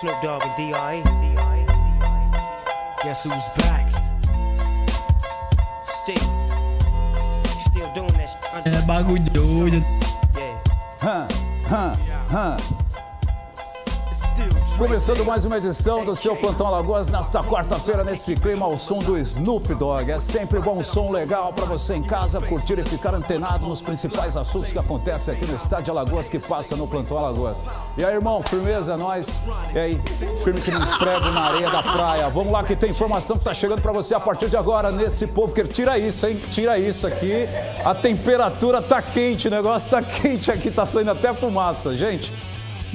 Snoop Dogg and D.I. Guess who's back? Still, still doing that sh- under- É bagulho doido. yeah. Hã, hã, hã. Começando mais uma edição do seu Plantão Alagoas nesta quarta-feira, nesse clima ao som do Snoop Dogg. É sempre bom som legal para você em casa curtir e ficar antenado nos principais assuntos que acontecem aqui no estádio Alagoas que passa no Plantão Alagoas. E aí, irmão, firmeza, é nós. E aí, firme que nem prego na areia da praia. Vamos lá que tem informação que tá chegando para você a partir de agora nesse povo. Que tira isso, hein? Tira isso aqui. A temperatura tá quente, o negócio tá quente aqui, tá saindo até fumaça, gente.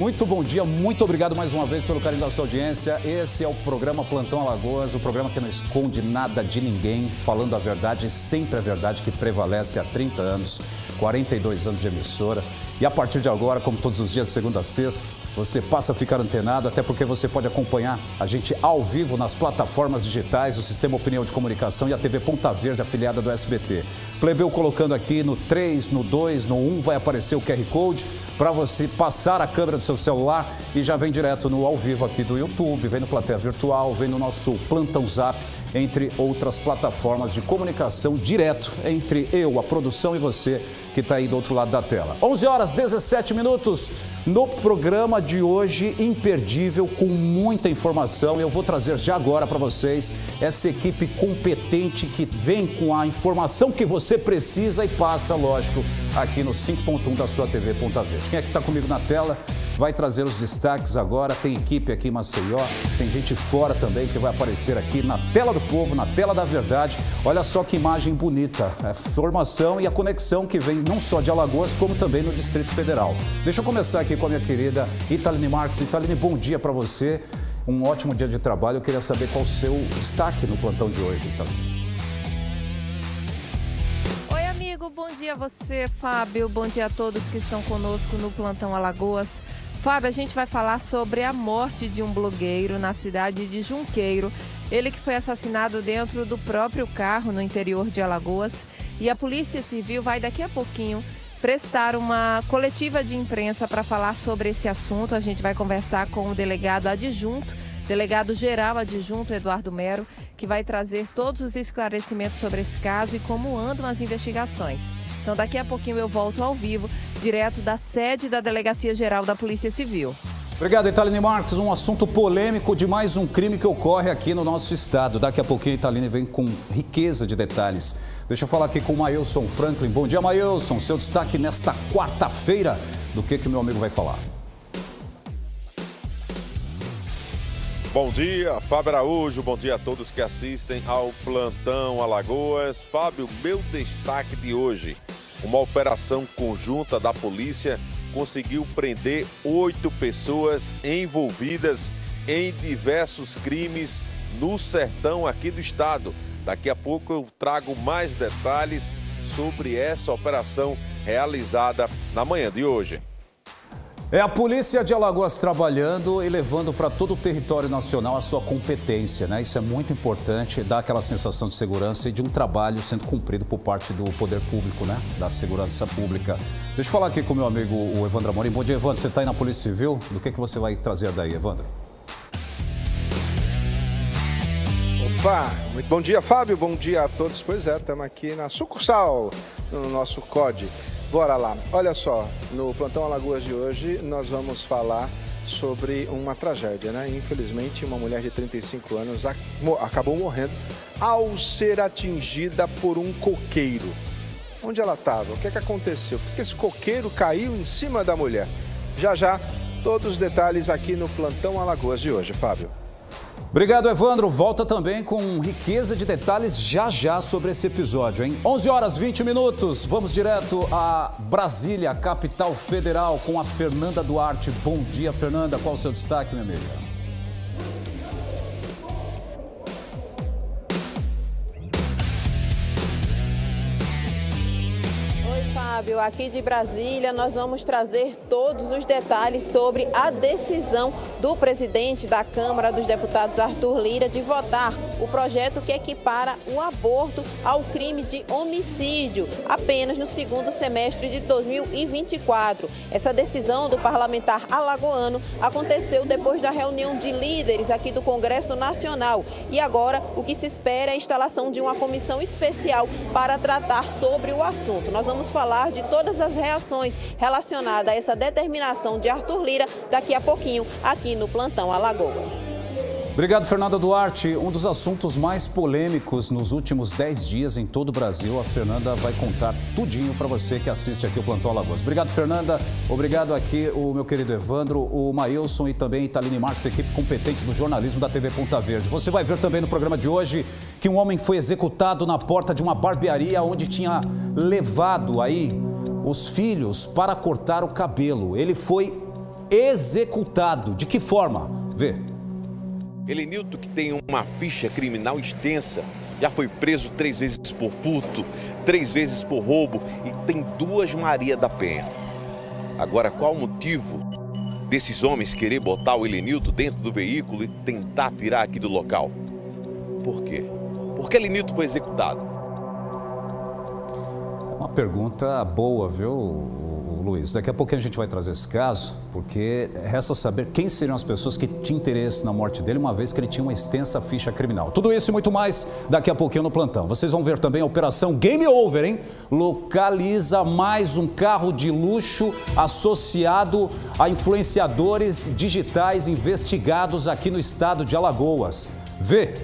Muito bom dia, muito obrigado mais uma vez pelo carinho da sua audiência. Esse é o programa Plantão Alagoas, o programa que não esconde nada de ninguém, falando a verdade, sempre a verdade que prevalece há 30 anos, 42 anos de emissora. E a partir de agora, como todos os dias, segunda a sexta, você passa a ficar antenado, até porque você pode acompanhar a gente ao vivo nas plataformas digitais, o Sistema Opinião de Comunicação e a TV Ponta Verde, afiliada do SBT. Plebeu colocando aqui no 3, no 2, no 1, vai aparecer o QR Code para você passar a câmera do seu celular e já vem direto no ao vivo aqui do YouTube, vem no Plateia Virtual, vem no nosso Plantão Zap, entre outras plataformas de comunicação direto entre eu, a produção e você que está aí do outro lado da tela. 11 horas 17 minutos no programa de hoje, imperdível, com muita informação. Eu vou trazer já agora para vocês essa equipe competente que vem com a informação que você precisa e passa, lógico, aqui no 5.1 da sua TV Ponta Verde. Quem é que está comigo na tela? vai trazer os destaques agora. Tem equipe aqui em Maceió, tem gente fora também que vai aparecer aqui na tela do povo, na tela da verdade. Olha só que imagem bonita. A formação e a conexão que vem não só de Alagoas, como também no Distrito Federal. Deixa eu começar aqui com a minha querida Italine Marques. Italine, bom dia para você. Um ótimo dia de trabalho. Eu queria saber qual o seu destaque no plantão de hoje, Italine. Bom dia a você, Fábio. Bom dia a todos que estão conosco no Plantão Alagoas. Fábio, a gente vai falar sobre a morte de um blogueiro na cidade de Junqueiro. Ele que foi assassinado dentro do próprio carro no interior de Alagoas. E a Polícia Civil vai daqui a pouquinho prestar uma coletiva de imprensa para falar sobre esse assunto. A gente vai conversar com o delegado adjunto, delegado geral adjunto Eduardo Mero, que vai trazer todos os esclarecimentos sobre esse caso e como andam as investigações. Então, daqui a pouquinho eu volto ao vivo, direto da sede da Delegacia Geral da Polícia Civil. Obrigado, Italine Marques. Um assunto polêmico de mais um crime que ocorre aqui no nosso estado. Daqui a pouquinho a Italine vem com riqueza de detalhes. Deixa eu falar aqui com o Mailson Franklin. Bom dia, Mailson. Seu destaque nesta quarta-feira. Do que, que meu amigo vai falar? Bom dia, Fábio Araújo. Bom dia a todos que assistem ao Plantão Alagoas. Fábio, meu destaque de hoje: uma operação conjunta da polícia conseguiu prender oito pessoas envolvidas em diversos crimes no sertão aqui do estado. Daqui a pouco eu trago mais detalhes sobre essa operação realizada na manhã de hoje. É a polícia de Alagoas trabalhando e levando para todo o território nacional a sua competência, né? Isso é muito importante, dá aquela sensação de segurança e de um trabalho sendo cumprido por parte do poder público, né? Da segurança pública. Deixa eu falar aqui com o meu amigo o Evandro Amorim. Bom dia, Evandro. Você está aí na Polícia Civil? Do que, que você vai trazer daí, Evandro? Opa, muito bom dia, Fábio. Bom dia a todos. Pois é, estamos aqui na sucursal, no nosso COD. Bora lá. Olha só, no Plantão Alagoas de hoje nós vamos falar sobre uma tragédia, né? Infelizmente, uma mulher de 35 anos acabou morrendo ao ser atingida por um coqueiro. Onde ela estava? O que, é que aconteceu? Por que esse coqueiro caiu em cima da mulher? Já já, todos os detalhes aqui no Plantão Alagoas de hoje, Fábio. Obrigado, Evandro. Volta também com riqueza de detalhes já já sobre esse episódio, hein? 11 horas 20 minutos. Vamos direto a Brasília, capital federal, com a Fernanda Duarte. Bom dia, Fernanda. Qual o seu destaque, minha amiga? Fábio. Aqui de Brasília, nós vamos trazer todos os detalhes sobre a decisão do presidente da Câmara dos Deputados, Arthur Lira, de votar o projeto que equipara o aborto ao crime de homicídio, apenas no segundo semestre de 2024. Essa decisão do parlamentar alagoano aconteceu depois da reunião de líderes aqui do Congresso Nacional. E agora, o que se espera é a instalação de uma comissão especial para tratar sobre o assunto. Nós vamos falar de todas as reações relacionadas a essa determinação de Arthur Lira daqui a pouquinho aqui no Plantão Alagoas. Obrigado, Fernanda Duarte. Um dos assuntos mais polêmicos nos últimos 10 dias em todo o Brasil. A Fernanda vai contar tudinho para você que assiste aqui o Plantão Alagoas. Obrigado, Fernanda. Obrigado aqui o meu querido Evandro, o Mailson e também Italine Marques, equipe competente do jornalismo da TV Ponta Verde. Você vai ver também no programa de hoje que um homem foi executado na porta de uma barbearia onde tinha levado aí os filhos para cortar o cabelo. Ele foi executado. De que forma? Vê. Elenilton, que tem uma ficha criminal extensa, já foi preso três vezes por furto, três vezes por roubo e tem duas Maria da Penha. Agora, qual o motivo desses homens querer botar o Elenilton dentro do veículo e tentar tirar aqui do local? Por quê? Por que Elenilton foi executado? Uma pergunta boa, viu, Luiz? Daqui a pouquinho a gente vai trazer esse caso, porque resta saber quem seriam as pessoas que tinham interesse na morte dele, uma vez que ele tinha uma extensa ficha criminal. Tudo isso e muito mais daqui a pouquinho no plantão. Vocês vão ver também a operação Game Over, hein? Localiza mais um carro de luxo associado a influenciadores digitais investigados aqui no estado de Alagoas. Vê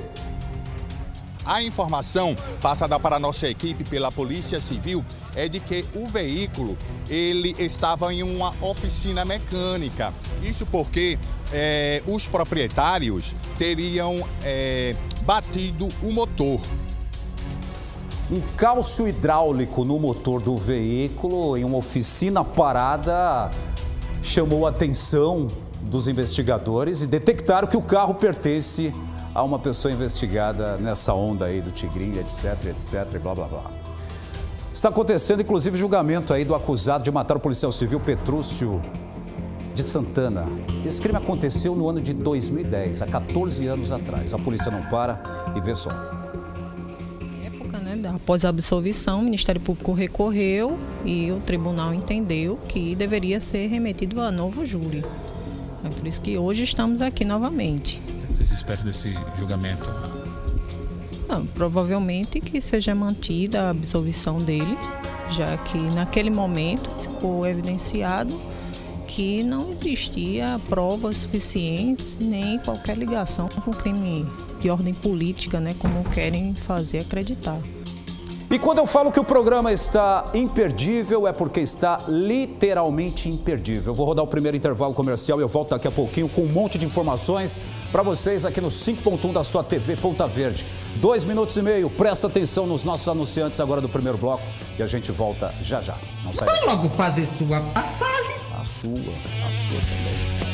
a informação passada para a nossa equipe pela Polícia Civil é de que o veículo ele estava em uma oficina mecânica. Isso porque é, os proprietários teriam é, batido o motor. Um cálcio hidráulico no motor do veículo em uma oficina parada chamou a atenção dos investigadores e detectaram que o carro pertence a uma pessoa investigada nessa onda aí do Tigrinho, etc, etc, blá, blá, blá. Está acontecendo, inclusive, julgamento aí do acusado de matar o policial civil Petrúcio de Santana. Esse crime aconteceu no ano de 2010, há 14 anos atrás. A polícia não para e vê só. época, né, após a absolvição, o Ministério Público recorreu e o tribunal entendeu que deveria ser remetido a novo júri. É por isso que hoje estamos aqui novamente vocês esperam desse julgamento? Não, provavelmente que seja mantida a absolvição dele, já que naquele momento ficou evidenciado que não existia provas suficientes nem qualquer ligação com crime de ordem política, né, como querem fazer acreditar. E quando eu falo que o programa está imperdível, é porque está literalmente imperdível. Eu vou rodar o primeiro intervalo comercial e eu volto daqui a pouquinho com um monte de informações para vocês aqui no 5.1 da sua TV Ponta Verde. Dois minutos e meio, presta atenção nos nossos anunciantes agora do primeiro bloco e a gente volta já já. Não sai Vai logo fazer sua passagem. A sua, a sua também.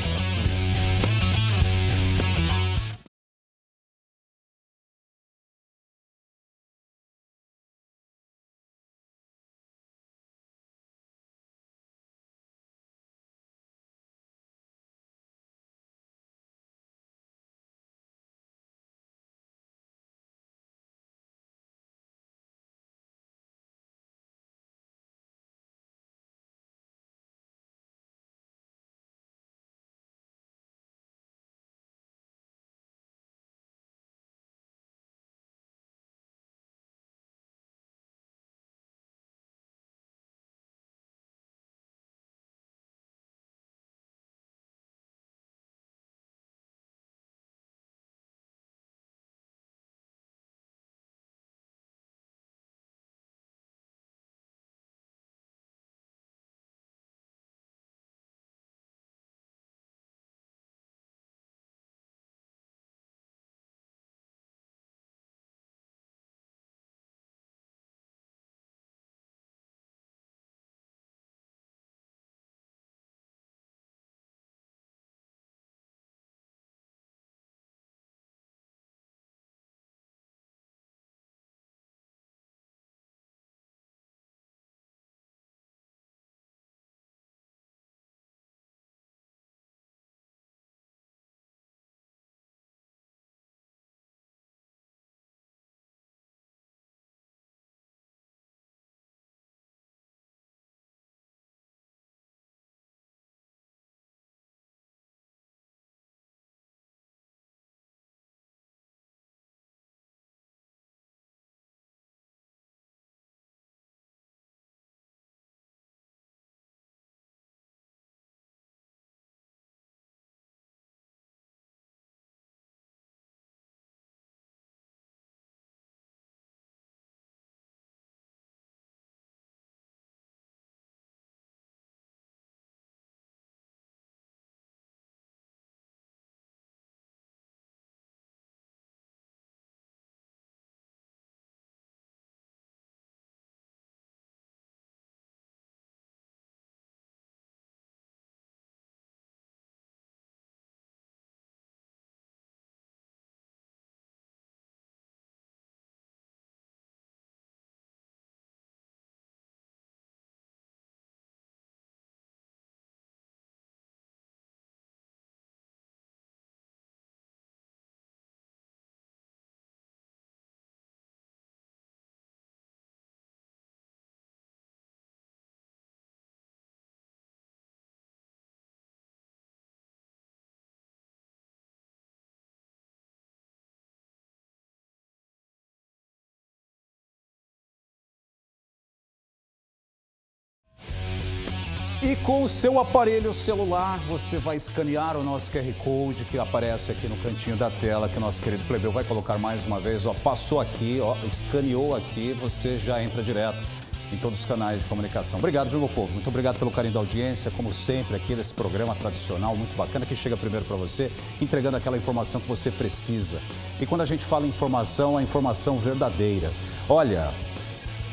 E com o seu aparelho celular, você vai escanear o nosso QR Code que aparece aqui no cantinho da tela, que o nosso querido Plebeu vai colocar mais uma vez. Ó, passou aqui, ó, escaneou aqui, você já entra direto em todos os canais de comunicação. Obrigado, viu, meu povo? Muito obrigado pelo carinho da audiência, como sempre, aqui nesse programa tradicional, muito bacana, que chega primeiro para você, entregando aquela informação que você precisa. E quando a gente fala informação, a informação verdadeira. Olha,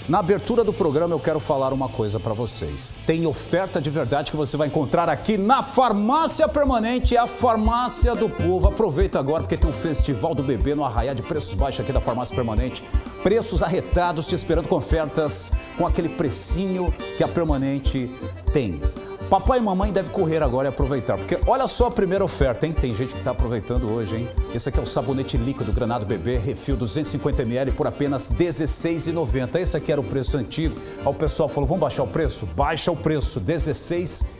na abertura do programa eu quero falar uma coisa para vocês. Tem oferta de verdade que você vai encontrar aqui na Farmácia Permanente, a Farmácia do Povo. Aproveita agora porque tem um festival do bebê no arraiá de preços baixos aqui da Farmácia Permanente. Preços arretados te esperando com ofertas com aquele precinho que a Permanente tem. Papai e mamãe devem correr agora e aproveitar, porque olha só a primeira oferta, hein? Tem gente que está aproveitando hoje, hein? Esse aqui é o sabonete líquido Granado Bebê, refil 250ml por apenas R$16,90. Esse aqui era o preço antigo. Aí o pessoal falou, vamos baixar o preço? Baixa o preço, R$16,90.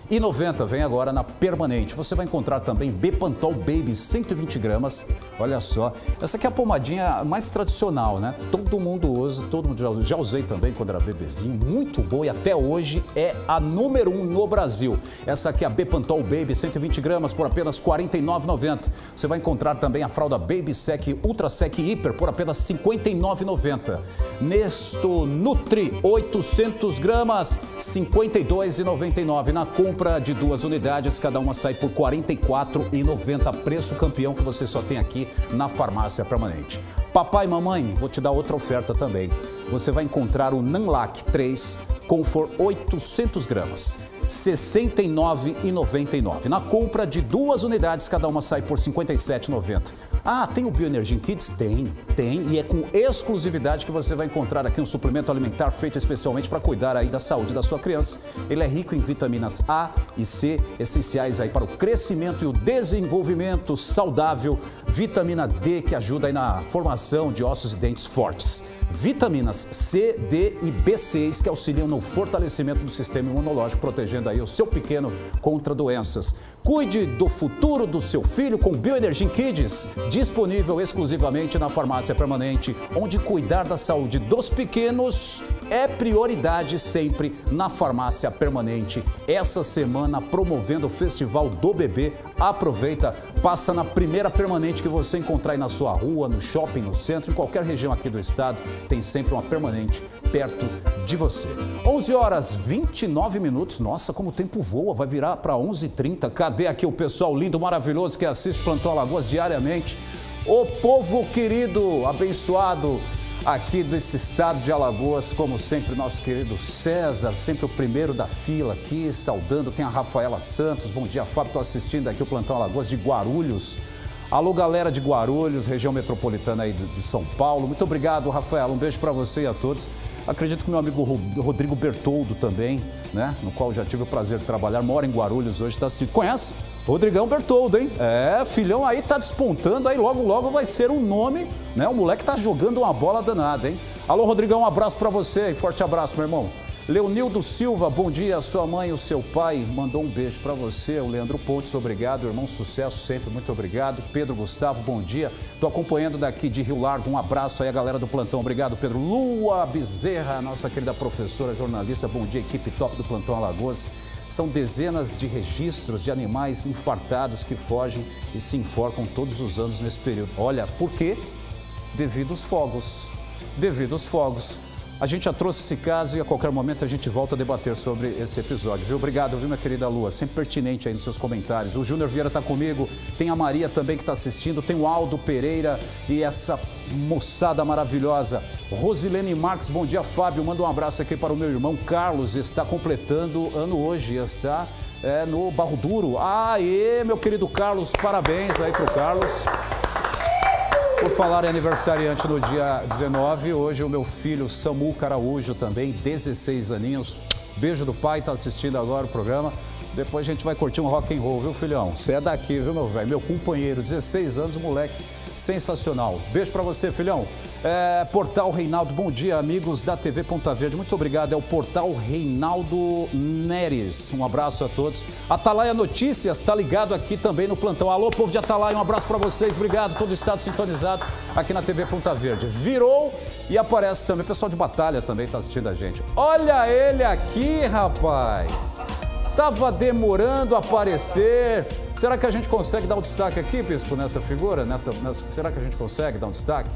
Vem agora na Permanente. Você vai encontrar também Bepantol Baby, 120 gramas. Olha só, essa aqui é a pomadinha mais tradicional, né? Todo mundo usa, todo mundo já, já usei também quando era bebezinho. Muito boa e até hoje é a número um no Brasil. Essa aqui é a Bepantol Baby, 120 gramas por apenas R$ 49,90. Você vai encontrar também a fralda Baby Sec Ultra Sec Hiper por apenas R$ 59,90. Nesto Nutri, 800 gramas, R$ 52,99. Na compra de duas unidades, cada uma sai por R$ 44,90. Preço campeão que você só tem aqui na Farmácia Permanente. Papai e mamãe, vou te dar outra oferta também. Você vai encontrar o Nanlac 3 Comfort 800 gramas. R$ 69,99. Na compra de duas unidades, cada uma sai por R$ 57,90. Ah, tem o Bioenergy Kids? Tem, tem. E é com exclusividade que você vai encontrar aqui um suplemento alimentar feito especialmente para cuidar aí da saúde da sua criança. Ele é rico em vitaminas A e C, essenciais aí para o crescimento e o desenvolvimento saudável. Vitamina D, que ajuda aí na formação de ossos e dentes fortes. Vitaminas C, D e B6, que auxiliam no fortalecimento do sistema imunológico, protegendo aí o seu pequeno contra doenças. Cuide do futuro do seu filho com Bioenergy Kids, disponível exclusivamente na farmácia permanente, onde cuidar da saúde dos pequenos é prioridade sempre na farmácia permanente. Essa semana promovendo o Festival do Bebê. Aproveita, passa na primeira permanente que você encontrar aí na sua rua, no shopping, no centro, em qualquer região aqui do estado, tem sempre uma permanente perto de você. 11 horas 29 minutos. Nossa, como o tempo voa, vai virar para 11h30. Cadê aqui o pessoal lindo, maravilhoso que assiste Plantão Alagoas diariamente? O povo querido, abençoado aqui desse estado de Alagoas, como sempre, nosso querido César, sempre o primeiro da fila aqui, saudando. Tem a Rafaela Santos, bom dia, Fábio, estou assistindo aqui o Plantão Alagoas de Guarulhos. Alô, galera de Guarulhos, região metropolitana aí de São Paulo. Muito obrigado, Rafaela. Um beijo para você e a todos. Acredito que meu amigo Rodrigo Bertoldo também, né? No qual já tive o prazer de trabalhar, mora em Guarulhos hoje, está assistindo. Conhece? Rodrigão Bertoldo, hein? É, filhão aí tá despontando, aí logo, logo vai ser um nome, né? O moleque tá jogando uma bola danada, hein? Alô, Rodrigão, um abraço para você, forte abraço, meu irmão. Leonildo Silva, bom dia. Sua mãe e o seu pai mandou um beijo para você. O Leandro Pontes, obrigado. Irmão, sucesso sempre, muito obrigado. Pedro Gustavo, bom dia. Estou acompanhando daqui de Rio Largo. Um abraço aí a galera do plantão. Obrigado, Pedro. Lua Bezerra, nossa querida professora, jornalista. Bom dia, equipe top do Plantão Alagoas. São dezenas de registros de animais infartados que fogem e se enforcam todos os anos nesse período. Olha, por quê? Devido aos fogos. Devido aos fogos. A gente já trouxe esse caso e a qualquer momento a gente volta a debater sobre esse episódio, viu? Obrigado, viu, minha querida Lua? Sempre pertinente aí nos seus comentários. O Júnior Vieira está comigo, tem a Maria também que está assistindo, tem o Aldo Pereira e essa moçada maravilhosa. Rosilene Marques, bom dia, Fábio. Manda um abraço aqui para o meu irmão Carlos, está completando ano hoje, está é, no Barro Duro. Aê, meu querido Carlos, parabéns aí para o Carlos. Por falar em aniversariante no dia 19, hoje o meu filho Samu Caraújo também, 16 aninhos. Beijo do pai, tá assistindo agora o programa. Depois a gente vai curtir um rock and roll, viu, filhão? Você é daqui, viu, meu velho? Meu companheiro, 16 anos, moleque sensacional. Beijo para você, filhão. É, Portal Reinaldo, bom dia, amigos da TV Ponta Verde. Muito obrigado. É o Portal Reinaldo Neres. Um abraço a todos. Atalaia Notícias está ligado aqui também no plantão. Alô, povo de Atalaia, um abraço para vocês. Obrigado. Todo o estado sintonizado aqui na TV Ponta Verde. Virou e aparece também. O pessoal de Batalha também está assistindo a gente. Olha ele aqui, rapaz. estava demorando a aparecer. Será que a gente consegue dar um destaque aqui, Bispo, nessa figura? Nessa, nessa- será que a gente consegue dar um destaque?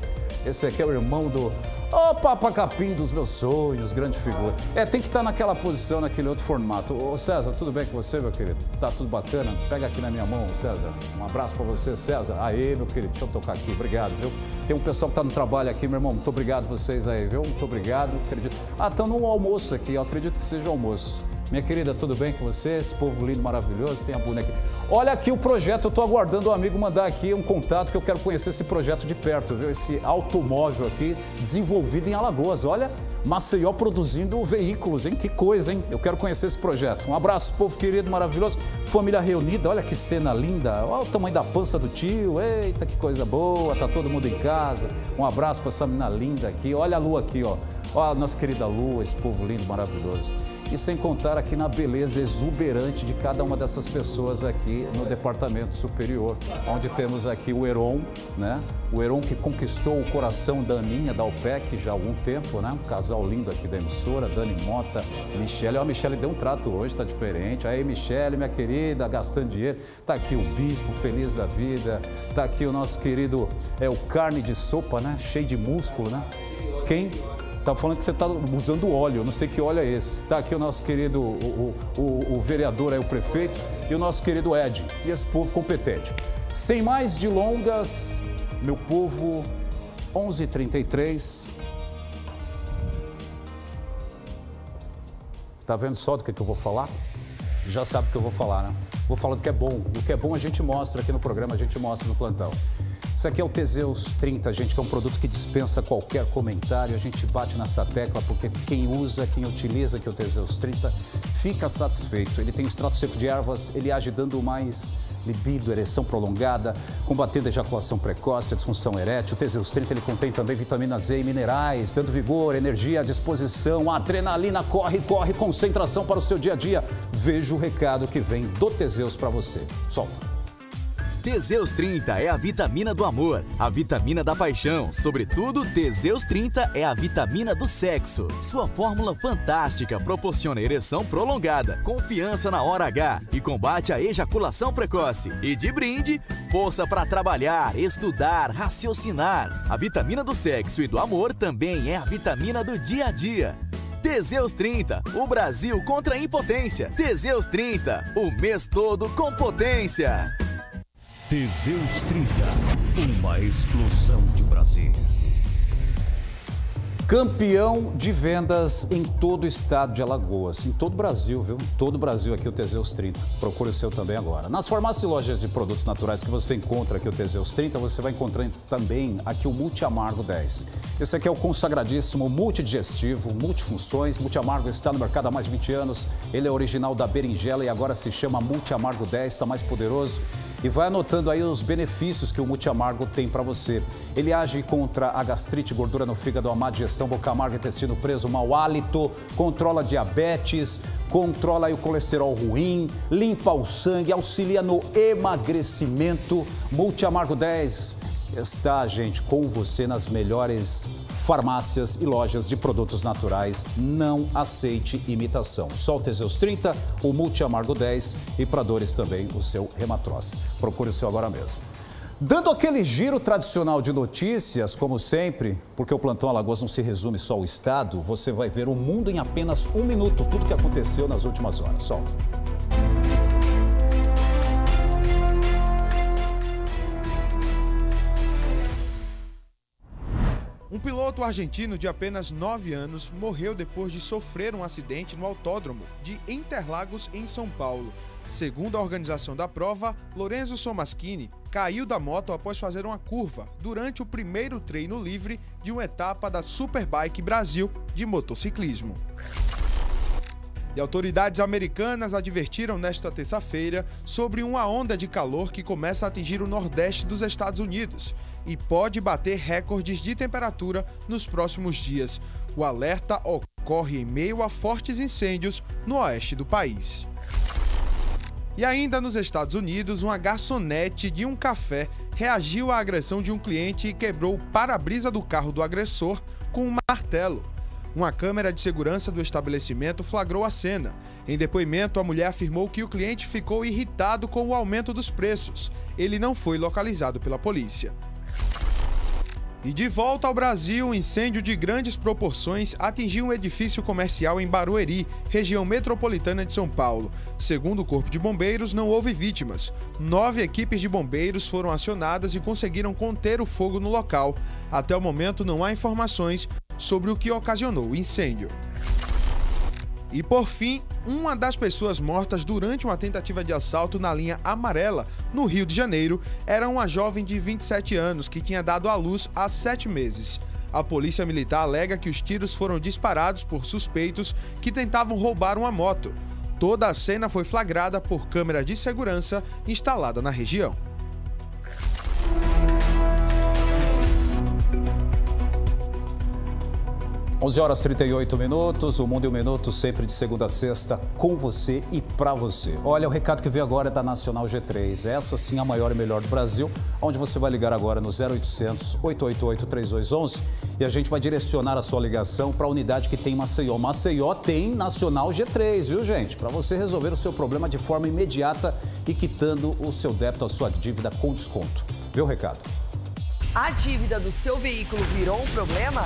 Esse aqui é o irmão do. Ô, Papa Capim dos meus sonhos, grande figura. É, tem que estar naquela posição, naquele outro formato. Ô, César, tudo bem com você, meu querido? Tá tudo bacana? Pega aqui na minha mão, César. Um abraço pra você, César. Aê, meu querido, deixa eu tocar aqui. Obrigado, viu? Tem um pessoal que tá no trabalho aqui, meu irmão. Muito obrigado vocês aí, viu? Muito obrigado. Acredito. Ah, estão no almoço aqui, eu acredito que seja o almoço. Minha querida, tudo bem com você? Esse povo lindo, maravilhoso, tem a boneca. Olha aqui o projeto, eu estou aguardando o amigo mandar aqui um contato que eu quero conhecer esse projeto de perto, viu? Esse automóvel aqui desenvolvido em Alagoas. Olha, Maceió produzindo veículos, hein? Que coisa, hein? Eu quero conhecer esse projeto. Um abraço, povo querido, maravilhoso. Família reunida, olha que cena linda. Olha o tamanho da pança do tio. Eita, que coisa boa. Tá todo mundo em casa. Um abraço para essa menina linda aqui. Olha a lua aqui, ó. Olha a nossa querida lua, esse povo lindo, maravilhoso. E sem contar aqui na beleza exuberante de cada uma dessas pessoas aqui no departamento superior, onde temos aqui o Heron, né? O Heron que conquistou o coração da Aninha, da UPEC, já há algum tempo, né? Um casal lindo aqui da emissora, Dani Mota, Michele. Ó, a Michele deu um trato hoje, tá diferente. Aí, Michele, minha querida, gastando dinheiro. Tá aqui o Bispo, feliz da vida. Tá aqui o nosso querido, é o carne de sopa, né? Cheio de músculo, né? Quem Tá falando que você está usando óleo, não sei que óleo é esse. Tá aqui o nosso querido, o, o, o, vereador aí, o prefeito, e o nosso querido Ed, e esse povo competente. Sem mais delongas, meu povo, 11h33. Tá vendo só do que, que eu vou falar? Já sabe o que eu vou falar, né? Vou falar do que é bom. O que é bom a gente mostra aqui no programa, a gente mostra no plantão. Isso aqui é o Teseus 30, gente, que é um produto que dispensa qualquer comentário. A gente bate nessa tecla porque quem usa, quem utiliza aqui o Teseus 30 fica satisfeito. Ele tem extrato seco de ervas, ele age dando mais libido, ereção prolongada, combatendo a ejaculação precoce, a disfunção erétil. O Teseus 30 ele contém também vitamina Z e minerais, dando vigor, energia, disposição, adrenalina, corre, corre, concentração para o seu dia a dia. Veja o recado que vem do Teseus para você. Solta. Teseus 30 é a vitamina do amor, a vitamina da paixão. Sobretudo, Teseus 30 é a vitamina do sexo. Sua fórmula fantástica proporciona ereção prolongada, confiança na hora H e combate a ejaculação precoce. E de brinde, força para trabalhar, estudar, raciocinar. A vitamina do sexo e do amor também é a vitamina do dia a dia. Teseus 30, o Brasil contra a impotência. Teseus 30, o mês todo com potência. Teseus 30, uma explosão de prazer. Campeão de vendas em todo o estado de Alagoas, em todo o Brasil, viu? Todo o Brasil aqui o Teseus 30. Procure o seu também agora. Nas farmácias e lojas de produtos naturais que você encontra aqui o Teseus 30, você vai encontrar também aqui o Multi Amargo 10. Esse aqui é o consagradíssimo multidigestivo, multifunções. Multi Amargo está no mercado há mais de 20 anos. Ele é original da berinjela e agora se chama Multi Amargo 10, está mais poderoso. E vai anotando aí os benefícios que o Multi Amargo tem para você. Ele age contra a gastrite, gordura no fígado, a má digestão, boca amarga, intestino preso, mau hálito, controla diabetes, controla o colesterol ruim, limpa o sangue, auxilia no emagrecimento. Multi Amargo 10 está, gente, com você nas melhores farmácias e lojas de produtos naturais. Não aceite imitação. Só o Teseus 30, o Multi Amargo 10 e para dores também o seu Rematroz. Procure o seu agora mesmo. Dando aquele giro tradicional de notícias, como sempre, porque o Plantão Alagoas não se resume só ao Estado, você vai ver o mundo em apenas um minuto, tudo que aconteceu nas últimas horas. Solta. Um piloto argentino de apenas 9 anos morreu depois de sofrer um acidente no autódromo de Interlagos, em São Paulo. Segundo a organização da prova, Lorenzo Somaschini caiu da moto após fazer uma curva durante o primeiro treino livre de uma etapa da Superbike Brasil de motociclismo. E autoridades americanas advertiram nesta terça-feira sobre uma onda de calor que começa a atingir o nordeste dos Estados Unidos e pode bater recordes de temperatura nos próximos dias. O alerta ocorre em meio a fortes incêndios no oeste do país. E ainda nos Estados Unidos, uma garçonete de um café reagiu à agressão de um cliente e quebrou o para-brisa do carro do agressor com um martelo. Uma câmera de segurança do estabelecimento flagrou a cena. Em depoimento, a mulher afirmou que o cliente ficou irritado com o aumento dos preços. Ele não foi localizado pela polícia. E de volta ao Brasil, um incêndio de grandes proporções atingiu um edifício comercial em Barueri, região metropolitana de São Paulo. Segundo o Corpo de Bombeiros, não houve vítimas. Nove equipes de bombeiros foram acionadas e conseguiram conter o fogo no local. Até o momento, não há informações sobre o que ocasionou o incêndio. E por fim, uma das pessoas mortas durante uma tentativa de assalto na linha amarela, no Rio de Janeiro, era uma jovem de 27 anos que tinha dado à luz há sete meses. A polícia militar alega que os tiros foram disparados por suspeitos que tentavam roubar uma moto. Toda a cena foi flagrada por câmera de segurança instalada na região. 11 horas 38 minutos, o Mundo em um Minuto, sempre de segunda a sexta, com você e para você. Olha, o recado que veio agora é da Nacional G3, essa sim a maior e melhor do Brasil, onde você vai ligar agora no 0800 888 3211 e a gente vai direcionar a sua ligação para a unidade que tem Maceió. Maceió tem Nacional G3, viu gente? Para você resolver o seu problema de forma imediata e quitando o seu débito, a sua dívida com desconto. Viu o recado? A dívida do seu veículo virou um problema?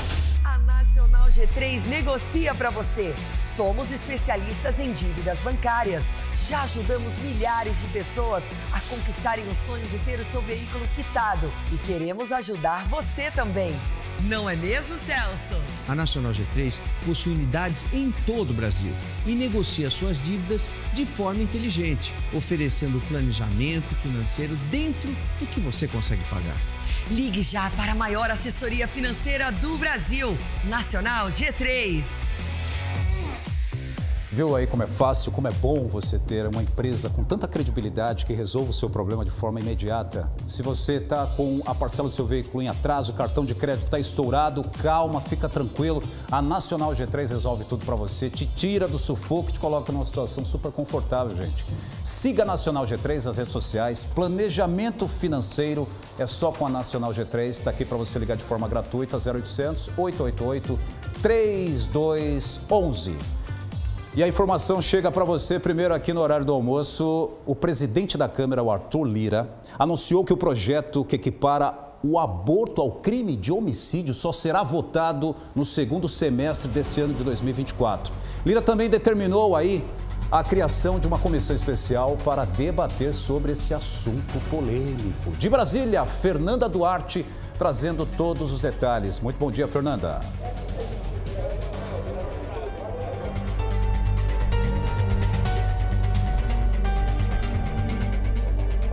Nacional G3 negocia para você. Somos especialistas em dívidas bancárias. Já ajudamos milhares de pessoas a conquistarem o sonho de ter o seu veículo quitado e queremos ajudar você também. Não é mesmo, Celso? A Nacional G3 possui unidades em todo o Brasil e negocia suas dívidas de forma inteligente, oferecendo planejamento financeiro dentro do que você consegue pagar. Ligue já para a maior assessoria financeira do Brasil, Nacional G3. Viu aí como é fácil, como é bom você ter uma empresa com tanta credibilidade que resolva o seu problema de forma imediata? Se você está com a parcela do seu veículo em atraso, o cartão de crédito está estourado, calma, fica tranquilo. A Nacional G3 resolve tudo para você, te tira do sufoco, te coloca numa situação super confortável, gente. Siga a Nacional G3 nas redes sociais. Planejamento financeiro é só com a Nacional G3. Está aqui para você ligar de forma gratuita, 0800 888 3211. E a informação chega para você primeiro aqui no horário do almoço. O presidente da Câmara, o Arthur Lira, anunciou que o projeto que equipara o aborto ao crime de homicídio só será votado no segundo semestre desse ano de 2024. Lira também determinou aí a criação de uma comissão especial para debater sobre esse assunto polêmico. De Brasília, Fernanda Duarte trazendo todos os detalhes. Muito bom dia, Fernanda.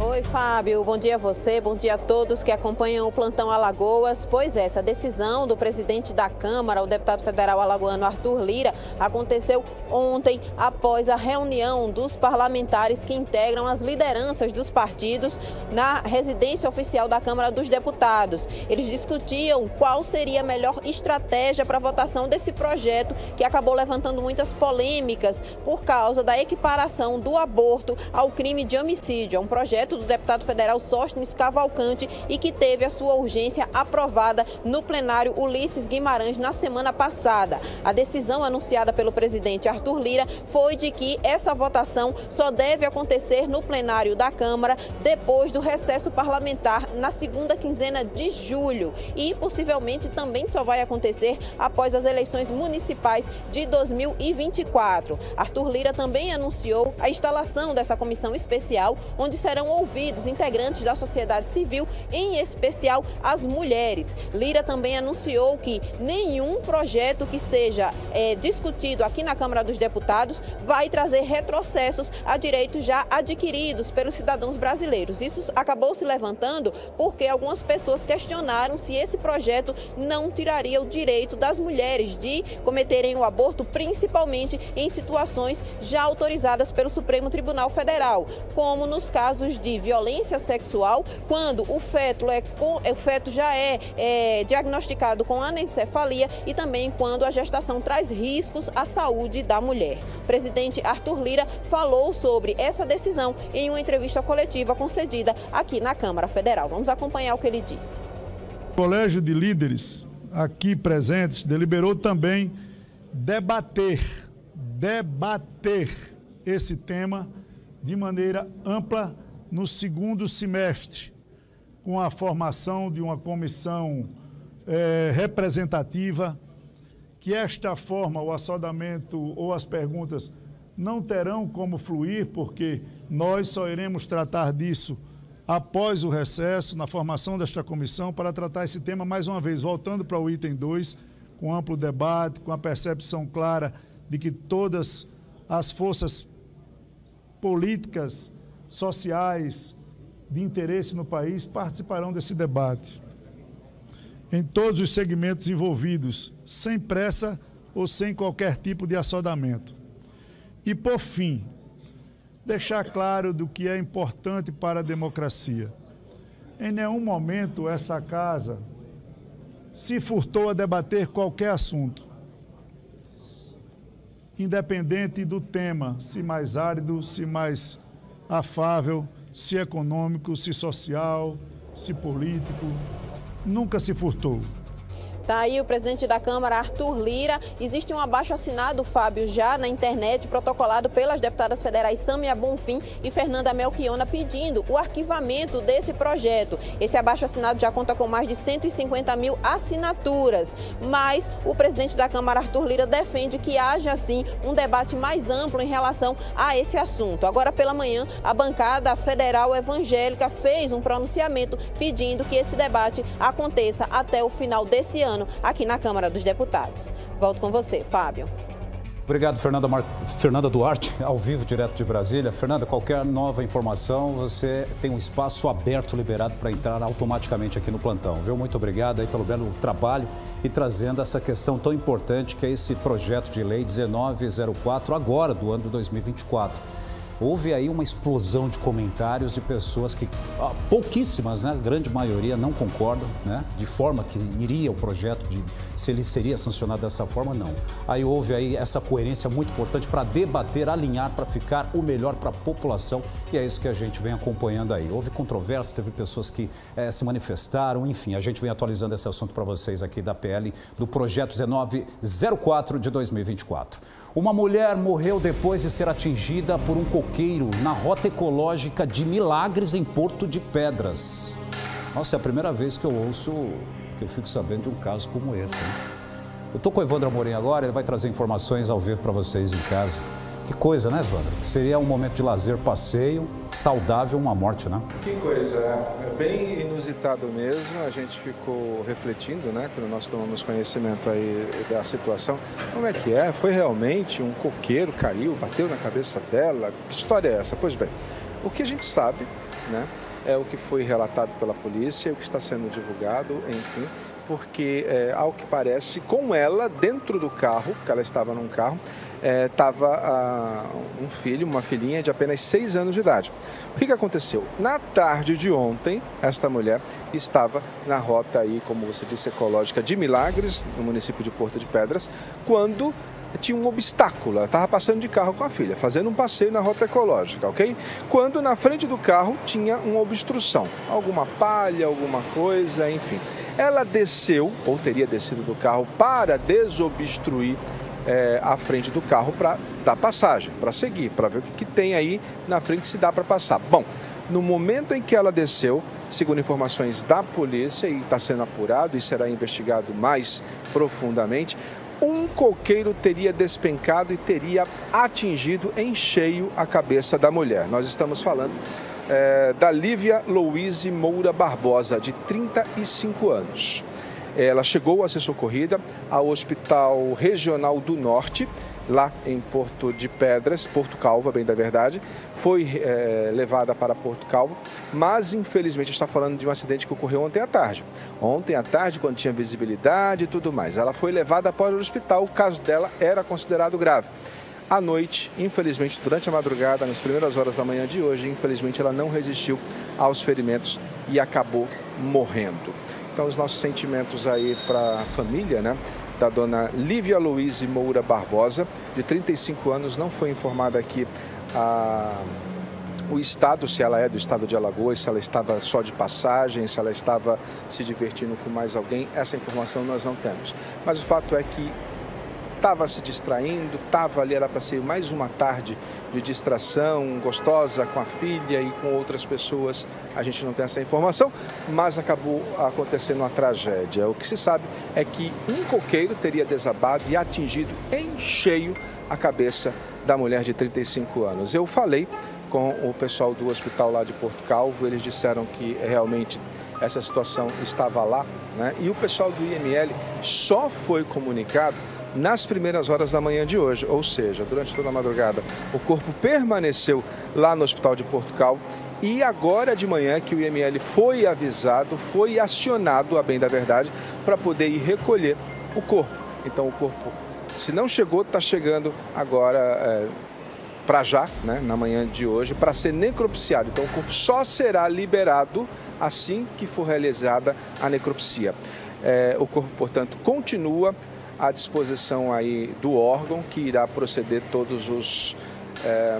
Oi, Fábio. Bom dia a você, bom dia a todos que acompanham o Plantão Alagoas. Pois é, essa decisão do presidente da Câmara, o deputado federal alagoano Arthur Lira, aconteceu ontem após a reunião dos parlamentares que integram as lideranças dos partidos na residência oficial da Câmara dos Deputados. Eles discutiam qual seria a melhor estratégia para a votação desse projeto que acabou levantando muitas polêmicas por causa da equiparação do aborto ao crime de homicídio. É um projeto do do deputado federal Sóstenes Cavalcante e que teve a sua urgência aprovada no plenário Ulisses Guimarães na semana passada. A decisão anunciada pelo presidente Arthur Lira foi de que essa votação só deve acontecer no plenário da Câmara depois do recesso parlamentar na segunda quinzena de julho e possivelmente também só vai acontecer após as eleições municipais de 2024. Arthur Lira também anunciou a instalação dessa comissão especial onde serão envolvidos, integrantes da sociedade civil, em especial as mulheres. Lira também anunciou que nenhum projeto que seja é, discutido aqui na Câmara dos Deputados vai trazer retrocessos a direitos já adquiridos pelos cidadãos brasileiros. Isso acabou se levantando porque algumas pessoas questionaram se esse projeto não tiraria o direito das mulheres de cometerem o aborto, principalmente em situações já autorizadas pelo Supremo Tribunal Federal, como nos casos de violência sexual quando o feto, é, o feto já é, é diagnosticado com anencefalia e também quando a gestação traz riscos à saúde da mulher. O presidente Arthur Lira falou sobre essa decisão em uma entrevista coletiva concedida aqui na Câmara Federal. Vamos acompanhar o que ele disse. O Colégio de Líderes aqui presentes deliberou também debater, debater esse tema de maneira ampla no segundo semestre, com a formação de uma comissão eh, representativa, que esta forma, o assodamento ou as perguntas não terão como fluir, porque nós só iremos tratar disso após o recesso, na formação desta comissão, para tratar esse tema mais uma vez, voltando para o item 2, com amplo debate, com a percepção clara de que todas as forças políticas, sociais, de interesse no país participarão desse debate. Em todos os segmentos envolvidos, sem pressa ou sem qualquer tipo de assodamento. E, por fim, deixar claro do que é importante para a democracia. Em nenhum momento essa casa se furtou a debater qualquer assunto, independente do tema, se mais árido, se mais afável, se econômico, se social, se político, nunca se furtou. Tá aí o presidente da Câmara, Arthur Lira. Existe um abaixo assinado, Fábio, já na internet, protocolado pelas deputadas federais Samia Bonfim e Fernanda Melchiona, pedindo o arquivamento desse projeto. Esse abaixo assinado já conta com mais de 150 mil assinaturas. Mas o presidente da Câmara, Arthur Lira, defende que haja, sim, um debate mais amplo em relação a esse assunto. Agora, pela manhã, a bancada federal evangélica fez um pronunciamento pedindo que esse debate aconteça até o final desse ano ano aqui na Câmara dos Deputados. Volto com você, Fábio. Obrigado, Fernanda, Mar... Fernanda Duarte, ao vivo, direto de Brasília. Fernanda, qualquer nova informação, você tem um espaço aberto, liberado para entrar automaticamente aqui no plantão, viu? Muito obrigado aí pelo belo trabalho e trazendo essa questão tão importante que é esse projeto de lei 1904, agora, do ano de 2024 houve aí uma explosão de comentários de pessoas que, ah, pouquíssimas, né, a grande maioria, não concordam, né, de forma que iria o projeto, de se ele seria sancionado dessa forma, não. Aí houve aí essa coerência muito importante para debater, alinhar, para ficar o melhor para a população e é isso que a gente vem acompanhando aí. Houve controvérsia, teve pessoas que é, se manifestaram, enfim, a gente vem atualizando esse assunto para vocês aqui da PL do projeto 1904 de 2024. Uma mulher morreu depois de ser atingida por um coqueiro na rota ecológica de Milagres, em Porto de Pedras. Nossa, é a primeira vez que eu ouço, que eu fico sabendo de um caso como esse. Hein? Eu estou com o Evandro Amorim agora, ele vai trazer informações ao vivo para vocês em casa. Que coisa, né, Evandro? Seria um momento de lazer, passeio, saudável, uma morte, né? Que coisa, é bem inusitado mesmo. A gente ficou refletindo, né, quando nós tomamos conhecimento aí da situação. Como é que é? Foi realmente um coqueiro caiu, bateu na cabeça dela? Que história é essa? Pois bem, o que a gente sabe, né, é o que foi relatado pela polícia, o que está sendo divulgado, enfim, porque, é, ao que parece, com ela dentro do carro, porque ela estava num carro, estava é, ah, um filho, uma filhinha de apenas seis anos de idade. O que, que aconteceu? Na tarde de ontem, esta mulher estava na rota aí, como você disse, ecológica de Milagres, no município de Porto de Pedras, quando tinha um obstáculo. Ela estava passando de carro com a filha, fazendo um passeio na rota ecológica, ok? Quando na frente do carro tinha uma obstrução, alguma palha, alguma coisa, enfim. Ela desceu, ou teria descido do carro, para desobstruir é, à frente do carro para dar passagem, para seguir, para ver o que, que tem aí na frente se dá para passar. Bom, no momento em que ela desceu, segundo informações da polícia, e está sendo apurado e será investigado mais profundamente, um coqueiro teria despencado e teria atingido em cheio a cabeça da mulher. Nós estamos falando é, da Lívia Louise Moura Barbosa, de 35 anos. Ela chegou a ser socorrida ao Hospital Regional do Norte, lá em Porto de Pedras, Porto Calvo, bem da verdade, foi é, levada para Porto Calvo, mas infelizmente está falando de um acidente que ocorreu ontem à tarde. Ontem à tarde, quando tinha visibilidade e tudo mais, ela foi levada para o hospital, o caso dela era considerado grave. À noite, infelizmente, durante a madrugada, nas primeiras horas da manhã de hoje, infelizmente ela não resistiu aos ferimentos e acabou morrendo. Então, os nossos sentimentos aí para a família, né? Da dona Lívia Louise Moura Barbosa, de 35 anos, não foi informada aqui a o estado, se ela é do estado de Alagoas, se ela estava só de passagem, se ela estava se divertindo com mais alguém, essa informação nós não temos. Mas o fato é que estava se distraindo, estava ali, era para ser mais uma tarde de distração gostosa com a filha e com outras pessoas. A gente não tem essa informação, mas acabou acontecendo uma tragédia. O que se sabe é que um coqueiro teria desabado e atingido em cheio a cabeça da mulher de 35 anos. Eu falei com o pessoal do hospital lá de Porto Calvo, eles disseram que realmente essa situação estava lá, né? E o pessoal do IML só foi comunicado nas primeiras horas da manhã de hoje, ou seja, durante toda a madrugada, o corpo permaneceu lá no hospital de Porto Calvo e agora de manhã que o IML foi avisado, foi acionado, a bem da verdade, para poder ir recolher o corpo. Então o corpo, se não chegou, está chegando agora é, para já, né, na manhã de hoje, para ser necropsiado. Então o corpo só será liberado assim que for realizada a necropsia. É, o corpo, portanto, continua à disposição aí do órgão que irá proceder todos os é,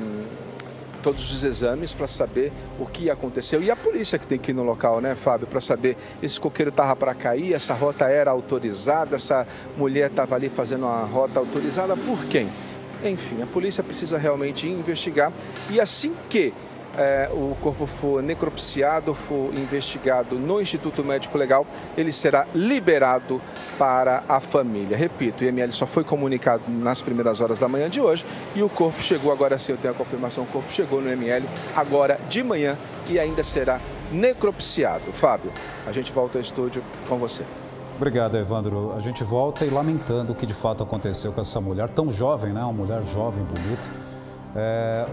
todos os exames para saber o que aconteceu. E a polícia que tem que ir no local, né, Fábio, para saber esse coqueiro estava para cair, essa rota era autorizada, essa mulher estava ali fazendo uma rota autorizada por quem? Enfim, a polícia precisa realmente investigar e assim que é, o corpo for necropsiado, for investigado no Instituto Médico Legal, ele será liberado para a família. Repito, o IML só foi comunicado nas primeiras horas da manhã de hoje e o corpo chegou, agora sim eu tenho a confirmação, o corpo chegou no IML agora de manhã e ainda será necropsiado. Fábio, a gente volta ao estúdio com você. Obrigado, Evandro. A gente volta e lamentando o que de fato aconteceu com essa mulher tão jovem, né? Uma mulher jovem, bonita é,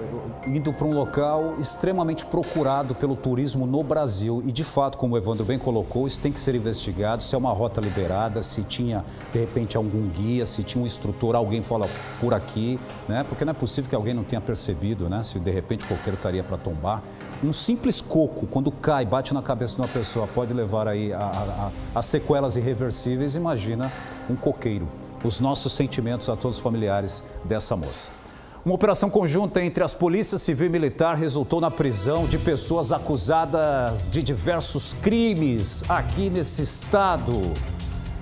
indo para um local extremamente procurado pelo turismo no Brasil. E, de fato, como o Evandro bem colocou, isso tem que ser investigado, se é uma rota liberada, se tinha, de repente, algum guia, se tinha um instrutor, alguém fala por aqui, né? Porque não é possível que alguém não tenha percebido, né? Se, de repente, qualquer estaria para tombar. Um simples coco, quando cai, bate na cabeça de uma pessoa, pode levar aí a, sequelas irreversíveis. Imagina um coqueiro. Os nossos sentimentos a todos os familiares dessa moça. Uma operação conjunta entre as polícias civil e militar resultou na prisão de pessoas acusadas de diversos crimes aqui nesse estado.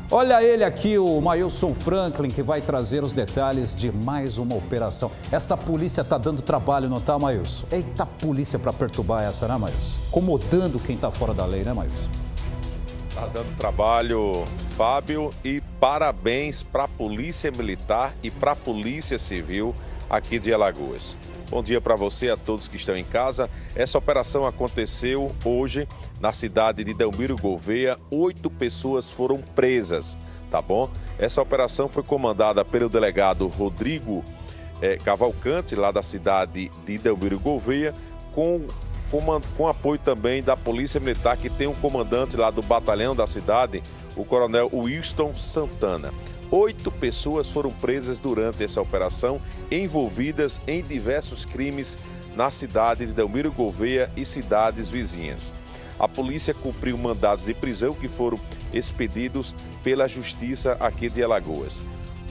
Olha ele aqui, o Mailson Franklin, que vai trazer os detalhes de mais uma operação. Essa polícia tá dando trabalho, não tá, Mailson? Eita polícia para perturbar essa, né, Mailson? Incomodando quem tá fora da lei, né, Mailson? Tá dando trabalho, Fábio, e parabéns para a Polícia Militar e para a Polícia Civil aqui de Alagoas. Bom dia para você, a todos que estão em casa. Essa operação aconteceu hoje na cidade de Delmiro Gouveia. Oito pessoas foram presas, tá bom? Essa operação foi comandada pelo delegado Rodrigo é, Cavalcante, lá da cidade de Delmiro Gouveia, com, com, com apoio também da Polícia Militar, que tem um comandante lá do batalhão da cidade, o coronel Winston Santana. Oito pessoas foram presas durante essa operação, envolvidas em diversos crimes na cidade de Delmiro Gouveia e cidades vizinhas. A polícia cumpriu mandados de prisão que foram expedidos pela Justiça aqui de Alagoas.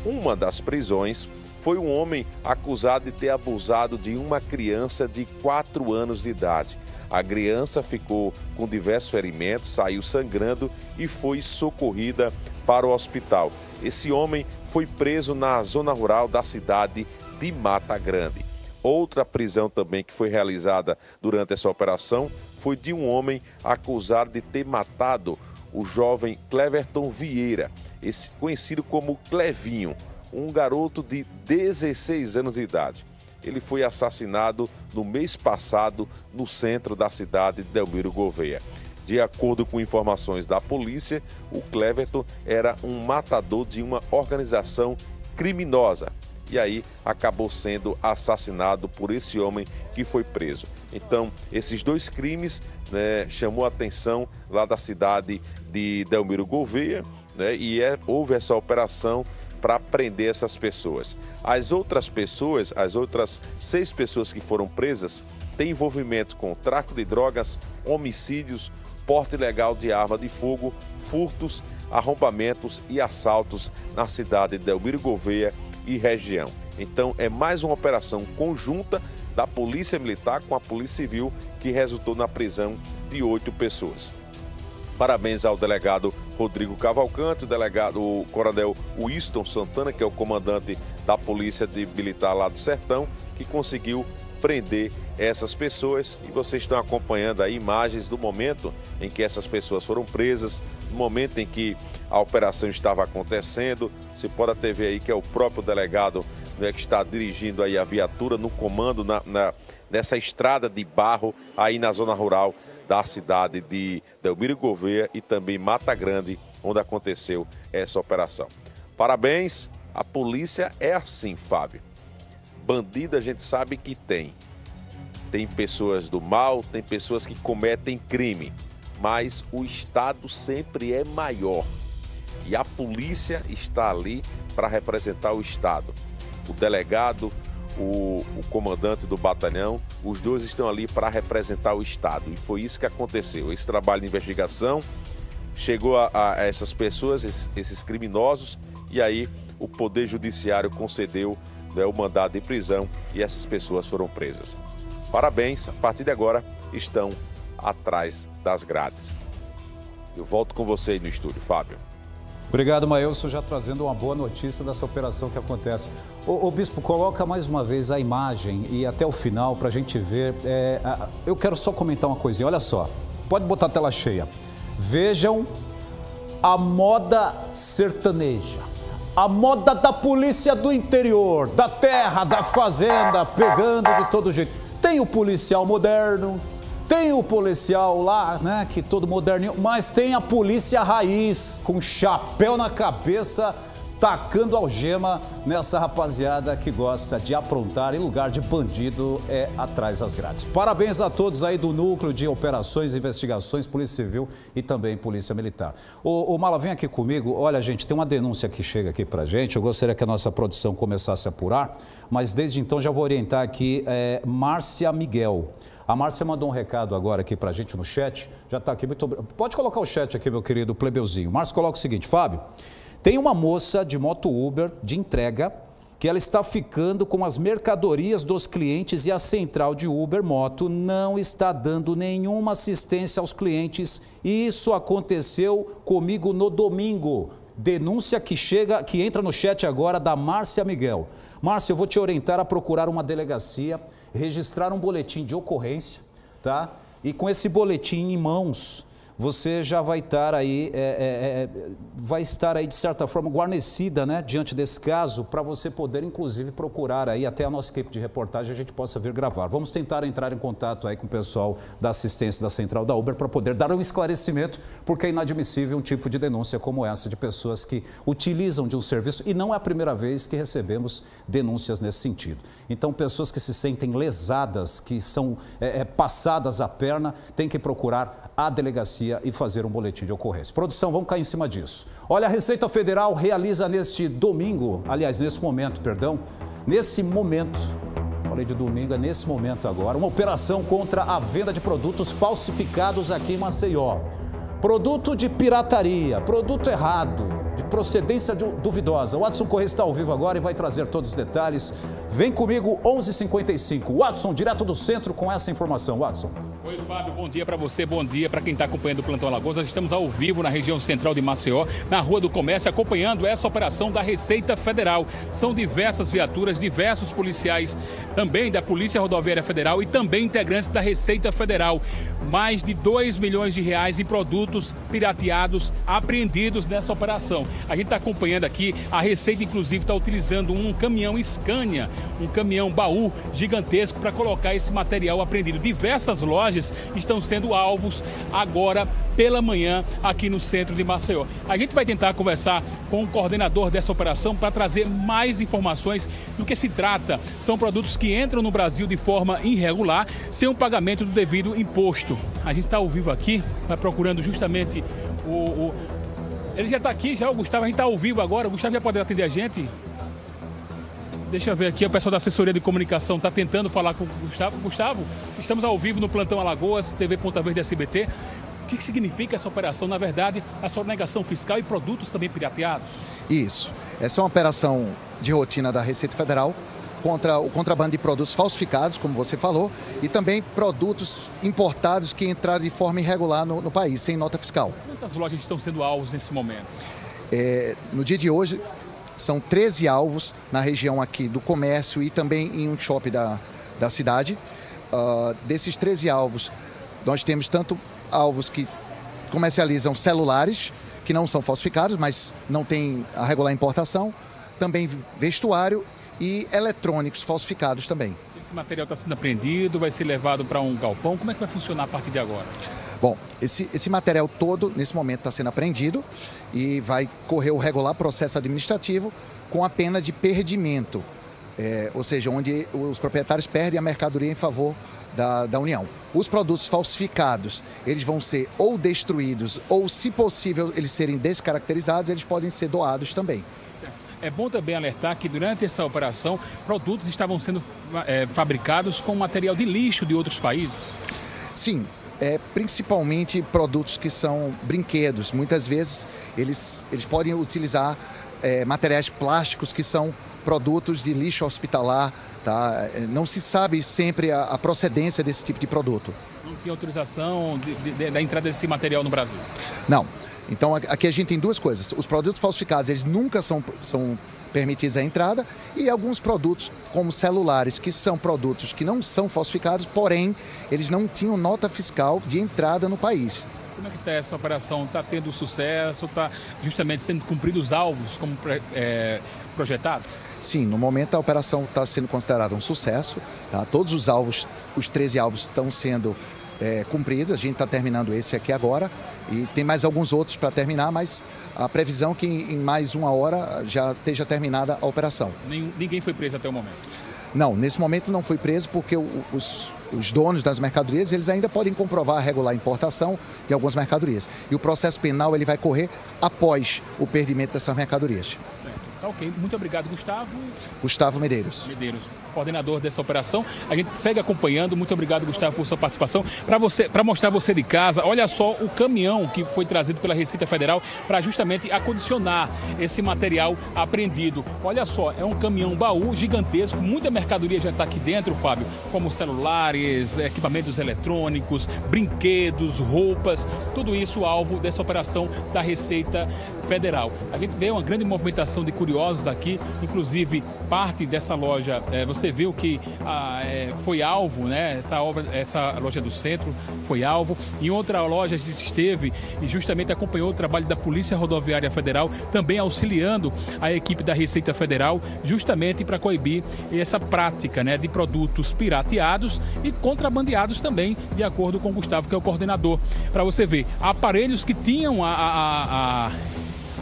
Uma das prisões foi um homem acusado de ter abusado de uma criança de 4 anos de idade. A criança ficou com diversos ferimentos, saiu sangrando e foi socorrida para o hospital. Esse homem foi preso na zona rural da cidade de Mata Grande. Outra prisão também que foi realizada durante essa operação foi de um homem acusado de ter matado o jovem Cleverton Vieira, esse conhecido como Clevinho, um garoto de 16 anos de idade. Ele foi assassinado no mês passado no centro da cidade de Delmiro Gouveia. De acordo com informações da polícia, o Cleverton era um matador de uma organização criminosa e aí acabou sendo assassinado por esse homem que foi preso. Então, esses dois crimes né, chamou a atenção lá da cidade de Delmiro Gouveia né, e é, houve essa operação para prender essas pessoas. As outras pessoas, as outras seis pessoas que foram presas, têm envolvimento com tráfico de drogas, homicídios, porte ilegal de arma de fogo, furtos, arrombamentos e assaltos na cidade de Delmiro Gouveia e região. Então é mais uma operação conjunta da Polícia Militar com a Polícia Civil que resultou na prisão de oito pessoas. Parabéns ao delegado Rodrigo Cavalcante, o delegado o coronel Winston Santana, que é o comandante da Polícia Militar lá do Sertão, que conseguiu prender essas pessoas e vocês estão acompanhando aí imagens do momento em que essas pessoas foram presas, no momento em que a operação estava acontecendo. Você pode até ver aí que é o próprio delegado né, que está dirigindo aí a viatura no comando na, na, nessa estrada de barro aí na zona rural da cidade de Delmiro Gouveia e também Mata Grande, onde aconteceu essa operação. Parabéns, a polícia é assim, Fábio. Bandido a gente sabe que tem. Tem pessoas do mal, tem pessoas que cometem crime, mas o Estado sempre é maior. E a polícia está ali para representar o Estado. O delegado, o, o, comandante do batalhão, os dois estão ali para representar o Estado. E foi isso que aconteceu. Esse trabalho de investigação chegou a, a essas pessoas, esses, esses, criminosos, e aí o Poder Judiciário concedeu né, o mandado de prisão e essas pessoas foram presas. Parabéns, a partir de agora estão atrás das grades. Eu volto com você aí no estúdio, Fábio. Obrigado, Maelson, já trazendo uma boa notícia dessa operação que acontece. O, Bispo, coloca mais uma vez a imagem e até o final para a gente ver. É, eu quero só comentar uma coisinha, olha só. Pode botar a tela cheia. Vejam a moda sertaneja. A moda da polícia do interior, da terra, da fazenda, pegando de todo jeito. Tem o policial moderno, tem o policial lá, né, que todo moderninho, mas tem a polícia raiz, com chapéu na cabeça, tacando algema nessa rapaziada que gosta de aprontar em lugar de bandido é atrás das grades. Parabéns a todos aí do Núcleo de Operações e Investigações, Polícia Civil e também Polícia Militar. O, o Mala, vem aqui comigo. Olha, gente, tem uma denúncia que chega aqui pra gente. Eu gostaria que a nossa produção começasse a apurar, mas desde então já vou orientar aqui é, Márcia Miguel. A Márcia mandou um recado agora aqui para gente no chat. Já está aqui, muito Pode colocar o chat aqui, meu querido plebeuzinho. Márcia coloca o seguinte, Fábio, tem uma moça de moto Uber, de entrega, que ela está ficando com as mercadorias dos clientes e a central de Uber Moto não está dando nenhuma assistência aos clientes. E isso aconteceu comigo no domingo. Denúncia que chega, que entra no chat agora da Márcia Miguel. Márcia, eu vou te orientar a procurar uma delegacia registrar um boletim de ocorrência, tá? E com esse boletim em mãos, você já vai estar aí, é, é, é, vai estar aí de certa forma guarnecida, né, diante desse caso, para você poder inclusive procurar aí até a nossa equipe de reportagem a gente possa vir gravar. Vamos tentar entrar em contato aí com o pessoal da assistência da central da Uber para poder dar um esclarecimento, porque é inadmissível um tipo de denúncia como essa de pessoas que utilizam de um serviço e não é a primeira vez que recebemos denúncias nesse sentido. Então, pessoas que se sentem lesadas, que são é, é passadas a perna, têm que procurar a delegacia e fazer um boletim de ocorrência. Produção, vamos cair em cima disso. Olha, a Receita Federal realiza neste domingo, aliás, nesse momento, perdão, nesse momento, falei de domingo, é nesse momento agora, uma operação contra a venda de produtos falsificados aqui em Maceió. Produto de pirataria, produto errado, de procedência duvidosa. O Watson Correia está ao vivo agora e vai trazer todos os detalhes. Vem comigo, 11:55. h 55 Watson, direto do centro com essa informação. Watson. Oi, Fábio, bom dia para você, bom dia para quem está acompanhando o Plantão Alagoas. Nós estamos ao vivo na região central de Maceió, na Rua do Comércio, acompanhando essa operação da Receita Federal. São diversas viaturas, diversos policiais, também da Polícia Rodoviária Federal e também integrantes da Receita Federal. Mais de 2 milhões de reais em produtos pirateados apreendidos nessa operação. A gente está acompanhando aqui, a Receita inclusive está utilizando um caminhão Scania, um caminhão baú gigantesco para colocar esse material apreendido. Diversas lojas estão sendo alvos agora pela manhã aqui no centro de Maceió. A gente vai tentar conversar com o coordenador dessa operação para trazer mais informações do que se trata. São produtos que entram no Brasil de forma irregular, sem o pagamento do devido imposto. A gente está ao vivo aqui, vai procurando justamente o, o... Ele já está aqui, já o Gustavo, a gente está ao vivo agora. O Gustavo já pode atender a gente? Deixa eu ver aqui, o pessoal da assessoria de comunicação está tentando falar com o Gustavo. Gustavo, estamos ao vivo no Plantão Alagoas, TV Ponta Verde SBT. O que, que significa essa operação? Na verdade, a sonegação fiscal e produtos também pirateados? Isso. Essa é uma operação de rotina da Receita Federal contra o contrabando de produtos falsificados, como você falou, e também produtos importados que entraram de forma irregular no, no país, sem nota fiscal. Quantas lojas estão sendo alvos nesse momento? É, no dia de hoje, são 13 alvos na região aqui do comércio e também em um shopping da, da cidade. Uh, desses 13 alvos, nós temos tanto alvos que comercializam celulares, que não são falsificados, mas não tem a regular importação, também vestuário e eletrônicos falsificados também. Esse material está sendo apreendido, vai ser levado para um galpão. Como é que vai funcionar a partir de agora? Bom, esse, esse material todo, nesse momento, está sendo apreendido e vai correr o regular processo administrativo com a pena de perdimento, é, ou seja, onde os proprietários perdem a mercadoria em favor da, da, União. Os produtos falsificados, eles vão ser ou destruídos ou, se possível, eles serem descaracterizados, eles podem ser doados também. É bom também alertar que durante essa operação, produtos estavam sendo é, fabricados com material de lixo de outros países. Sim, é, principalmente produtos que são brinquedos. Muitas vezes eles, eles podem utilizar é, materiais plásticos que são produtos de lixo hospitalar. Tá? É, não se sabe sempre a, a procedência desse tipo de produto. Não tinha autorização de, de, da entrada desse material no Brasil? Não. Então aqui a gente tem duas coisas. Os produtos falsificados, eles nunca são, são permitidos a entrada e alguns produtos, como celulares, que são produtos que não são falsificados, porém eles não tinham nota fiscal de entrada no país. Como é que está essa operação? Está tendo sucesso? Está justamente sendo cumpridos os alvos como é, projetado? Sim, no momento a operação está sendo considerada um sucesso. Tá? Todos os alvos, os 13 alvos estão sendo é, cumpridos. A gente está terminando esse aqui agora e tem mais alguns outros para terminar, mas a previsão é que em mais uma hora já esteja terminada a operação. ninguém foi preso até o momento? Não, nesse momento não foi preso porque os, os donos das mercadorias eles ainda podem comprovar a regular importação de algumas mercadorias. E o processo penal ele vai correr após o perdimento dessas mercadorias. Tá ok. Muito obrigado, Gustavo. Gustavo Medeiros. Medeiros, coordenador dessa operação. A gente segue acompanhando. Muito obrigado, Gustavo, por sua participação. Para você, para mostrar você de casa, olha só o caminhão que foi trazido pela Receita Federal para justamente acondicionar esse material apreendido. Olha só, é um caminhão baú gigantesco, muita mercadoria já está aqui dentro, Fábio, como celulares, equipamentos eletrônicos, brinquedos, roupas, tudo isso alvo dessa operação da Receita Federal. A gente vê uma grande movimentação de curiosos aqui, inclusive parte dessa loja, é, você viu que ah, é, foi alvo, né? Essa, obra, essa loja do centro foi alvo. Em outra loja a gente esteve e justamente acompanhou o trabalho da Polícia Rodoviária Federal, também auxiliando a equipe da Receita Federal, justamente para coibir essa prática né, de produtos pirateados e contrabandeados também, de acordo com o Gustavo, que é o coordenador. Para você ver, aparelhos que tinham a, a, a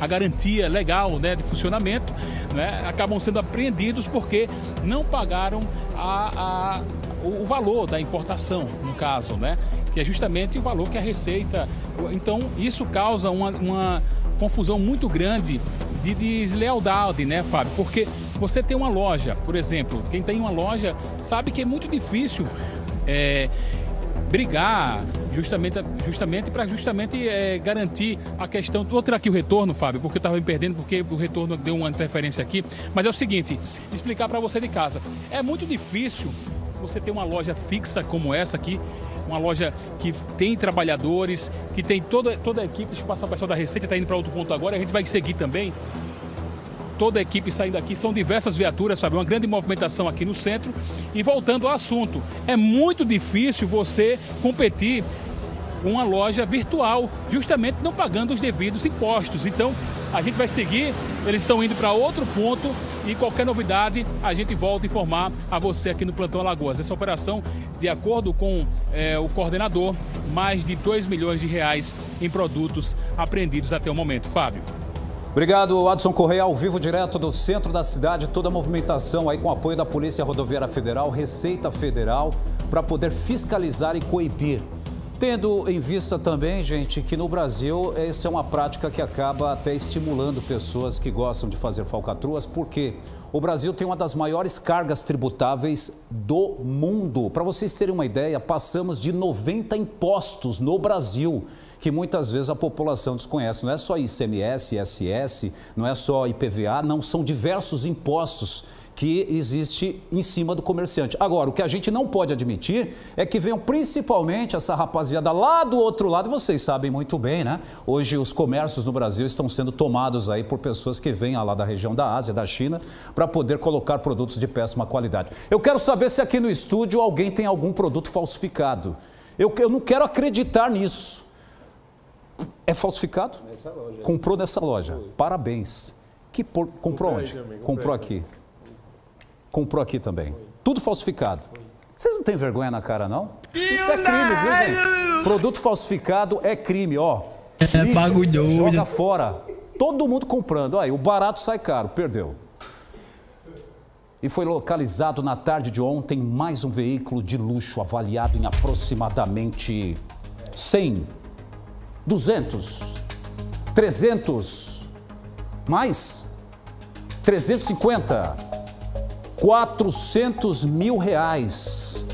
a garantia legal né, de funcionamento, né, acabam sendo apreendidos porque não pagaram a, a, o, valor da importação, no caso, né, que é justamente o valor que a Receita. Então, isso causa uma, uma confusão muito grande de deslealdade, né, Fábio? Porque você tem uma loja, por exemplo, quem tem uma loja sabe que é muito difícil. É, brigar justamente, justamente para justamente é, garantir a questão. Vou tirar aqui o retorno, Fábio, porque eu estava me perdendo, porque o retorno deu uma interferência aqui. Mas é o seguinte, explicar para você de casa. É muito difícil você ter uma loja fixa como essa aqui, uma loja que tem trabalhadores, que tem toda, toda a equipe, deixa eu passar o pessoal da Receita, está indo para outro ponto agora, a gente vai seguir também toda a equipe saindo aqui. São diversas viaturas, sabe? Uma grande movimentação aqui no centro. E voltando ao assunto, é muito difícil você competir uma loja virtual, justamente não pagando os devidos impostos. Então, a gente vai seguir, eles estão indo para outro ponto e qualquer novidade a gente volta a informar a você aqui no Plantão Alagoas. Essa operação, de acordo com é, o coordenador, mais de 2 milhões de reais em produtos apreendidos até o momento. Fábio. Obrigado, Adson Correia, ao vivo direto do centro da cidade, toda a movimentação aí com apoio da Polícia Rodoviária Federal, Receita Federal, para poder fiscalizar e coibir. Tendo em vista também, gente, que no Brasil essa é uma prática que acaba até estimulando pessoas que gostam de fazer falcatruas, porque o Brasil tem uma das maiores cargas tributáveis do mundo. Para vocês terem uma ideia, passamos de 90 impostos no Brasil, que muitas vezes a população desconhece. Não é só ICMS, ISS, não é só IPVA, não, são diversos impostos que existe em cima do comerciante. Agora, o que a gente não pode admitir é que venham principalmente essa rapaziada lá do outro lado, vocês sabem muito bem, né? Hoje os comércios no Brasil estão sendo tomados aí por pessoas que vêm lá da região da Ásia, da China, para poder colocar produtos de péssima qualidade. Eu quero saber se aqui no estúdio alguém tem algum produto falsificado. Eu, eu não quero acreditar nisso. É falsificado? Nessa loja. Comprou nessa loja. Parabéns. Que por... Comprou Comprei onde? também, Comprou aqui. Comprou aqui também. Tudo falsificado. Vocês não têm vergonha na cara, não? Isso é crime, viu, gente? Produto falsificado é crime, ó. É bagulho. Joga fora. Todo mundo comprando. Aí, o barato sai caro, perdeu. E foi localizado na tarde de ontem mais um veículo de luxo avaliado em aproximadamente 100, 200, 300, mais 350, 400 mil reais.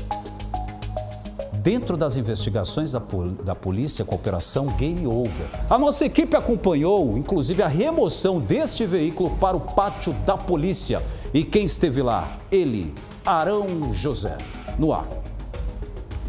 Dentro das investigações da, pol- da polícia a operação Game Over, a nossa equipe acompanhou, inclusive, a remoção deste veículo para o pátio da polícia. E quem esteve lá? Ele, Arão José, no ar.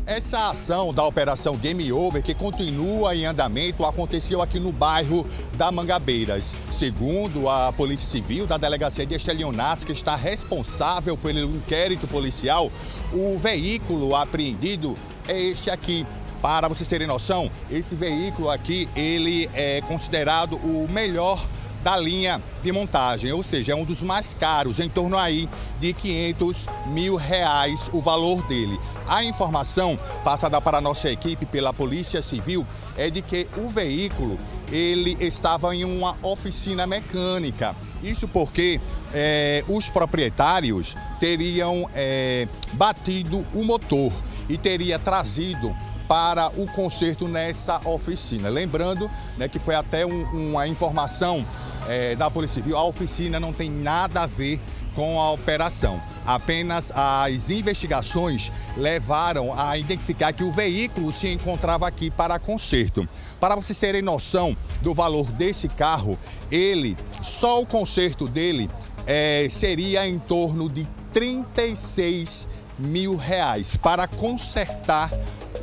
Essa ação da Operação Game Over, que continua em andamento, aconteceu aqui no bairro da Mangabeiras. Segundo a Polícia Civil da Delegacia de Estelionato, que está responsável pelo inquérito policial, o veículo apreendido é este aqui. Para vocês terem noção, esse veículo aqui, ele é considerado o melhor da linha de montagem, ou seja, é um dos mais caros, em torno aí de 500 mil reais o valor dele. A informação passada para a nossa equipe pela Polícia Civil é de que o veículo ele estava em uma oficina mecânica. Isso porque eh, os proprietários teriam eh, batido o motor e teria trazido para o conserto nessa oficina. Lembrando né, que foi até um- uma informação eh, da Polícia Civil, a oficina não tem nada a ver com a operação. Apenas as investigações levaram a identificar que o veículo se encontrava aqui para conserto. Para vocês terem noção do valor desse carro, ele, só o conserto dele, eh, seria em torno de 36 mil reais para consertar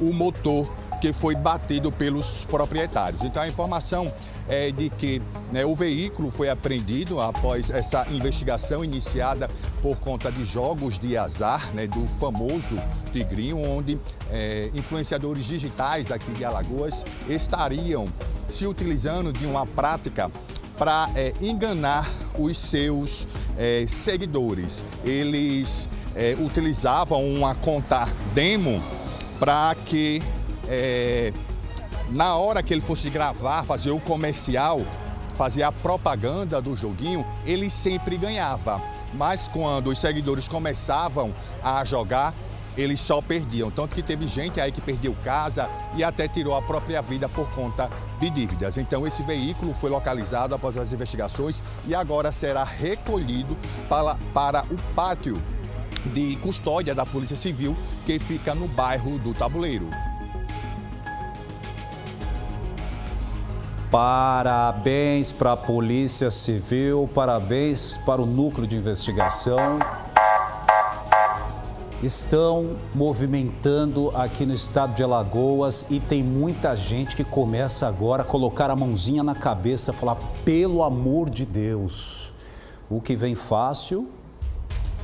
o motor que foi batido pelos proprietários. Então a informação é de que né, o veículo foi apreendido após essa investigação iniciada por conta de jogos de azar, né, do famoso Tigrinho, onde é, influenciadores digitais aqui de Alagoas estariam se utilizando de uma prática para é, enganar os seus é, seguidores. Eles é, utilizavam uma conta demo para que é, na hora que ele fosse gravar, fazer o comercial, fazer a propaganda do joguinho, ele sempre ganhava. Mas quando os seguidores começavam a jogar, eles só perdiam. Tanto que teve gente aí que perdeu casa e até tirou a própria vida por conta de dívidas. Então esse veículo foi localizado após as investigações e agora será recolhido para, para o pátio de custódia da Polícia Civil que fica no bairro do Tabuleiro. Parabéns para a Polícia Civil, parabéns para o Núcleo de Investigação. Estão movimentando aqui no estado de Alagoas e tem muita gente que começa agora a colocar a mãozinha na cabeça falar: pelo amor de Deus, o que vem fácil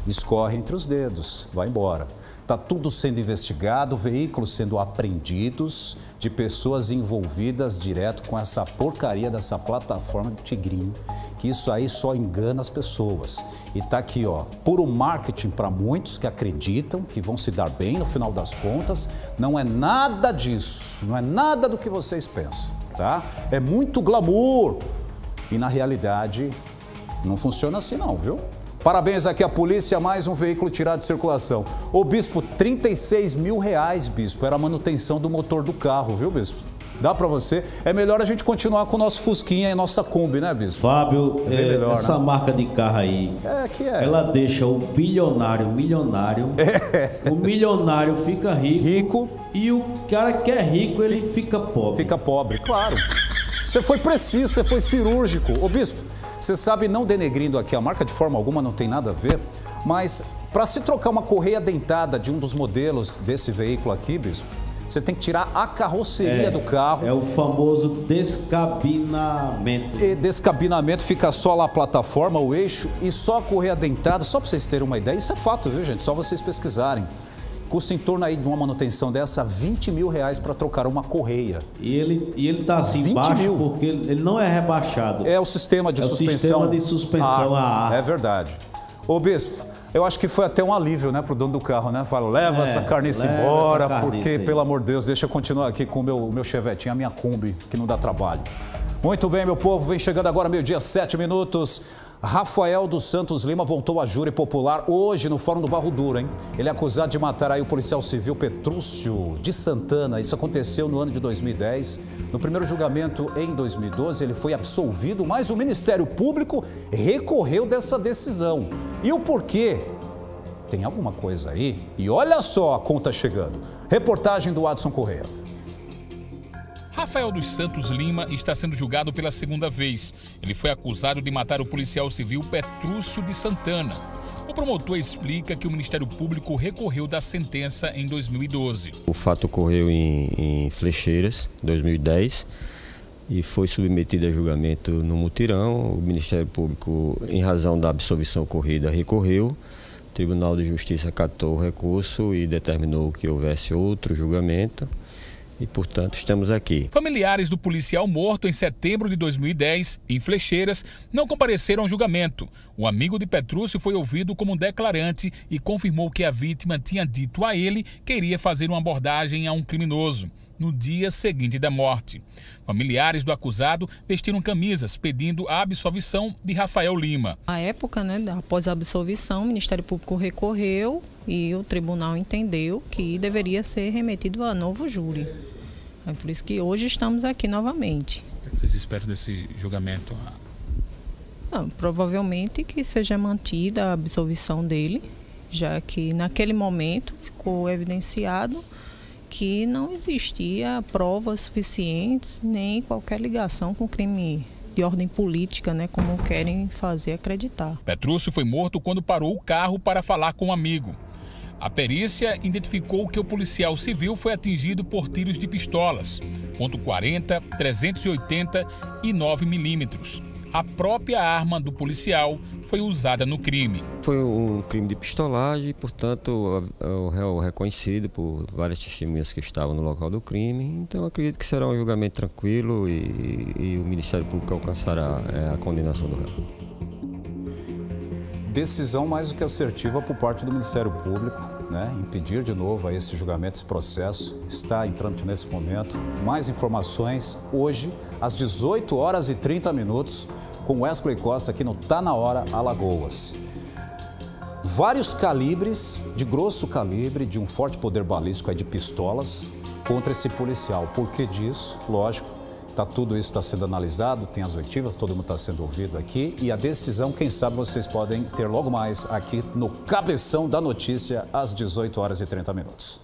escorre entre os dedos, vai embora. Está tudo sendo investigado, veículos sendo apreendidos de pessoas envolvidas direto com essa porcaria dessa plataforma de Tigrinho, que isso aí só engana as pessoas. E tá aqui, ó, puro marketing para muitos que acreditam que vão se dar bem no final das contas. Não é nada disso, não é nada do que vocês pensam, tá? É muito glamour. E na realidade, não funciona assim não, viu? Parabéns aqui à polícia, mais um veículo tirado de circulação. Ô bispo, 36 mil reais, bispo, era a manutenção do motor do carro, viu, bispo? Dá pra você? É melhor a gente continuar com o nosso Fusquinha e nossa Kombi, né, bispo? Fábio, É é, melhor, essa né? marca de carro aí, É que é. ela deixa o bilionário milionário, o milionário fica rico, rico e o cara que é rico ele fica pobre. Fica pobre, claro. Você foi preciso, você foi cirúrgico. Ô bispo, você sabe, não denegrindo aqui a marca de forma alguma, não tem nada a ver, Mas para se trocar uma correia dentada de um dos modelos desse veículo aqui, Bispo, você tem que tirar a carroceria É, do carro. É o famoso descabinamento. E descabinamento fica só lá a plataforma, o eixo e só a correia dentada. Só para vocês terem uma ideia, isso é fato, viu, gente? Só vocês pesquisarem. Custa em torno aí de uma manutenção dessa 20 mil reais para trocar uma correia. E ele, e ele tá assim 20 baixo mil. porque ele não é rebaixado. É o sistema de É o suspensão. sistema de suspensão a ar. É verdade. Ô, Bispo, eu acho que foi até um alívio, né, pro dono do carro, né? Fala, leva É, essa carniça embora, carniça porque, aí. pelo amor de Deus, deixa eu continuar aqui com o meu, o meu chevetinho, a minha Kombi, que não dá trabalho. Muito bem, meu povo, vem chegando agora meio-dia, sete minutos. Rafael dos Santos Lima voltou à júri popular hoje no Fórum do Barro Duro, hein? Ele é acusado de matar aí o policial civil Petrúcio de Santana. Isso aconteceu no ano de 2010. No primeiro julgamento, em 2012, ele foi absolvido, mas o Ministério Público recorreu dessa decisão. E o porquê? Tem alguma coisa aí? E olha só a conta chegando. Reportagem do Adson Correia. Rafael dos Santos Lima está sendo julgado pela segunda vez. Ele foi acusado de matar o policial civil Petrúcio de Santana. O promotor explica que o Ministério Público recorreu da sentença em 2012. O fato ocorreu em, em Flecheiras, 2010, e foi submetido a julgamento no mutirão. O Ministério Público, em razão da absolvição ocorrida, recorreu. O Tribunal de Justiça acatou o recurso e determinou que houvesse outro julgamento. E, portanto, estamos aqui. Familiares do policial morto em setembro de 2010, em Flecheiras, não compareceram ao julgamento. O amigo de Petrúcio foi ouvido como declarante e confirmou que a vítima tinha dito a ele que iria fazer uma abordagem a um criminoso no dia seguinte da morte. Familiares do acusado vestiram camisas pedindo a absolvição de Rafael Lima. Na época, né, após a absolvição, o Ministério Público recorreu e o tribunal entendeu que deveria ser remetido a novo júri. É por isso que hoje estamos aqui novamente. O que vocês esperam desse julgamento? Não, provavelmente que seja mantida a absolvição dele, já que naquele momento ficou evidenciado que não existia provas suficientes nem qualquer ligação com crime de ordem política, né, como querem fazer acreditar. Petrúcio foi morto quando parou o carro para falar com um amigo. A perícia identificou que o policial civil foi atingido por tiros de pistolas, ponto .40, 380 e 9 milímetros. A própria arma do policial foi usada no crime. Foi um crime de pistolagem, portanto, o réu reconhecido por várias testemunhas que estavam no local do crime. Então, acredito que será um julgamento tranquilo e, e o Ministério Público alcançará é, a condenação do réu. Decisão mais do que assertiva por parte do Ministério Público, né? Impedir de novo esse julgamento, esse processo. Está entrando nesse momento. Mais informações hoje, às 18 horas e 30 minutos, com Wesley Costa aqui no Tá Na Hora Alagoas. Vários calibres, de grosso calibre, de um forte poder balístico aí de pistolas contra esse policial. Por que disso? Lógico, tá, tudo isso está sendo analisado, tem as oitivas, todo mundo está sendo ouvido aqui. E a decisão, quem sabe, vocês podem ter logo mais aqui no Cabeção da Notícia, às 18 horas e 30 minutos.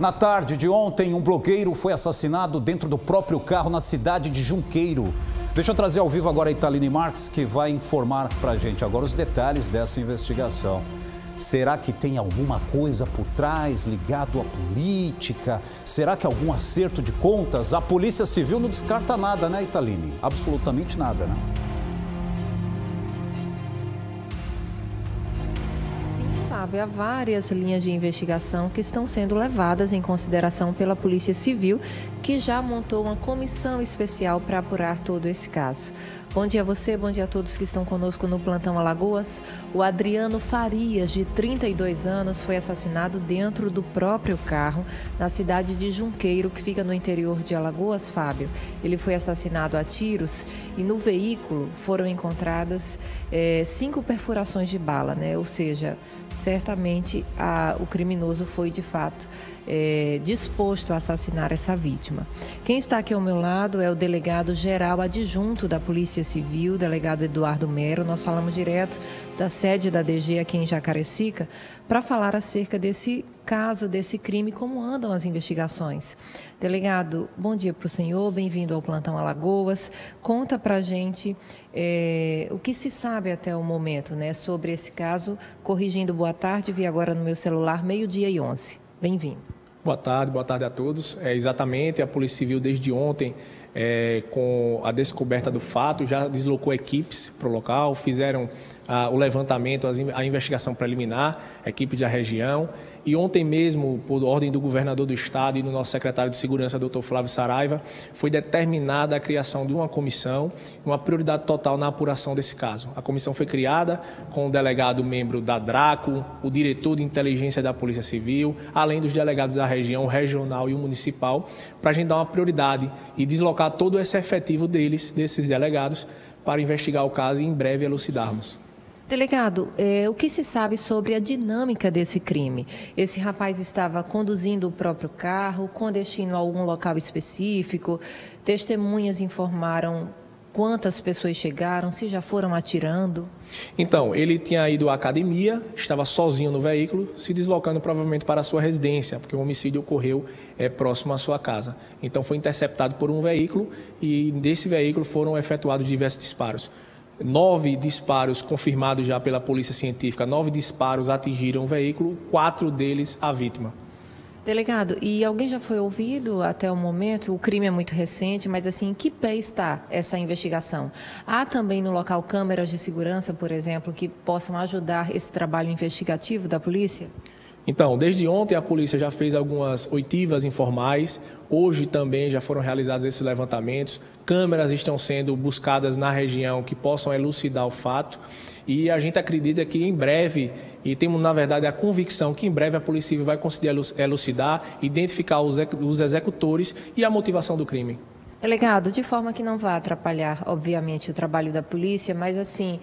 Na tarde de ontem, um blogueiro foi assassinado dentro do próprio carro na cidade de Junqueiro. Deixa eu trazer ao vivo agora a Italine Marques, que vai informar para a gente agora os detalhes dessa investigação. Será que tem alguma coisa por trás ligado à política? Será que algum acerto de contas? A Polícia Civil não descarta nada, né, Italine? Absolutamente nada, né? Fábio, há várias linhas de investigação que estão sendo levadas em consideração pela Polícia Civil, que já montou uma comissão especial para apurar todo esse caso. Bom dia a você, bom dia a todos que estão conosco no Plantão Alagoas. O Adriano Farias, de 32 anos, foi assassinado dentro do próprio carro na cidade de Junqueiro, que fica no interior de Alagoas, Fábio. Ele foi assassinado a tiros e no veículo foram encontradas eh, cinco perfurações de bala, né? Ou seja, certamente a- o criminoso foi de fato eh, disposto a assassinar essa vítima. Quem está aqui ao meu lado é o delegado geral adjunto da Polícia Civil, delegado Eduardo Mero. Nós falamos direto da sede da DG aqui em Jacarecica para falar acerca desse caso desse crime, como andam as investigações. Delegado, bom dia para o senhor, bem-vindo ao Plantão Alagoas. Conta para a gente é, o que se sabe até o momento né, sobre esse caso. Corrigindo, boa tarde, vi agora no meu celular, meio-dia e onze. Bem-vindo. Boa tarde, boa tarde a todos. É, exatamente, a Polícia Civil desde ontem é, com a descoberta do fato, já deslocou equipes para o local, fizeram ah, o levantamento, a investigação preliminar, equipe da região. E ontem mesmo, por ordem do governador do estado e do nosso secretário de Segurança, doutor Flávio Saraiva, foi determinada a criação de uma comissão, uma prioridade total na apuração desse caso. A comissão foi criada com o delegado membro da DRACO, o diretor de inteligência da Polícia Civil, além dos delegados da região, regional e o municipal, para a gente dar uma prioridade e deslocar todo esse efetivo deles, desses delegados, para investigar o caso e em breve elucidarmos. Delegado, é, o que se sabe sobre a dinâmica desse crime? Esse rapaz estava conduzindo o próprio carro, com destino a algum local específico? Testemunhas informaram quantas pessoas chegaram, se já foram atirando? Então, ele tinha ido à academia, estava sozinho no veículo, se deslocando provavelmente para a sua residência, porque o homicídio ocorreu é, próximo à sua casa. Então, foi interceptado por um veículo e desse veículo foram efetuados diversos disparos nove disparos confirmados já pela polícia científica, nove disparos atingiram o veículo, quatro deles a vítima. Delegado, e alguém já foi ouvido até o momento? O crime é muito recente, mas assim, em que pé está essa investigação? Há também no local câmeras de segurança, por exemplo, que possam ajudar esse trabalho investigativo da polícia? Então, desde ontem a polícia já fez algumas oitivas informais, hoje também já foram realizados esses levantamentos, câmeras estão sendo buscadas na região que possam elucidar o fato e a gente acredita que em breve, e temos na verdade a convicção que em breve a Polícia Civil vai conseguir elucidar, identificar os executores e a motivação do crime. Delegado, de forma que não vá atrapalhar, obviamente, o trabalho da polícia, mas assim,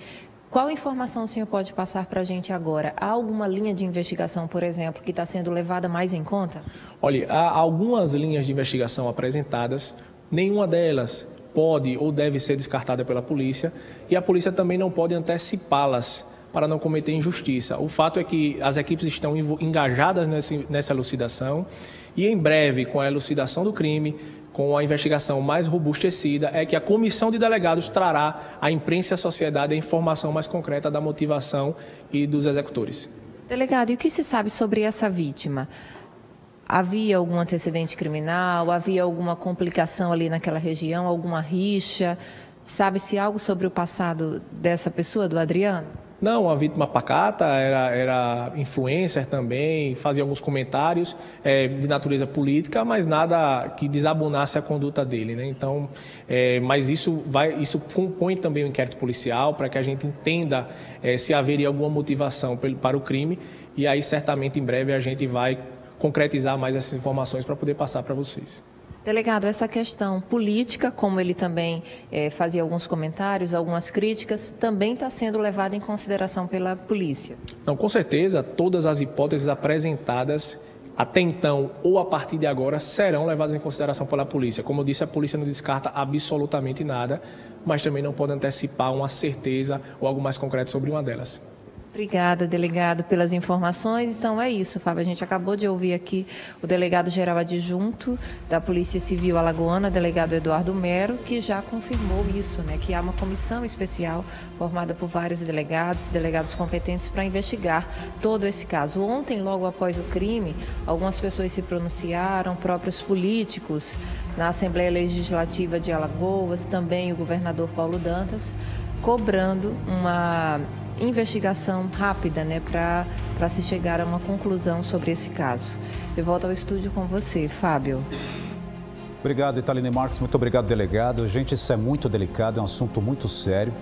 qual informação o senhor pode passar para a gente agora? Há alguma linha de investigação, por exemplo, que está sendo levada mais em conta? Olha, há algumas linhas de investigação apresentadas, nenhuma delas pode ou deve ser descartada pela polícia e a polícia também não pode antecipá-las para não cometer injustiça. O fato é que as equipes estão engajadas nessa, elucidação e em breve, com a elucidação do crime, com a investigação mais robustecida, é que a comissão de delegados trará à imprensa e à sociedade a informação mais concreta da motivação e dos executores. Delegado, e o que se sabe sobre essa vítima? Havia algum antecedente criminal? Havia alguma complicação ali naquela região? Alguma rixa? Sabe-se algo sobre o passado dessa pessoa, do Adriano? Não, uma vítima pacata, era, era influencer também, fazia alguns comentários é, de natureza política, mas nada que desabonasse a conduta dele. Né? Então, é, mas isso, vai, isso compõe também o inquérito policial para que a gente entenda é, se haveria alguma motivação para o crime e aí certamente em breve a gente vai concretizar mais essas informações para poder passar para vocês. Delegado, essa questão política, como ele também é, fazia alguns comentários, algumas críticas, também está sendo levada em consideração pela polícia? Não, com certeza, todas as hipóteses apresentadas até então ou a partir de agora serão levadas em consideração pela polícia. Como eu disse, a polícia não descarta absolutamente nada, mas também não pode antecipar uma certeza ou algo mais concreto sobre uma delas. Obrigada, delegado, pelas informações. Então é isso, Fábio. A gente acabou de ouvir aqui o delegado geral adjunto da Polícia Civil Alagoana, delegado Eduardo Mero, que já confirmou isso, né? Que há uma comissão especial formada por vários delegados, delegados competentes para investigar todo esse caso. Ontem, logo após o crime, algumas pessoas se pronunciaram, próprios políticos na Assembleia Legislativa de Alagoas, também o governador Paulo Dantas, cobrando uma investigação rápida, né, para se chegar a uma conclusão sobre esse caso. Eu volto ao estúdio com você, Fábio. Obrigado, Italine Marques. Muito obrigado, delegado. Gente, isso é muito delicado, é um assunto muito sério.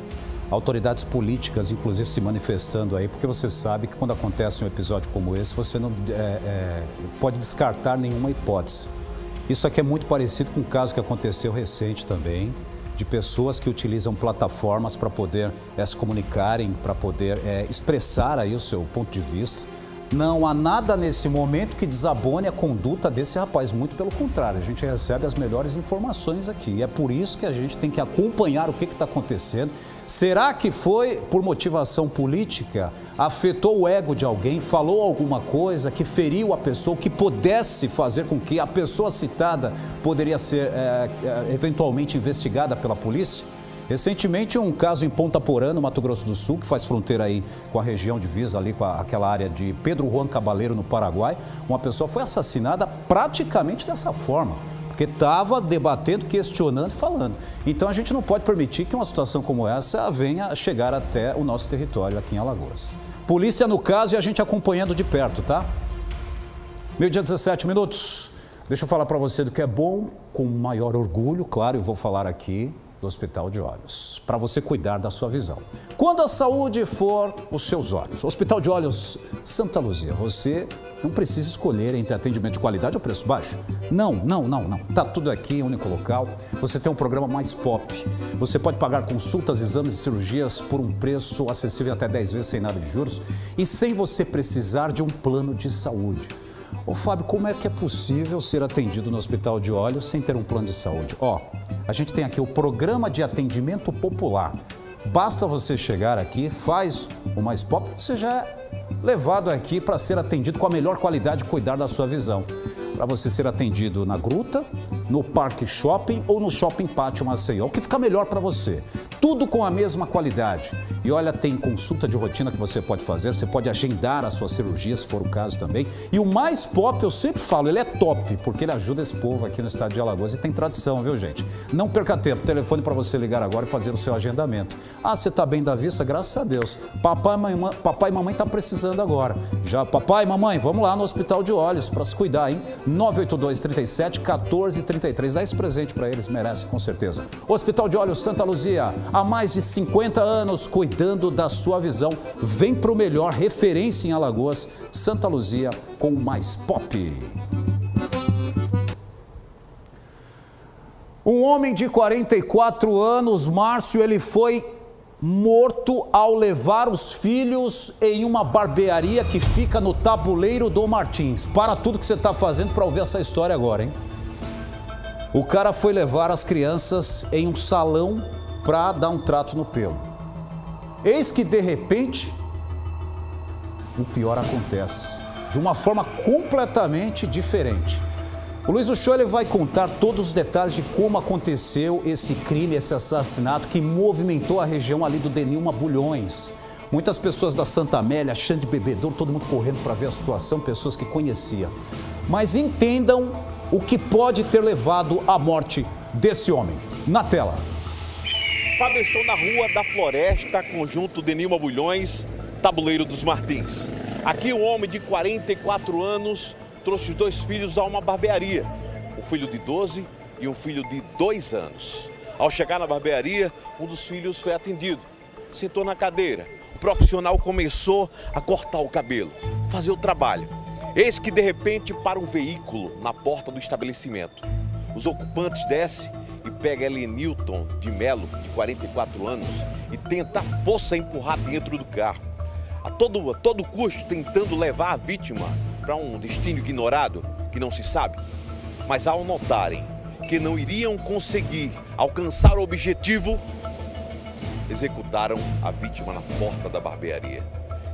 Autoridades políticas, inclusive, se manifestando aí, porque você sabe que quando acontece um episódio como esse, você não é, é, pode descartar nenhuma hipótese. Isso aqui é muito parecido com o caso que aconteceu recente também de pessoas que utilizam plataformas para poder é, se comunicarem, para poder é, expressar aí o seu ponto de vista. Não há nada nesse momento que desabone a conduta desse rapaz, muito pelo contrário, a gente recebe as melhores informações aqui. E é por isso que a gente tem que acompanhar o que está acontecendo. Será que foi por motivação política? Afetou o ego de alguém? Falou alguma coisa que feriu a pessoa, que pudesse fazer com que a pessoa citada poderia ser é, eventualmente investigada pela polícia? Recentemente, um caso em Ponta Porã, no Mato Grosso do Sul, que faz fronteira aí com a região divisa ali com a, aquela área de Pedro Juan Cabaleiro, no Paraguai, uma pessoa foi assassinada praticamente dessa forma, porque estava debatendo, questionando e falando. Então a gente não pode permitir que uma situação como essa venha chegar até o nosso território aqui em Alagoas. Polícia no caso e a gente acompanhando de perto, tá? Meio dia 17 minutos. Deixa eu falar para você do que é bom, com maior orgulho, claro, eu vou falar aqui do Hospital de Olhos, para você cuidar da sua visão. Quando a saúde for os seus olhos, Hospital de Olhos Santa Luzia, você não precisa escolher entre atendimento de qualidade ou preço baixo. Não, não, não, não. Tá tudo aqui em único local. Você tem um programa mais pop. Você pode pagar consultas, exames e cirurgias por um preço acessível até 10 vezes sem nada de juros e sem você precisar de um plano de saúde. Ô Fábio, como é que é possível ser atendido no Hospital de Olhos sem ter um plano de saúde? Ó, a gente tem aqui o Programa de Atendimento Popular. Basta você chegar aqui, faz o mais pop, você já é levado aqui para ser atendido com a melhor qualidade e cuidar da sua visão. Para você ser atendido na gruta, no Parque Shopping ou no Shopping Pátio Maceió, o que fica melhor para você. Tudo com a mesma qualidade. E olha, tem consulta de rotina que você pode fazer, você pode agendar a sua cirurgia, se for o caso também. E o mais pop, eu sempre falo, ele é top, porque ele ajuda esse povo aqui no estado de Alagoas e tem tradição, viu, gente? Não perca tempo, telefone para você ligar agora e fazer o seu agendamento. Ah, você está bem da vista? Graças a Deus. Papai, mamãe, papai e mamãe está precisando agora. Já, papai e mamãe, vamos lá no Hospital de Olhos para se cuidar, hein? 982 37 14 33. Dá esse presente para eles, merece com certeza. Hospital de Olhos Santa Luzia, há mais de 50 anos, cuidando da sua visão. Vem para o melhor referência em Alagoas, Santa Luzia, com mais pop. Um homem de 44 anos, Márcio, ele foi morto ao levar os filhos em uma barbearia que fica no tabuleiro do Martins. Para tudo que você está fazendo para ouvir essa história agora, hein? O cara foi levar as crianças em um salão para dar um trato no pelo. Eis que de repente o pior acontece de uma forma completamente diferente. O Luiz Uchoa vai contar todos os detalhes de como aconteceu esse crime, esse assassinato que movimentou a região ali do Denilma Bulhões. Muitas pessoas da Santa Amélia, Xande Bebedouro, todo mundo correndo para ver a situação, pessoas que conhecia. Mas entendam o que pode ter levado à morte desse homem. Na tela. Fábio, estou na Rua da Floresta, conjunto Denilma Bulhões, Tabuleiro dos Martins. Aqui um homem de 44 anos trouxe os dois filhos a uma barbearia. Um filho de 12 e um filho de 2 anos. Ao chegar na barbearia, um dos filhos foi atendido. Sentou na cadeira. O profissional começou a cortar o cabelo, fazer o trabalho. Eis que de repente para um veículo na porta do estabelecimento. Os ocupantes descem e pega Newton de Melo, de 44 anos, e tenta a força empurrar dentro do carro. A todo, a todo custo tentando levar a vítima para um destino ignorado que não se sabe. Mas ao notarem que não iriam conseguir alcançar o objetivo, executaram a vítima na porta da barbearia.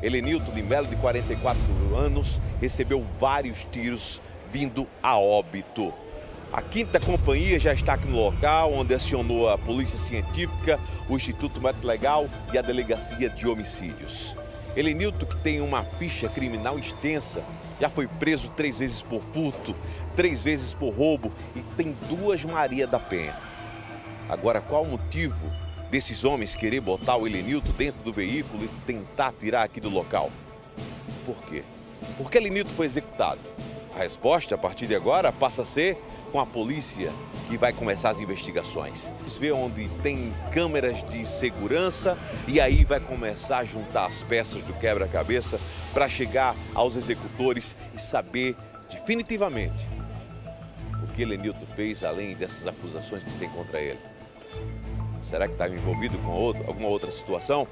Helenilton de Melo, de 44 anos, recebeu vários tiros vindo a óbito. A quinta companhia já está aqui no local, onde acionou a Polícia Científica, o Instituto Médico Legal e a Delegacia de Homicídios. Elenilton, que tem uma ficha criminal extensa, já foi preso três vezes por furto, três vezes por roubo e tem duas Maria da Penha. Agora, qual o motivo desses homens querer botar o Elenilton dentro do veículo e tentar tirar aqui do local? Por quê? Por que Elenilton foi executado? A resposta, a partir de agora, passa a ser com a polícia que vai começar as investigações. Ver onde tem câmeras de segurança e aí vai começar a juntar as peças do quebra-cabeça para chegar aos executores e saber definitivamente o que Lenilton fez além dessas acusações que tem contra ele. Será que estava envolvido com outro, alguma outra situação?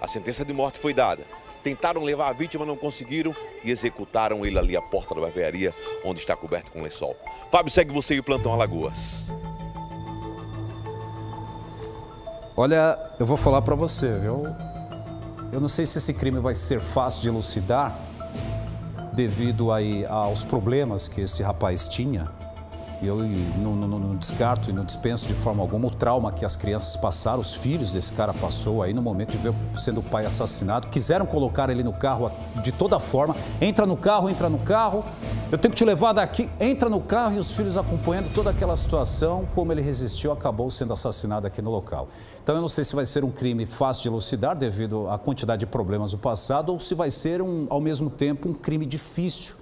A sentença de morte foi dada tentaram levar a vítima, não conseguiram e executaram ele ali à porta da barbearia, onde está coberto com lençol. Fábio, segue você e o Plantão Alagoas. Olha, eu vou falar para você, viu? Eu não sei se esse crime vai ser fácil de elucidar devido aí aos problemas que esse rapaz tinha. Eu não, não, não, descarto e não dispenso de forma alguma o trauma que as crianças passaram, os filhos desse cara passou aí no momento de ver sendo o pai assassinado. Quiseram colocar ele no carro de toda forma. Entra no carro, entra no carro. Eu tenho que te levar daqui. Entra no carro e os filhos acompanhando toda aquela situação. Como ele resistiu, acabou sendo assassinado aqui no local. Então eu não sei se vai ser um crime fácil de elucidar devido à quantidade de problemas do passado ou se vai ser um, ao mesmo tempo um crime difícil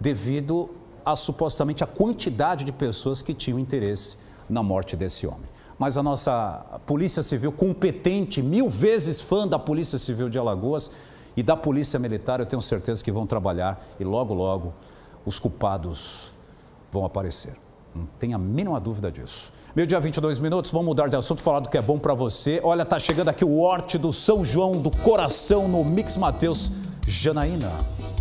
devido a supostamente a quantidade de pessoas que tinham interesse na morte desse homem. Mas a nossa Polícia Civil, competente, mil vezes fã da Polícia Civil de Alagoas e da Polícia Militar, eu tenho certeza que vão trabalhar e logo, logo os culpados vão aparecer. Não tenha a mínima dúvida disso. Meio dia 22 minutos, vamos mudar de assunto, falar do que é bom para você. Olha, tá chegando aqui o Horte do São João do Coração no Mix Mateus. Janaína,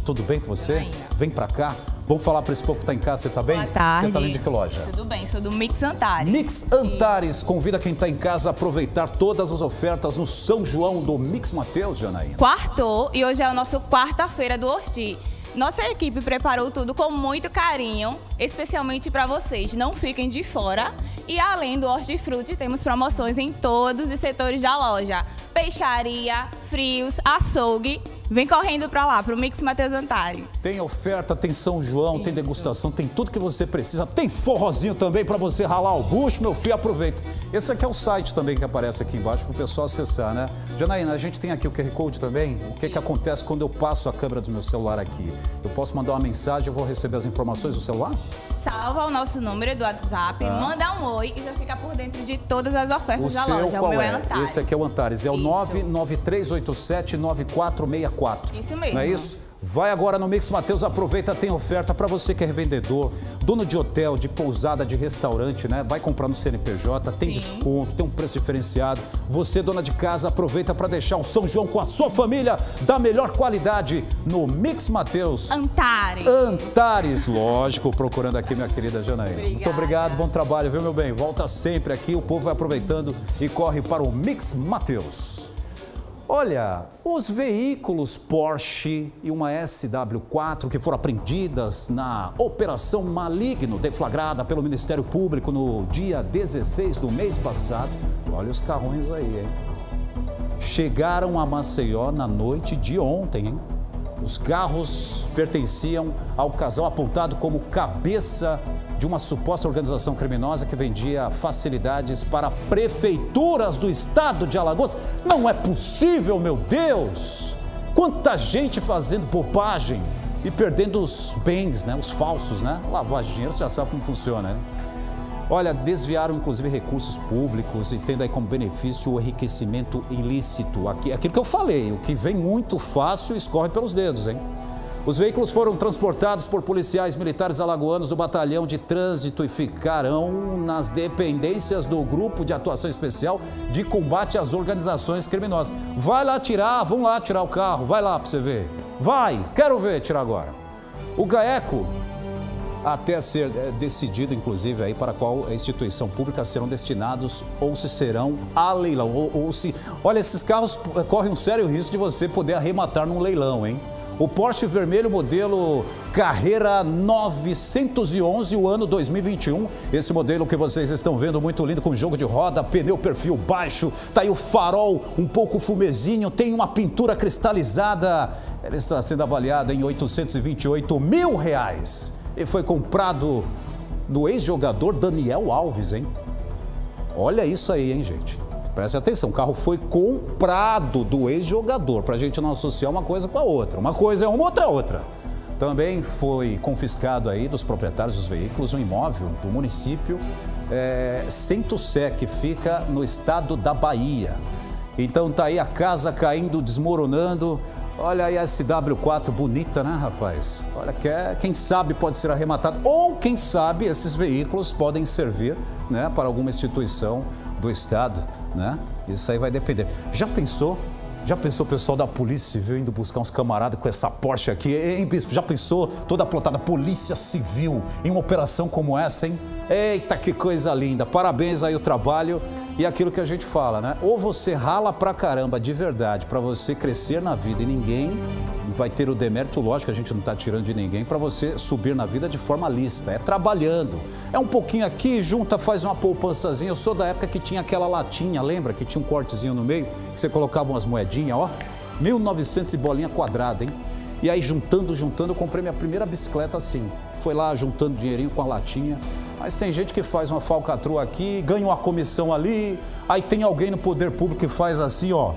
tudo bem com você? Janaína. Vem para cá. Vamos falar para esse povo que está em casa, você está bem? Boa tarde. Você está vindo de que loja? Tudo bem, sou do Mix Antares. Mix Antares, convida quem está em casa a aproveitar todas as ofertas no São João do Mix Mateus, Janaína. Quartou e hoje é a nossa quarta-feira do Orti. Nossa equipe preparou tudo com muito carinho, especialmente para vocês. Não fiquem de fora. E além do hortifruti, temos promoções em todos os setores da loja. Peixaria, frios, açougue Vem correndo para lá, para o Mix Matheus Antari. Tem oferta, tem São João, Isso. tem degustação, tem tudo que você precisa. Tem forrozinho também para você ralar o bucho, meu filho, aproveita. Esse aqui é o site também que aparece aqui embaixo para o pessoal acessar, né? Janaína, a gente tem aqui o QR Code também. O que, que acontece quando eu passo a câmera do meu celular aqui? Eu posso mandar uma mensagem, eu vou receber as informações do celular? Salva o nosso número do WhatsApp, ah. manda um oi e já fica por dentro de todas as ofertas o da loja. Qual o meu é, é Antares. Esse aqui é o Antares, é o 99387 9464. 4. Isso mesmo. Não é isso? Vai agora no Mix Mateus, aproveita, tem oferta para você que é revendedor, dono de hotel, de pousada, de restaurante, né? Vai comprar no CNPJ, tem Sim. desconto, tem um preço diferenciado. Você, dona de casa, aproveita para deixar um São João com a sua família da melhor qualidade no Mix Mateus. Antares. Antares, lógico, procurando aqui minha querida Janaína. Obrigada. Muito obrigado, bom trabalho, viu, meu bem? Volta sempre aqui, o povo vai aproveitando e corre para o Mix Mateus. Olha, os veículos Porsche e uma SW4 que foram apreendidas na Operação Maligno, deflagrada pelo Ministério Público no dia 16 do mês passado. Olha os carrões aí, hein? Chegaram a Maceió na noite de ontem, hein? Os carros pertenciam ao casal apontado como cabeça de uma suposta organização criminosa que vendia facilidades para prefeituras do estado de Alagoas. Não é possível, meu Deus! Quanta gente fazendo bobagem e perdendo os bens, né? Os falsos, né? Lavagem de dinheiro, você já sabe como funciona, né? Olha, desviaram inclusive recursos públicos e tendo aí como benefício o enriquecimento ilícito. Aquilo que eu falei, o que vem muito fácil escorre pelos dedos, hein? Os veículos foram transportados por policiais militares alagoanos do Batalhão de Trânsito e ficarão nas dependências do Grupo de Atuação Especial de Combate às Organizações Criminosas. Vai lá tirar, vão lá tirar o carro, vai lá para você ver. Vai, quero ver tirar agora. O GAECO, até ser é, decidido, inclusive, aí para qual instituição pública serão destinados ou se serão a leilão. Ou, ou se. Olha, esses carros eh, correm um sério risco de você poder arrematar num leilão, hein? O Porsche vermelho modelo Carreira 911, o ano 2021. Esse modelo que vocês estão vendo, muito lindo, com jogo de roda, pneu perfil baixo, tá aí o farol um pouco fumezinho, tem uma pintura cristalizada. Ele está sendo avaliado em 828 mil reais. E foi comprado do ex-jogador Daniel Alves, hein? Olha isso aí, hein, gente? Preste atenção, o carro foi comprado do ex-jogador, para a gente não associar uma coisa com a outra. Uma coisa é uma, outra é outra. Também foi confiscado aí dos proprietários dos veículos um imóvel do município é, Sé, que fica no estado da Bahia. Então tá aí a casa caindo, desmoronando. Olha aí a SW4 bonita, né, rapaz? Olha, que é, quem sabe pode ser arrematado. Ou, quem sabe, esses veículos podem servir né, para alguma instituição do Estado, né? Isso aí vai depender. Já pensou Já pensou o pessoal da Polícia Civil indo buscar uns camaradas com essa Porsche aqui? Hein, Bispo? Já pensou toda a plotada Polícia Civil em uma operação como essa, hein? Eita, que coisa linda. Parabéns aí o trabalho e aquilo que a gente fala, né? Ou você rala pra caramba de verdade para você crescer na vida e ninguém vai ter o demérito, lógico, a gente não está tirando de ninguém, para você subir na vida de forma lícita. É trabalhando. É um pouquinho aqui, junta, faz uma poupançazinha. Eu sou da época que tinha aquela latinha, lembra? Que tinha um cortezinho no meio, que você colocava umas moedinhas, ó. 1900 e bolinha quadrada, hein? E aí, juntando, juntando, eu comprei minha primeira bicicleta assim. Foi lá juntando dinheirinho com a latinha. Mas tem gente que faz uma falcatrua aqui, ganha uma comissão ali. Aí tem alguém no poder público que faz assim, ó.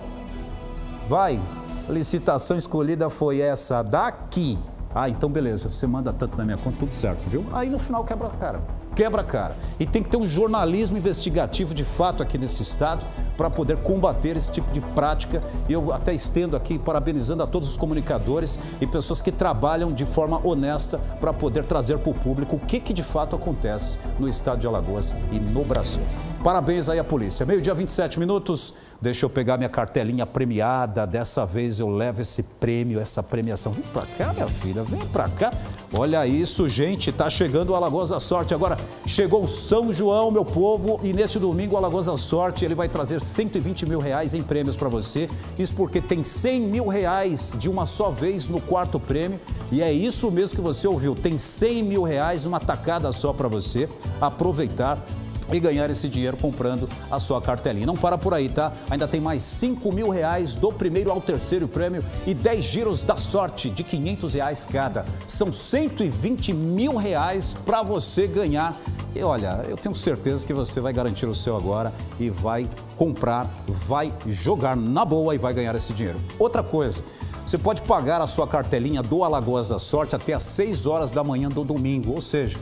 Vai, licitação escolhida foi essa daqui. Ah, então beleza, você manda tanto na minha conta, tudo certo, viu? Aí no final quebra a cara. Quebra a cara. E tem que ter um jornalismo investigativo de fato aqui nesse estado para poder combater esse tipo de prática. E eu até estendo aqui parabenizando a todos os comunicadores e pessoas que trabalham de forma honesta para poder trazer para o público o que, que de fato acontece no estado de Alagoas e no Brasil. Parabéns aí à polícia. Meio-dia, 27 minutos. Deixa eu pegar minha cartelinha premiada. Dessa vez eu levo esse prêmio, essa premiação. Vem pra cá, minha filha, vem pra cá. Olha isso, gente. Tá chegando o Alagoas da Sorte. Agora chegou o São João, meu povo. E nesse domingo, o Alagoas da Sorte ele vai trazer 120 mil reais em prêmios para você. Isso porque tem 100 mil reais de uma só vez no quarto prêmio. E é isso mesmo que você ouviu. Tem 100 mil reais numa tacada só para você aproveitar e ganhar esse dinheiro comprando a sua cartelinha. Não para por aí, tá? Ainda tem mais 5 mil reais do primeiro ao terceiro prêmio e 10 giros da sorte de 500 reais cada. São 120 mil reais para você ganhar. E olha, eu tenho certeza que você vai garantir o seu agora e vai comprar, vai jogar na boa e vai ganhar esse dinheiro. Outra coisa, você pode pagar a sua cartelinha do Alagoas da Sorte até às 6 horas da manhã do domingo, ou seja,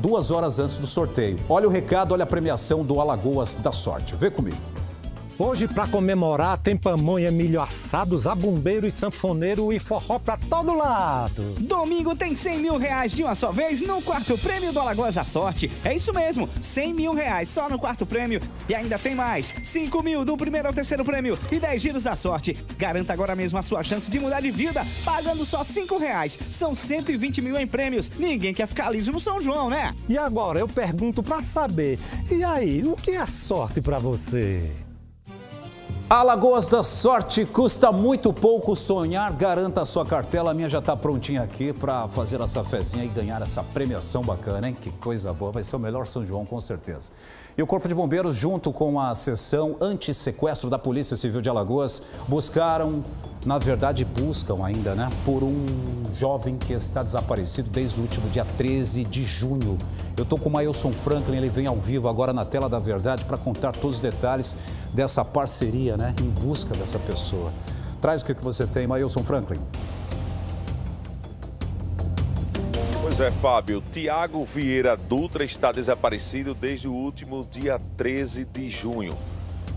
duas horas antes do sorteio. Olha o recado, olha a premiação do Alagoas da Sorte. Vê comigo. Hoje, para comemorar, tem pamonha, milho assado, zabumbeiro e sanfoneiro e forró pra todo lado. Domingo tem 100 mil reais de uma só vez no quarto prêmio do Alagoas da Sorte. É isso mesmo, 100 mil reais só no quarto prêmio. E ainda tem mais, 5 mil do primeiro ao terceiro prêmio e 10 giros da sorte. Garanta agora mesmo a sua chance de mudar de vida, pagando só 5 reais. São 120 mil em prêmios. Ninguém quer ficar liso no São João, né? E agora eu pergunto pra saber, e aí, o que é sorte pra você? Alagoas da Sorte, custa muito pouco sonhar, garanta a sua cartela, a minha já está prontinha aqui para fazer essa fezinha e ganhar essa premiação bacana, hein? Que coisa boa, vai ser o melhor São João com certeza. E o Corpo de Bombeiros, junto com a seção anti-sequestro da Polícia Civil de Alagoas, buscaram, na verdade buscam ainda, né, por um jovem que está desaparecido desde o último dia 13 de junho. Eu estou com o Mailson Franklin, ele vem ao vivo agora na tela da verdade para contar todos os detalhes dessa parceria, né, em busca dessa pessoa. Traz o que você tem, Mailson Franklin. Pois é, Fábio. Tiago Vieira Dutra está desaparecido desde o último dia 13 de junho.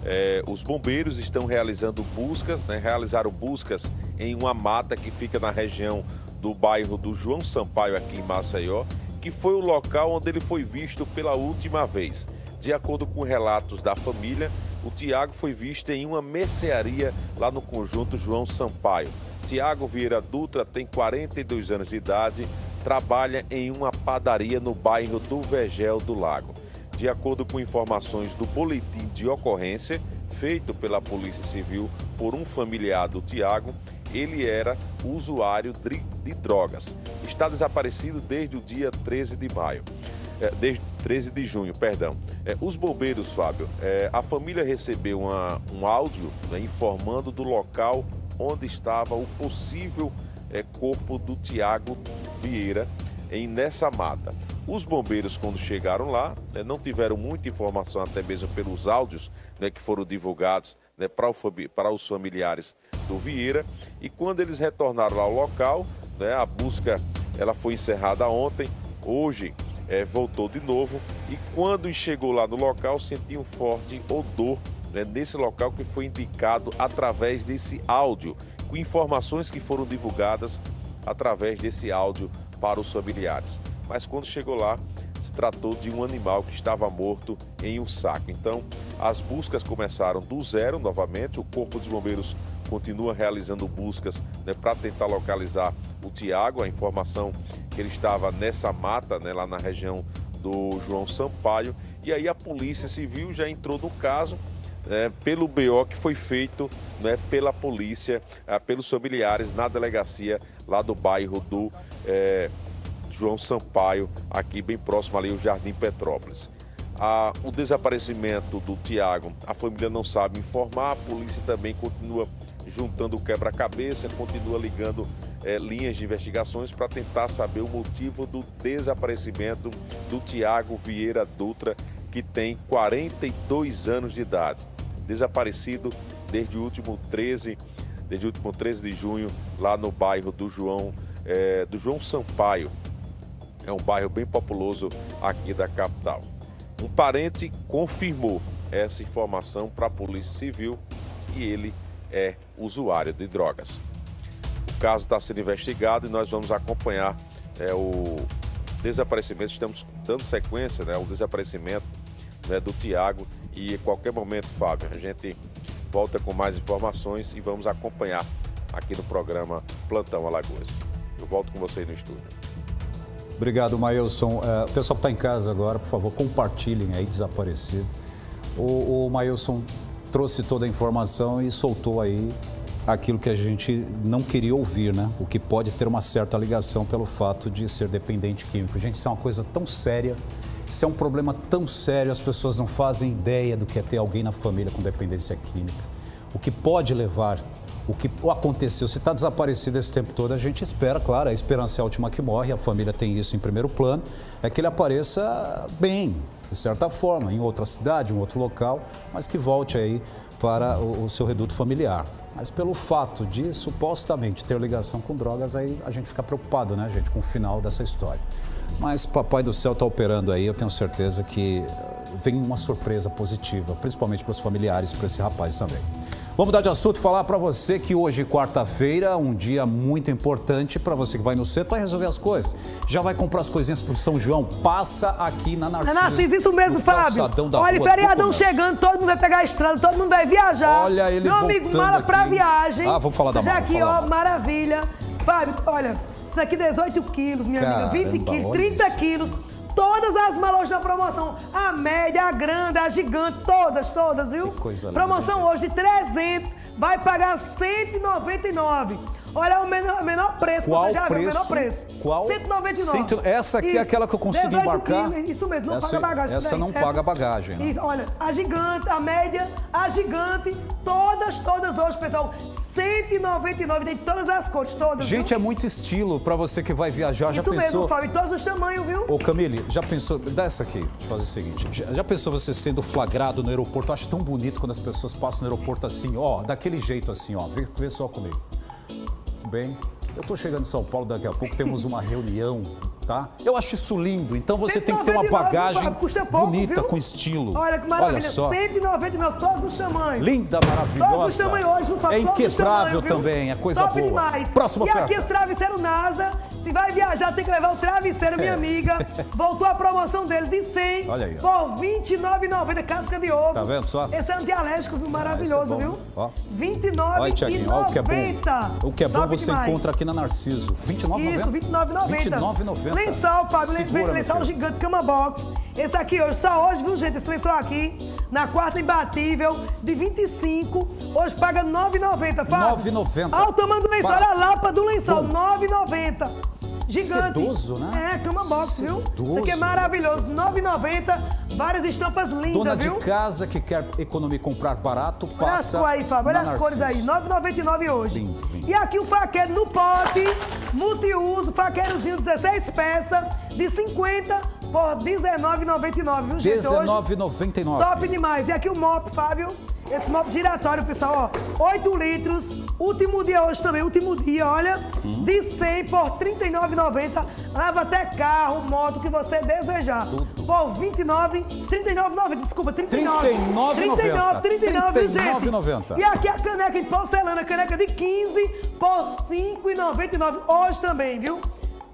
É, os bombeiros estão realizando buscas, né, realizaram buscas em uma mata que fica na região do bairro do João Sampaio, aqui em Maceió, que foi o local onde ele foi visto pela última vez. De acordo com relatos da família, o Tiago foi visto em uma mercearia lá no conjunto João Sampaio. Tiago Vieira Dutra tem 42 anos de idade, trabalha em uma padaria no bairro do Vegel do Lago. De acordo com informações do boletim de ocorrência feito pela Polícia Civil por um familiar do Tiago, ele era usuário de drogas. Está desaparecido desde o dia 13 de maio. É, desde 13 de junho, perdão. É, os bombeiros, Fábio, é, a família recebeu uma, um áudio né, informando do local onde estava o possível é, corpo do Tiago Vieira em nessa mata. Os bombeiros, quando chegaram lá, né, não tiveram muita informação, até mesmo pelos áudios né, que foram divulgados né, para, o, para, os familiares do Vieira. E quando eles retornaram ao local, né, a busca ela foi encerrada ontem. Hoje é, voltou de novo e quando chegou lá no local sentiu um forte odor né, nesse local que foi indicado através desse áudio, com informações que foram divulgadas através desse áudio para os familiares. Mas quando chegou lá, se tratou de um animal que estava morto em um saco. Então, as buscas começaram do zero novamente. O Corpo dos Bombeiros continua realizando buscas né, para tentar localizar o Tiago. A informação que ele estava nessa mata, né, lá na região do João Sampaio. E aí a Polícia Civil já entrou no caso né, pelo BO que foi feito né, pela polícia, eh, pelos familiares na delegacia lá do bairro do eh, João Sampaio, aqui bem próximo ali o Jardim Petrópolis. Ah, o desaparecimento do Tiago, a família não sabe informar, a polícia também continua juntando quebra-cabeça, continua ligando eh, linhas de investigações para tentar saber o motivo do desaparecimento do Tiago Vieira Dutra, que tem 42 anos de idade. Desaparecido desde o último 13, desde o último 13 de junho, lá no bairro do João, eh, do João Sampaio. É um bairro bem populoso aqui da capital. Um parente confirmou essa informação para a Polícia Civil e ele é usuário de drogas. O caso está sendo investigado e nós vamos acompanhar é, o desaparecimento. Estamos dando sequência né, ao desaparecimento né, do Tiago e a qualquer momento, Fábio, a gente volta com mais informações e vamos acompanhar aqui no programa Plantão Alagoas. Eu volto com você aí no estúdio. Obrigado, Mailson. É, o pessoal que está em casa agora, por favor, compartilhem aí, desaparecido. O, o Mailson trouxe toda a informação e soltou aí aquilo que a gente não queria ouvir, né? O que pode ter uma certa ligação pelo fato de ser dependente químico. Gente, isso é uma coisa tão séria, isso é um problema tão sério, as pessoas não fazem ideia do que é ter alguém na família com dependência química. O que pode levar, o que aconteceu, se está desaparecido esse tempo todo, a gente espera, claro, a esperança é a última que morre, a família tem isso em primeiro plano, é que ele apareça bem, de certa forma, em outra cidade, em outro local, mas que volte aí para o, o seu reduto familiar. Mas pelo fato de supostamente ter ligação com drogas, aí a gente fica preocupado, né, gente, com o final dessa história. Mas Papai do Céu está operando aí, eu tenho certeza que vem uma surpresa positiva, principalmente para os familiares, para esse rapaz também. Vamos mudar de assunto e falar para você que hoje, quarta-feira, um dia muito importante para você que vai no centro, vai resolver as coisas. Já vai comprar as coisinhas para o São João, passa aqui na Narciso. É Narciso, isso mesmo, Fábio. Olha, feriadão chegando, todo mundo vai pegar a estrada, todo mundo vai viajar. Olha ele Meu amigo, mala aqui. para viagem. Ah, vamos falar da Já mala, aqui, vamos falar ó, maravilha. Fábio, olha, isso daqui 18 quilos, minha amiga, 20 Caramba, quilos, olha 30 isso. quilos. Todas as malas na promoção. A média, a grande, a gigante, todas, todas, viu? coisa linda, promoção hoje de 300, vai pagar 199. Olha o menor, menor preço, Qual você já viu o menor preço? preço. Qual? 199. Cento- essa aqui é Isso. aquela que eu consigo 18 embarcar? quilos, Isso mesmo, não Essa- paga bagagem. essa não daí. paga bagagem, né? Isso, olha, a gigante, a média, a gigante, todas, todas hoje, pessoal. 199, tem todas as cores, todas. Gente, viu? é muito estilo para você que vai viajar. Já Isso pensou? mesmo, Fábio, todos os tamanhos, viu? Ô Camille, já pensou, dá essa aqui, deixa eu fazer o seguinte, já, já pensou você sendo flagrado no aeroporto? Eu acho tão bonito quando as pessoas passam no aeroporto assim, ó, daquele jeito assim, ó, vê, vê só comigo. Bem, eu tô chegando em São Paulo daqui a pouco, temos uma reunião, tá? Eu acho isso lindo, então você tem que ter uma 199, bagagem pouco, bonita, viu? com estilo. Olha que maravilha, Olha só, 199, todos os tamanhos. linda, Todos os maravilhosa. tamanhos hoje, não faz É inquebrável tamanhos, viu? também, é coisa Top boa. demais. Próxima e oferta. aqui esse travesseiro NASA, se vai viajar tem que levar o travesseiro, minha É. amiga. Voltou a promoção dele de 100 Olha aí, ó. por 29,90, casca de ovo. Tá vendo só? Esse é antialérgico, viu? Maravilhoso, bom, viu? né? Ó. 29,90. Olha, Tiaguinho, olha o que é bom. O que é bom você demais. encontra aqui na Narciso. 29,90? Isso, 29,90. 29,90. Lençol, Fábio, Segura, lençol gigante, cama box. Esse aqui hoje, só hoje, viu, gente? Esse lençol aqui, na quarta imbatível, de 25, hoje paga 9,90, Fábio. 9,90. Olha o tamanho do lençol, olha a lapa do lençol, 9,90. Gigante. Sedoso, né? É, cama box, viu? Sedoso. Isso aqui é maravilhoso, 9,90, várias estampas lindas, Dona de viu? casa que quer economia e comprar barato, Olha as passa cores aí, Fábio. Olha as cores aí. Narciso. 9,99 hoje. Lindo, lindo. E aqui o faqueiro no pote, multiuso, faqueirozinho 16 peças, de 50 por 19,99, viu, gente? Hoje, 19,99. Top demais. E aqui o mop, Fábio. Esse mop giratório, pessoal, ó. 8 litros. Último dia hoje também, último dia, olha. Hum. De 100 por 39,90. Lava até carro, moto, o que você desejar. Por 29, 39,90. Desculpa, 39. 39,90. 39, 39, viu, gente? 39,90. E aqui a caneca de porcelana, caneca de 15 por 5,99. Hoje também, viu?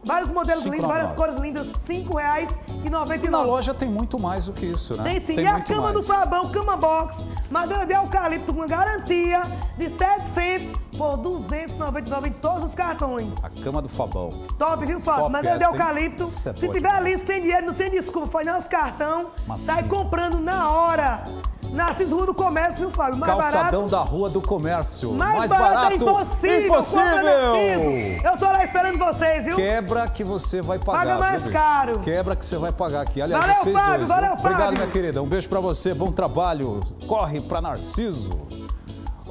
Vários modelos lindos, 5,99. várias cores lindas, R$ 5,99. Na loja tem muito mais do que isso, né? Tem sim. e a cama mais. do Fabão, cama box, Madeira de eucalipto com garantia de 700 por 299 em todos os cartões. A cama do Fabão. Top, viu, Fábio? Madeira de essa, hein? eucalipto. É Se tiver ali, se tem dinheiro, não tem desculpa. Foi nosso cartão. Macio. Sai comprando na hora. Narciso Rua do Comércio, viu, Fábio? Mais Calçadão barato. da Rua do Comércio. Mais, barato, é impossível. Impossível! Compra Narciso. Eu tô lá esperando vocês, viu? Quebra que você vai pagar. Paga mais viu, caro. Quebra que você vai pagar aqui. Aliás, Valeu, vocês Fábio, dois. valeu, viu? Obrigado, Fábio. minha querida. Um beijo pra você. Bom trabalho. Corre pra Narciso.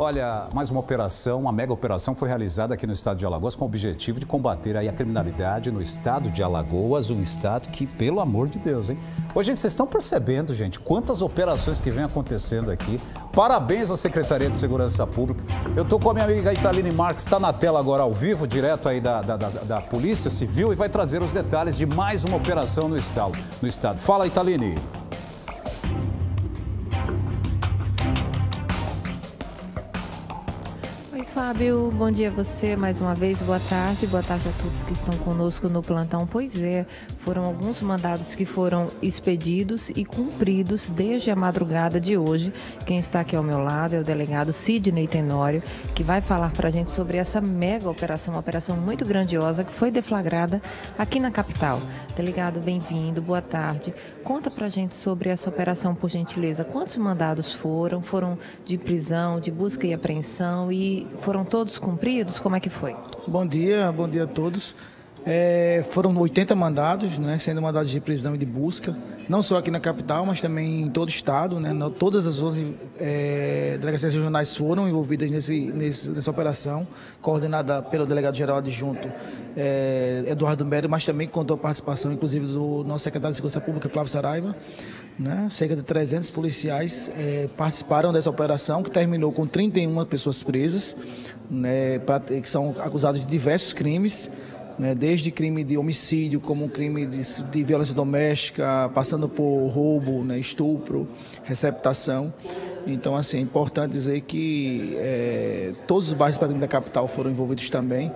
Olha, mais uma operação, uma mega operação foi realizada aqui no estado de Alagoas com o objetivo de combater aí a criminalidade no estado de Alagoas, um estado que, pelo amor de Deus, hein? Ô, gente, vocês estão percebendo, gente, quantas operações que vem acontecendo aqui. Parabéns à Secretaria de Segurança Pública. Eu tô com a minha amiga Italine Marques, está na tela agora ao vivo, direto aí da, da, da, da Polícia Civil e vai trazer os detalhes de mais uma operação no estado. No estado. Fala, Italine. Fábio. Bom dia a você mais uma vez. Boa tarde. Boa tarde a todos que estão conosco no plantão. Pois é, foram alguns mandados que foram expedidos e cumpridos desde a madrugada de hoje. Quem está aqui ao meu lado é o delegado Sidney Tenório, que vai falar para a gente sobre essa mega operação, uma operação muito grandiosa que foi deflagrada aqui na capital. Delegado, bem-vindo. Boa tarde. Conta para a gente sobre essa operação, por gentileza. Quantos mandados foram? Foram de prisão, de busca e apreensão e foram todos cumpridos? Como é que foi? Bom dia, bom dia a todos. É, foram 80 mandados, né, sendo mandados de prisão e de busca, não só aqui na capital, mas também em todo o estado. Né, todas as 11 é, delegacias regionais foram envolvidas nesse, nesse- nessa operação, coordenada pelo delegado-geral adjunto é, Eduardo Mério, mas também contou a participação, inclusive, do nosso secretário de Segurança Pública, Flávio Saraiva. Né? Cerca de 300 policiais eh, participaram dessa operação, que terminou com 31 pessoas presas, né, pra- que são acusadas de diversos crimes, né, desde crime de homicídio, como crime de, de violência doméstica, passando por roubo, né, estupro, receptação. Então, assim, é importante dizer que eh, todos os bairros da capital foram envolvidos também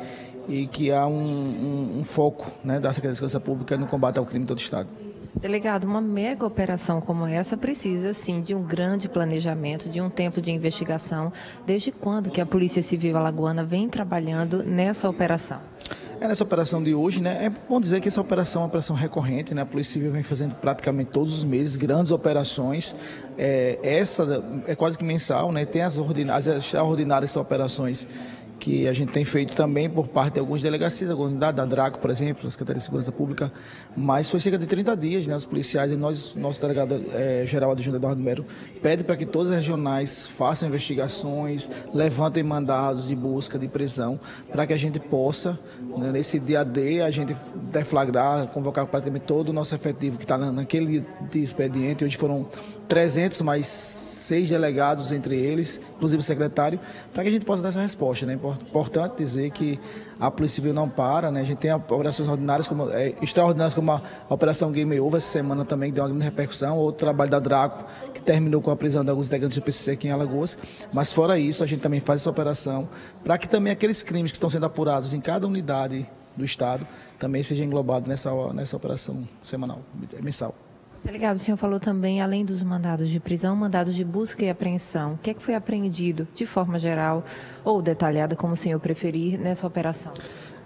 e que há um, um- um foco né, da Secretaria de Segurança Pública no combate ao crime em todo o Estado. Delegado, uma mega operação como essa precisa, sim, de um grande planejamento, de um tempo de investigação. Desde quando que a Polícia Civil Alagoana vem trabalhando nessa operação? É nessa operação de hoje, né? É bom dizer que essa operação é uma operação recorrente, né? A Polícia Civil vem fazendo praticamente todos os meses grandes operações. É, essa é quase que mensal, né? Tem as ordinárias, as são operações que a gente tem feito também por parte de algumas delegacias, algumas unidades, da DRACO, por exemplo, da Secretaria de Segurança Pública, mas foi cerca de 30 dias, né? Os policiais e nós, nosso delegado eh, geral adjunto Eduardo Mero, pede para que todas as regionais façam investigações, levantem mandados de busca, de prisão, para que a gente possa, né, nesse dia D, a gente deflagrar, convocar praticamente todo o nosso efetivo que está naquele expediente. Hoje foram 300 mais seis delegados entre eles, inclusive o secretário, para que a gente possa dar essa resposta. Né? Impor- Importante dizer que a Polícia Civil não para, né? a gente tem operações ordinárias, como, é, extraordinárias, como a, Operação Game Over, essa semana também que deu uma grande repercussão, outro trabalho da Draco, que terminou com a prisão de alguns integrantes do PCC aqui em Alagoas. Mas fora isso, a gente também faz essa operação para que também aqueles crimes que estão sendo apurados em cada unidade do Estado também sejam englobados nessa, nessa operação semanal, mensal. Delegado, o senhor falou também, além dos mandados de prisão, mandados de busca e apreensão. O que é que foi apreendido, de forma geral ou detalhada, como o senhor preferir, nessa operação?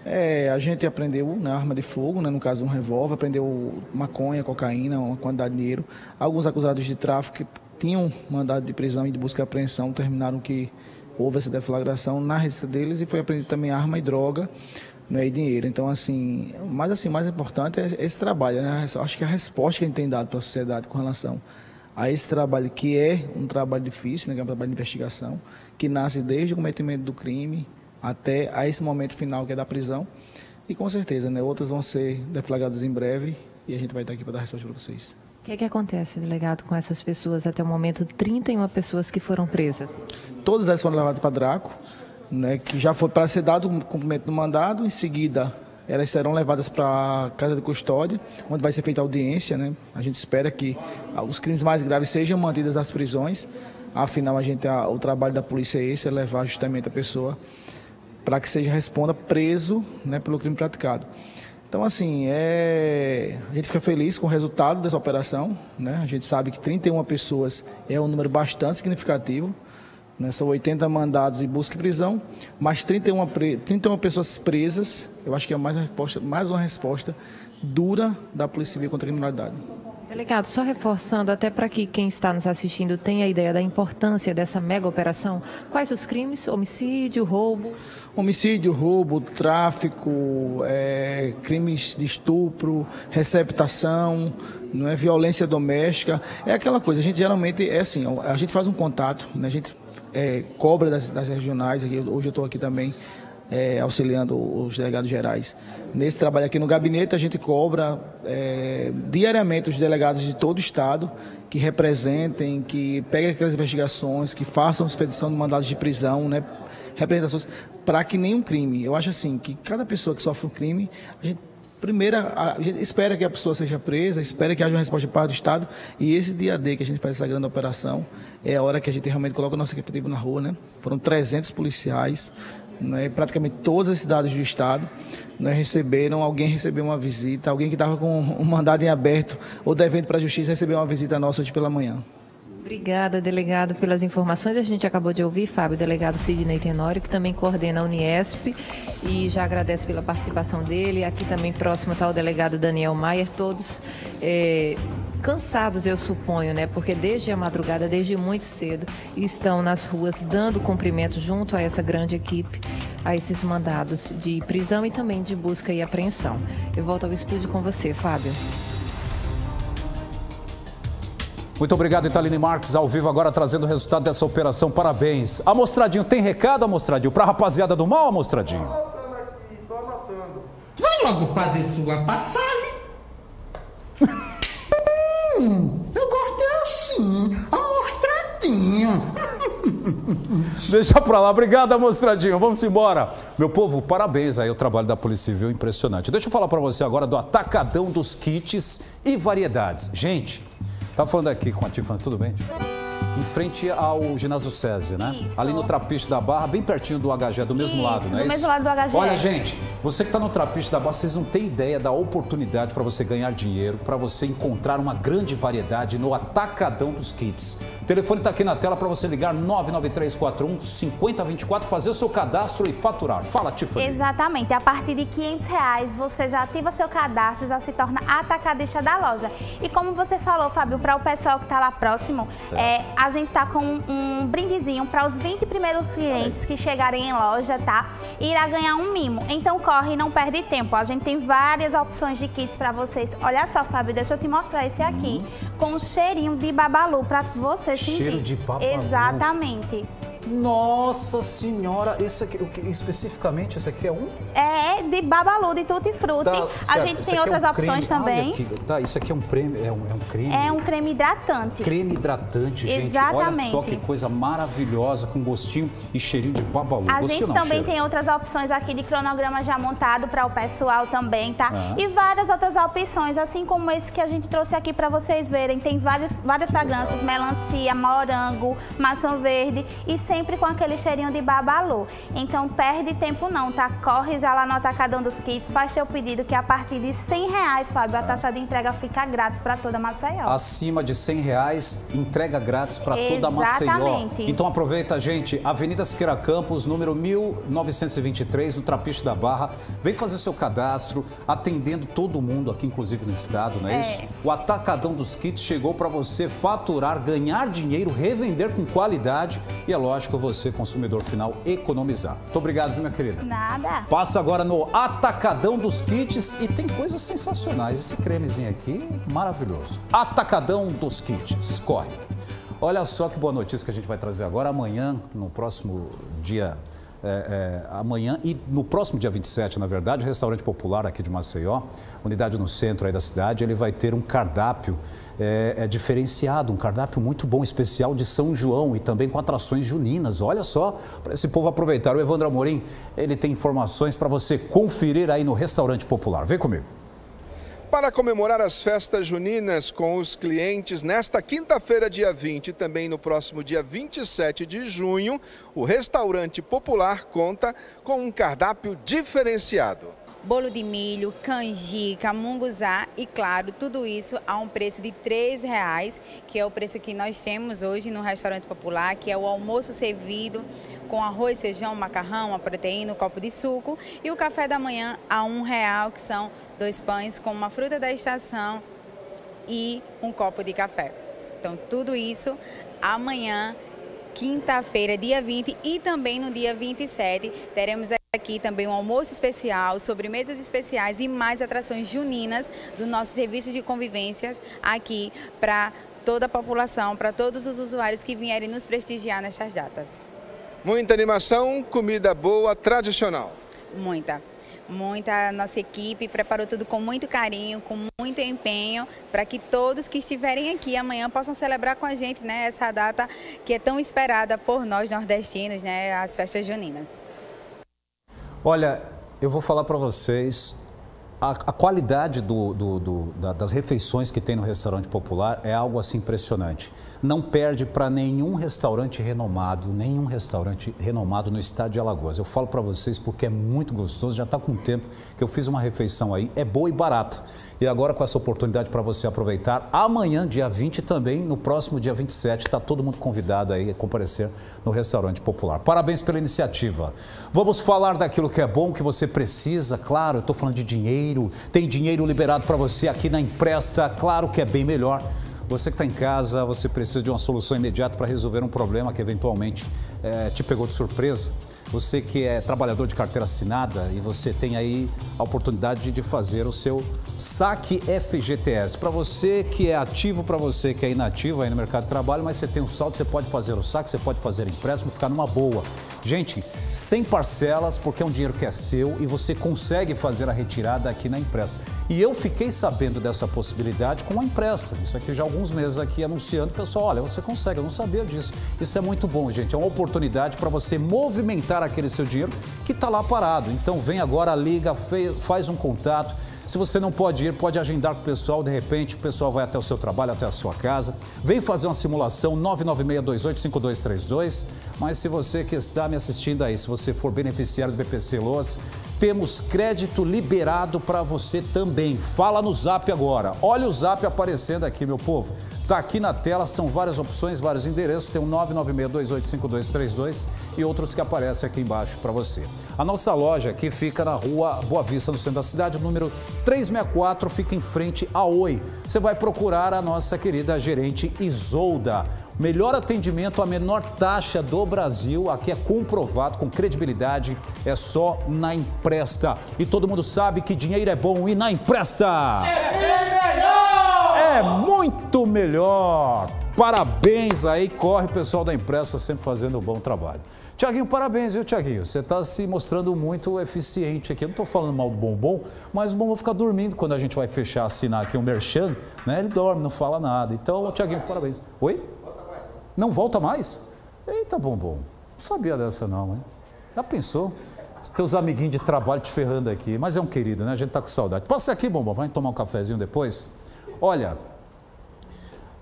É, a gente aprendeu né, arma de fogo, né, no caso um revólver, aprendeu maconha, cocaína, uma quantidade de dinheiro. Alguns acusados de tráfico que tinham mandado de prisão e de busca e apreensão terminaram que houve essa deflagração na residência deles e foi apreendido também arma e droga né, e dinheiro. Então, assim, mas assim, mais importante é esse trabalho. Né? Acho que a resposta que a gente tem dado para a sociedade com relação a esse trabalho, que é um trabalho difícil, né, que é um trabalho de investigação, que nasce desde o cometimento do crime até a esse momento final que é da prisão. E com certeza, né, outras vão ser deflagradas em breve e a gente vai estar aqui para dar resposta para vocês. O que é que acontece, delegado, com essas pessoas? Até o momento, 31 pessoas que foram presas. Todas elas foram levadas para Draco, né, que já foi para ser dado o cumprimento do mandado. Em seguida, elas serão levadas para a casa de custódia, onde vai ser feita a audiência. Né? A gente espera que os crimes mais graves sejam mantidos às prisões. Afinal, a gente, a- o trabalho da polícia é esse, é levar justamente a pessoa para que seja responda preso né, pelo crime praticado. Então, assim, é... a gente fica feliz com o resultado dessa operação. Né? A gente sabe que 31 pessoas é um número bastante significativo. Né? São 80 mandados em busca e prisão, mas 31, pre... 31 pessoas presas. Eu acho que é mais uma resposta, mais uma resposta dura da Polícia Civil contra a criminalidade. Delegado, só reforçando, até para que quem está nos assistindo tenha a ideia da importância dessa mega operação, quais os crimes? Homicídio, roubo? Homicídio, roubo, tráfico, é, crimes de estupro, receptação, não é violência doméstica. É aquela coisa, a gente geralmente é assim, a gente faz um contato, né, a gente é, cobra das, das regionais, aqui, hoje eu estou aqui também é, auxiliando os delegados gerais. Nesse trabalho aqui no gabinete, a gente cobra é, diariamente os delegados de todo o Estado que representem, que peguem aquelas investigações, que façam expedição de mandados de prisão, né, representações, para que nenhum crime. Eu acho assim, que cada pessoa que sofre um crime, a gente Primeiro, a gente espera que a pessoa seja presa, espera que haja uma resposta de parte do Estado. E esse dia D que a gente faz essa grande operação é a hora que a gente realmente coloca o nosso efetivo na rua. Né? Foram 300 policiais, né, praticamente todas as cidades do estado né, receberam, alguém recebeu uma visita, alguém que estava com um mandado em aberto ou devendo para a justiça recebeu uma visita nossa hoje pela manhã. Obrigada, delegado, pelas informações. A gente acabou de ouvir, Fábio, delegado Sidney Tenório, que também coordena a Uniesp, e já agradece pela participação dele. Aqui também próximo está o delegado Daniel Maier, todos é, cansados, eu suponho, né? Porque desde a madrugada, desde muito cedo, estão nas ruas dando cumprimento junto a essa grande equipe, a esses mandados de prisão e também de busca e apreensão. Eu volto ao estúdio com você, Fábio. Muito obrigado, Italine Marques, ao vivo agora trazendo o resultado dessa operação. Parabéns. Amostradinho, tem recado, Amostradinho? Pra rapaziada do mal, Amostradinho? Vai logo fazer sua passagem. hum, eu gostei assim, amostradinho. Deixa pra lá. Obrigado, Amostradinho. Vamos embora. Meu povo, parabéns aí o trabalho da Polícia Civil, impressionante. Deixa eu falar pra você agora do atacadão dos kits e variedades. Gente, Tava falando aqui com a Tiffany, tudo bem? Em frente ao ginásio SESI, né? Isso. Ali no Trapiche da Barra, bem pertinho do HG, do mesmo isso, lado, né? Do isso? mesmo lado do HG. Olha, gente, você que está no Trapiche da Barra, vocês não têm ideia da oportunidade para você ganhar dinheiro, para você encontrar uma grande variedade no Atacadão dos Kits. O telefone está aqui na tela para você ligar 99341 5024, fazer o seu cadastro e faturar. Fala, Tiffany. Exatamente. A partir de 500 reais, você já ativa seu cadastro, já se torna atacadista da loja. E como você falou, Fábio, para o pessoal que está lá próximo, é, a gente tá com um brindezinho para os 20 primeiros clientes que chegarem em loja, tá? Irá ganhar um mimo. Então corre e não perde tempo. A gente tem várias opções de kits para vocês. Olha só, Fábio, deixa eu te mostrar esse aqui. Uhum. Com um cheirinho de babalu para você sentir. Cheiro de babalu. Exatamente. Nossa senhora, esse aqui, especificamente, esse aqui é um? É, de babalu, de tutti frutti. Tá, a gente tem outras é um opções creme. também. Aqui, tá, isso aqui é um, creme, é, um, é um creme? É um creme hidratante. Creme hidratante, gente. Exatamente. Olha só que coisa maravilhosa, com gostinho e cheirinho de babalu. A gostinho gente não, também cheiro. tem outras opções aqui de cronograma já montado para o pessoal também, tá? Ah. E várias outras opções, assim como esse que a gente trouxe aqui para vocês verem. Tem várias, várias fragrâncias, melancia, morango, maçã verde e sempre com aquele cheirinho de babalu. Então perde tempo não, tá? Corre já lá no Atacadão dos Kits, faz seu pedido que a partir de 100 reais, Fábio, a taxa de entrega fica grátis para toda Maceió. Acima de 100 reais, entrega grátis para toda Maceió. Então aproveita, gente, Avenida Siqueira Campos, número 1923, no Trapiche da Barra. Vem fazer seu cadastro, atendendo todo mundo aqui, inclusive no estado, não é, é. isso? O Atacadão dos Kits chegou para você faturar, ganhar dinheiro, revender com qualidade e, é lógico, você, consumidor final, economizar. Muito obrigado, minha querida. Nada. Passa agora no Atacadão dos Kits e tem coisas sensacionais. Esse cremezinho aqui, maravilhoso. Atacadão dos Kits. Corre. Olha só que boa notícia que a gente vai trazer agora. Amanhã, no próximo dia é, é, amanhã e no próximo dia 27, na verdade, o restaurante popular aqui de Maceió, unidade no centro aí da cidade, ele vai ter um cardápio é, é, diferenciado, um cardápio muito bom, especial de São João e também com atrações juninas. Olha só, para esse povo aproveitar. O Evandro Amorim, ele tem informações para você conferir aí no restaurante popular. Vem comigo. Para comemorar as festas juninas com os clientes nesta quinta-feira, dia 20 e também no próximo dia 27 de junho, o restaurante popular conta com um cardápio diferenciado. bolo de milho, canjica, munguzá e, claro, tudo isso a um preço de R$ reais, que é o preço que nós temos hoje no restaurante popular, que é o almoço servido com arroz, feijão, macarrão, a proteína, um copo de suco e o café da manhã a um real, que são dois pães com uma fruta da estação e um copo de café. Então, tudo isso amanhã, quinta-feira, dia 20 e também no dia 27, teremos aqui também um almoço especial, sobremesas especiais e mais atrações juninas do nosso serviço de convivências aqui para toda a população, para todos os usuários que vierem nos prestigiar nestas datas. Muita animação, comida boa, tradicional. Muita muita nossa equipe preparou tudo com muito carinho, com muito empenho, para que todos que estiverem aqui amanhã possam celebrar com a gente, né, essa data que é tão esperada por nós nordestinos, né, as festas juninas. Olha, eu vou falar para vocês, a, a qualidade do, do, do, da, das refeições que tem no restaurante popular é algo assim impressionante. Não perde para nenhum restaurante renomado, nenhum restaurante renomado no estado de Alagoas. Eu falo para vocês porque é muito gostoso, já está com tempo que eu fiz uma refeição aí, é boa e barata. E agora com essa oportunidade para você aproveitar, amanhã, dia 20 também, no próximo dia 27, está todo mundo convidado aí a comparecer no restaurante popular. Parabéns pela iniciativa. Vamos falar daquilo que é bom, que você precisa, claro, eu estou falando de dinheiro, tem dinheiro liberado para você aqui na Empresta, claro que é bem melhor. Você que está em casa, você precisa de uma solução imediata para resolver um problema que eventualmente é, te pegou de surpresa. Você que é trabalhador de carteira assinada e você tem aí a oportunidade de fazer o seu saque FGTS. Para você que é ativo, para você que é inativo aí no mercado de trabalho, mas você tem um saldo, você pode fazer o saque, você pode fazer empréstimo, ficar numa boa. Gente, sem parcelas, porque é um dinheiro que é seu e você consegue fazer a retirada aqui na empresa. E eu fiquei sabendo dessa possibilidade com a empresa. Isso aqui já há alguns meses aqui anunciando, pessoal, olha, você consegue, eu não sabia disso. Isso é muito bom, gente. É uma oportunidade para você movimentar aquele seu dinheiro que está lá parado. Então vem agora, liga, faz um contato. Se você não pode ir, pode agendar com o pessoal, de repente o pessoal vai até o seu trabalho, até a sua casa. Vem fazer uma simulação 996285232. Mas se você que está me assistindo aí, se você for beneficiário do BPC Loas, temos crédito liberado para você também. Fala no Zap agora. Olha o Zap aparecendo aqui, meu povo. Está aqui na tela, são várias opções, vários endereços. Tem um 996285232 e outros que aparecem aqui embaixo para você. A nossa loja aqui fica na rua Boa Vista, no centro da cidade, número 364, fica em frente a Oi. Você vai procurar a nossa querida gerente Isolda. Melhor atendimento, a menor taxa do Brasil. Aqui é comprovado, com credibilidade, é só na Empresta. E todo mundo sabe que dinheiro é bom e na Empresta. É melhor! É muito melhor. Parabéns aí, corre pessoal da imprensa sempre fazendo um bom trabalho. Tiaguinho, parabéns, viu, Tiaguinho? Você está se mostrando muito eficiente aqui. Eu não estou falando mal do bombom, mas o bombom fica dormindo quando a gente vai fechar, assinar aqui um merchan, né? Ele dorme, não fala nada. Então, Tiaguinho, parabéns. Oi? Não volta mais? Eita, bombom. Não sabia dessa não, hein? Já pensou? Teus amiguinhos de trabalho te ferrando aqui. Mas é um querido, né? A gente tá com saudade. Passa aqui, bombom, vai tomar um cafezinho depois? Olha,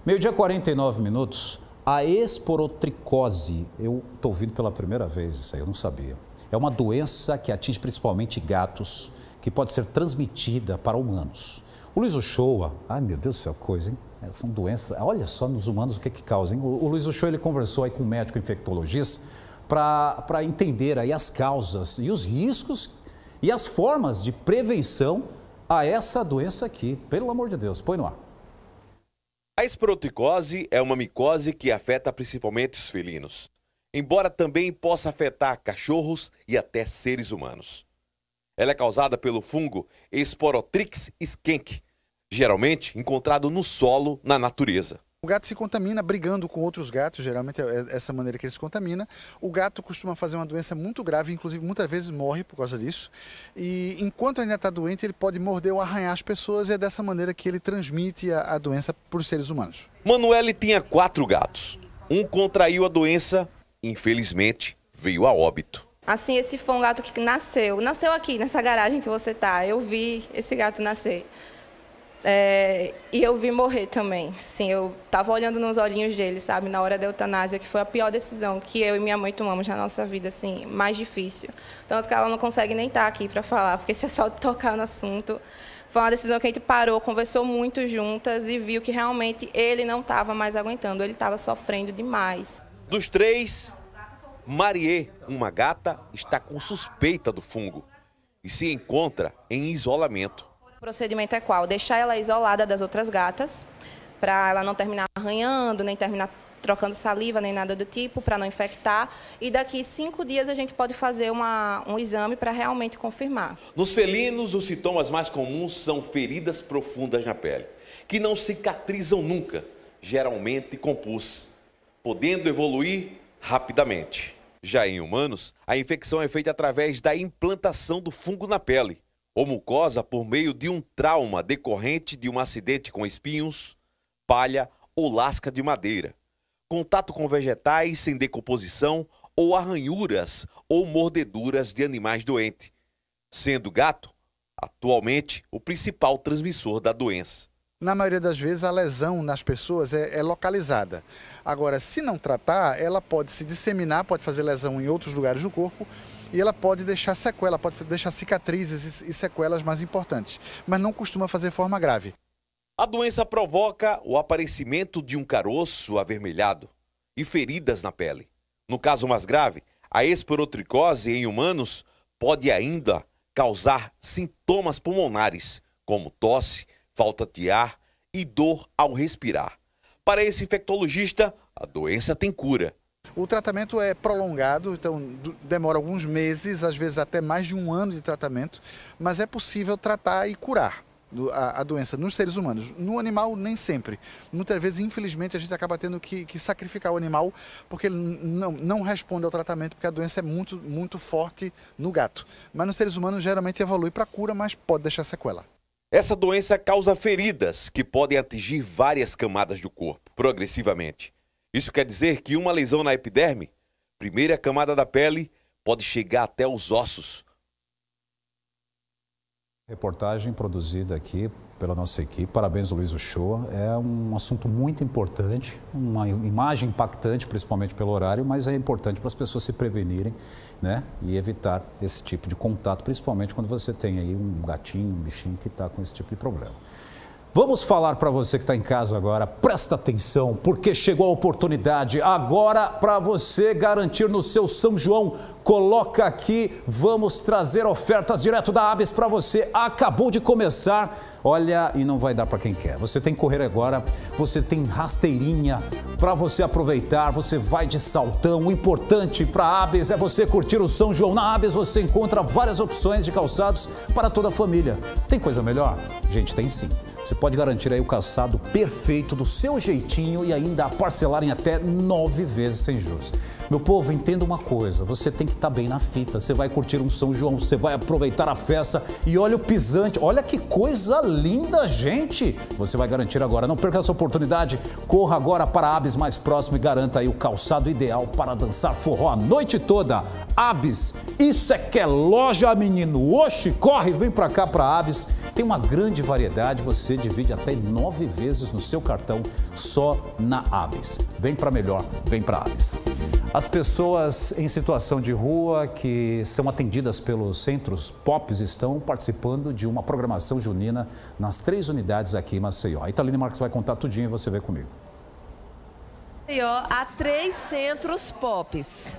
meio-dia 49 minutos, a esporotricose, eu estou ouvindo pela primeira vez isso aí, eu não sabia. É uma doença que atinge principalmente gatos, que pode ser transmitida para humanos. O Luiz Uchoa, ai meu Deus do céu, coisa, hein? É, são doenças, olha só nos humanos o que que causa? O, Luiz Uchoa, ele conversou aí com um médico infectologista para entender aí as causas e os riscos e as formas de prevenção a essa doença aqui. Pelo amor de Deus, põe no ar. A esporoticose é uma micose que afeta principalmente os felinos, embora também possa afetar cachorros e até seres humanos. Ela é causada pelo fungo Sporotrix skunk, geralmente encontrado no solo na natureza. O gato se contamina brigando com outros gatos, geralmente é essa maneira que ele se contamina. O gato costuma fazer uma doença muito grave, inclusive muitas vezes morre por causa disso. E enquanto ainda está doente, ele pode morder ou arranhar as pessoas e é dessa maneira que ele transmite a, a doença para os seres humanos. Manuele tinha quatro gatos. Um contraiu a doença, infelizmente veio a óbito. Assim, esse foi um gato que nasceu. Nasceu aqui, nessa garagem que você tá. Eu vi esse gato nascer. É, e eu vi morrer também. Sim, eu estava olhando nos olhinhos dele, sabe, na hora da eutanásia, que foi a pior decisão que eu e minha mãe tomamos na nossa vida, assim, mais difícil. Tanto que ela não consegue nem estar aqui para falar, porque se é só tocar no assunto. Foi uma decisão que a gente parou, conversou muito juntas e viu que realmente ele não estava mais aguentando, ele estava sofrendo demais. Dos três, Marie, uma gata, está com suspeita do fungo e se encontra em isolamento. Procedimento é qual? Deixar ela isolada das outras gatas, para ela não terminar arranhando, nem terminar trocando saliva, nem nada do tipo, para não infectar. E daqui cinco dias a gente pode fazer uma, um exame para realmente confirmar. Nos felinos, os sintomas mais comuns são feridas profundas na pele, que não cicatrizam nunca, geralmente com pus, podendo evoluir rapidamente. Já em humanos, a infecção é feita através da implantação do fungo na pele, ou mucosa por meio de um trauma decorrente de um acidente com espinhos, palha ou lasca de madeira contato com vegetais sem decomposição ou arranhuras ou mordeduras de animais doentes, sendo gato, atualmente, o principal transmissor da doença. Na maioria das vezes, a lesão nas pessoas é, é, localizada. Agora, se não tratar, ela pode se disseminar, pode fazer lesão em outros lugares do corpo e ela pode deixar sequela, pode deixar cicatrizes e sequelas mais importantes, mas não costuma fazer forma grave. A doença provoca o aparecimento de um caroço avermelhado e feridas na pele. No caso mais grave, a esporotricose em humanos pode ainda causar sintomas pulmonares, como tosse, falta de ar e dor ao respirar. Para esse infectologista, a doença tem cura. O tratamento é prolongado, então demora alguns meses, às vezes até mais de um ano de tratamento, mas é possível tratar e curar a, doença nos seres humanos. No animal, nem sempre. Muitas vezes, infelizmente, a gente acaba tendo que, que sacrificar o animal porque ele não, não responde ao tratamento, porque a doença é muito, muito forte no gato. Mas nos seres humanos, geralmente evolui para cura, mas pode deixar sequela. Essa doença causa feridas que podem atingir várias camadas do corpo, progressivamente. Isso quer dizer que uma lesão na epiderme, primeira camada da pele, pode chegar até os ossos, Reportagem produzida aqui pela nossa equipe. Parabéns, Luiz Uchoa. É um assunto muito importante, uma imagem impactante, principalmente pelo horário, mas é importante para as pessoas se prevenirem né? e evitar esse tipo de contato, principalmente quando você tem aí um gatinho, um bichinho que está com esse tipo de problema. Vamos falar para você que está em casa agora, presta atenção, porque chegou a oportunidade agora para você garantir no seu São João. Coloca aqui, vamos trazer ofertas direto da Aves para você. Acabou de começar Olha, e não vai dar para quem quer. Você tem que correr agora, você tem rasteirinha para você aproveitar, você vai de saltão. O importante para Abes é você curtir o São João. Na Abes você encontra várias opções de calçados para toda a família. Tem coisa melhor? Gente, tem sim. Você pode garantir aí o calçado perfeito do seu jeitinho e ainda parcelar em até nove vezes sem juros. Meu povo, entenda uma coisa: você tem que estar tá bem na fita. Você vai curtir um São João, você vai aproveitar a festa e olha o pisante, olha que coisa linda, gente! Você vai garantir agora. Não perca essa oportunidade. Corra agora para a Abis mais próximo e garanta aí o calçado ideal para dançar forró a noite toda. Abis, isso é que é loja, menino. Oxe, corre, vem para cá para Abis. Tem uma grande variedade, você divide até nove vezes no seu cartão só na Abis. Vem para melhor, vem para a Abis. As pessoas em situação de rua que são atendidas pelos centros POPs estão participando de uma programação junina nas três unidades aqui em Maceió. A Italine Marques vai contar tudinho e você vê comigo. Maceió há três centros POPs.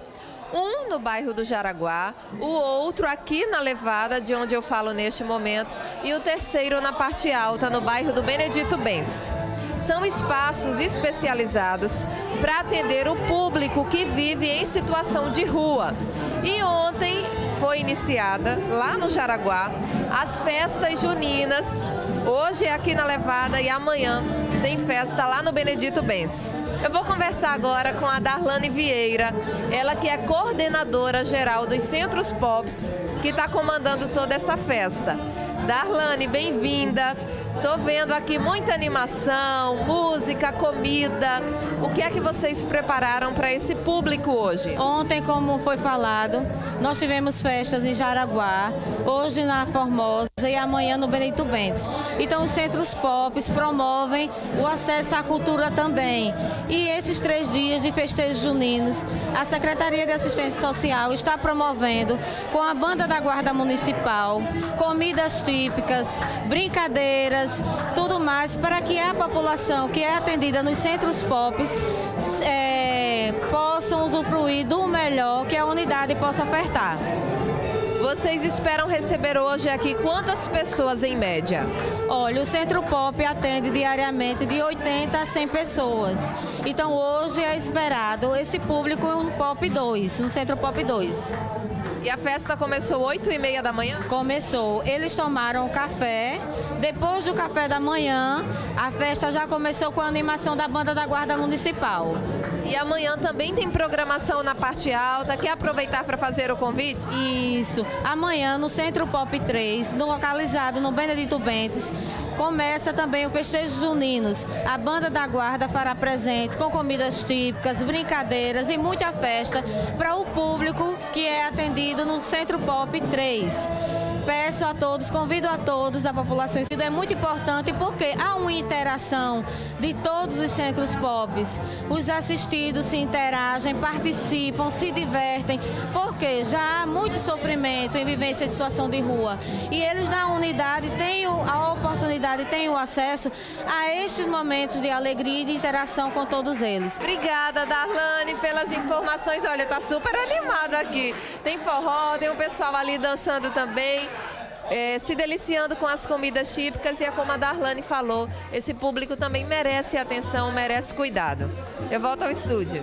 Um no bairro do Jaraguá, o outro aqui na Levada, de onde eu falo neste momento, e o terceiro na parte alta, no bairro do Benedito Bentes são espaços especializados para atender o público que vive em situação de rua. E ontem foi iniciada lá no Jaraguá as festas juninas. Hoje é aqui na Levada e amanhã tem festa lá no Benedito Bentes. Eu vou conversar agora com a Darlane Vieira, ela que é coordenadora geral dos Centros Pops, que está comandando toda essa festa. Darlane, bem-vinda. Tô vendo aqui muita animação, música, comida. O que é que vocês prepararam para esse público hoje? Ontem, como foi falado, nós tivemos festas em Jaraguá, hoje na Formosa e amanhã no Benito Bentes. Então, os centros pop promovem o acesso à cultura também. E esses três dias de festejos juninos, a Secretaria de Assistência Social está promovendo com a Banda da Guarda Municipal, comidas típicas, brincadeiras, tudo mais para que a população que é atendida nos centros pop é, possam usufruir do melhor que a unidade possa ofertar. Vocês esperam receber hoje aqui quantas pessoas em média? Olha, o Centro Pop atende diariamente de 80 a 100 pessoas. Então hoje é esperado esse público no Pop 2, no Centro Pop 2. E a festa começou 8 e meia da manhã? Começou. Eles tomaram café. Depois do café da manhã, a festa já começou com a animação da banda da Guarda Municipal. E amanhã também tem programação na parte alta. Quer aproveitar para fazer o convite? Isso. Amanhã no Centro Pop 3, localizado no Benedito Bentes, começa também o festejo juninos. A banda da guarda fará presentes com comidas típicas, brincadeiras e muita festa para o público que é atendido no Centro Pop 3 peço a todos, convido a todos da população. É muito importante porque há uma interação de todos os centros pop. Os assistidos se interagem, participam, se divertem, porque já há muito sofrimento em vivência em situação de rua. E eles na unidade têm a oportunidade, têm o acesso a estes momentos de alegria e de interação com todos eles. Obrigada, Darlane, pelas informações. Olha, tá super animado aqui. Tem forró, tem o pessoal ali dançando também é, se deliciando com as comidas típicas e é como a Darlane falou, esse público também merece atenção, merece cuidado. Eu volto ao estúdio.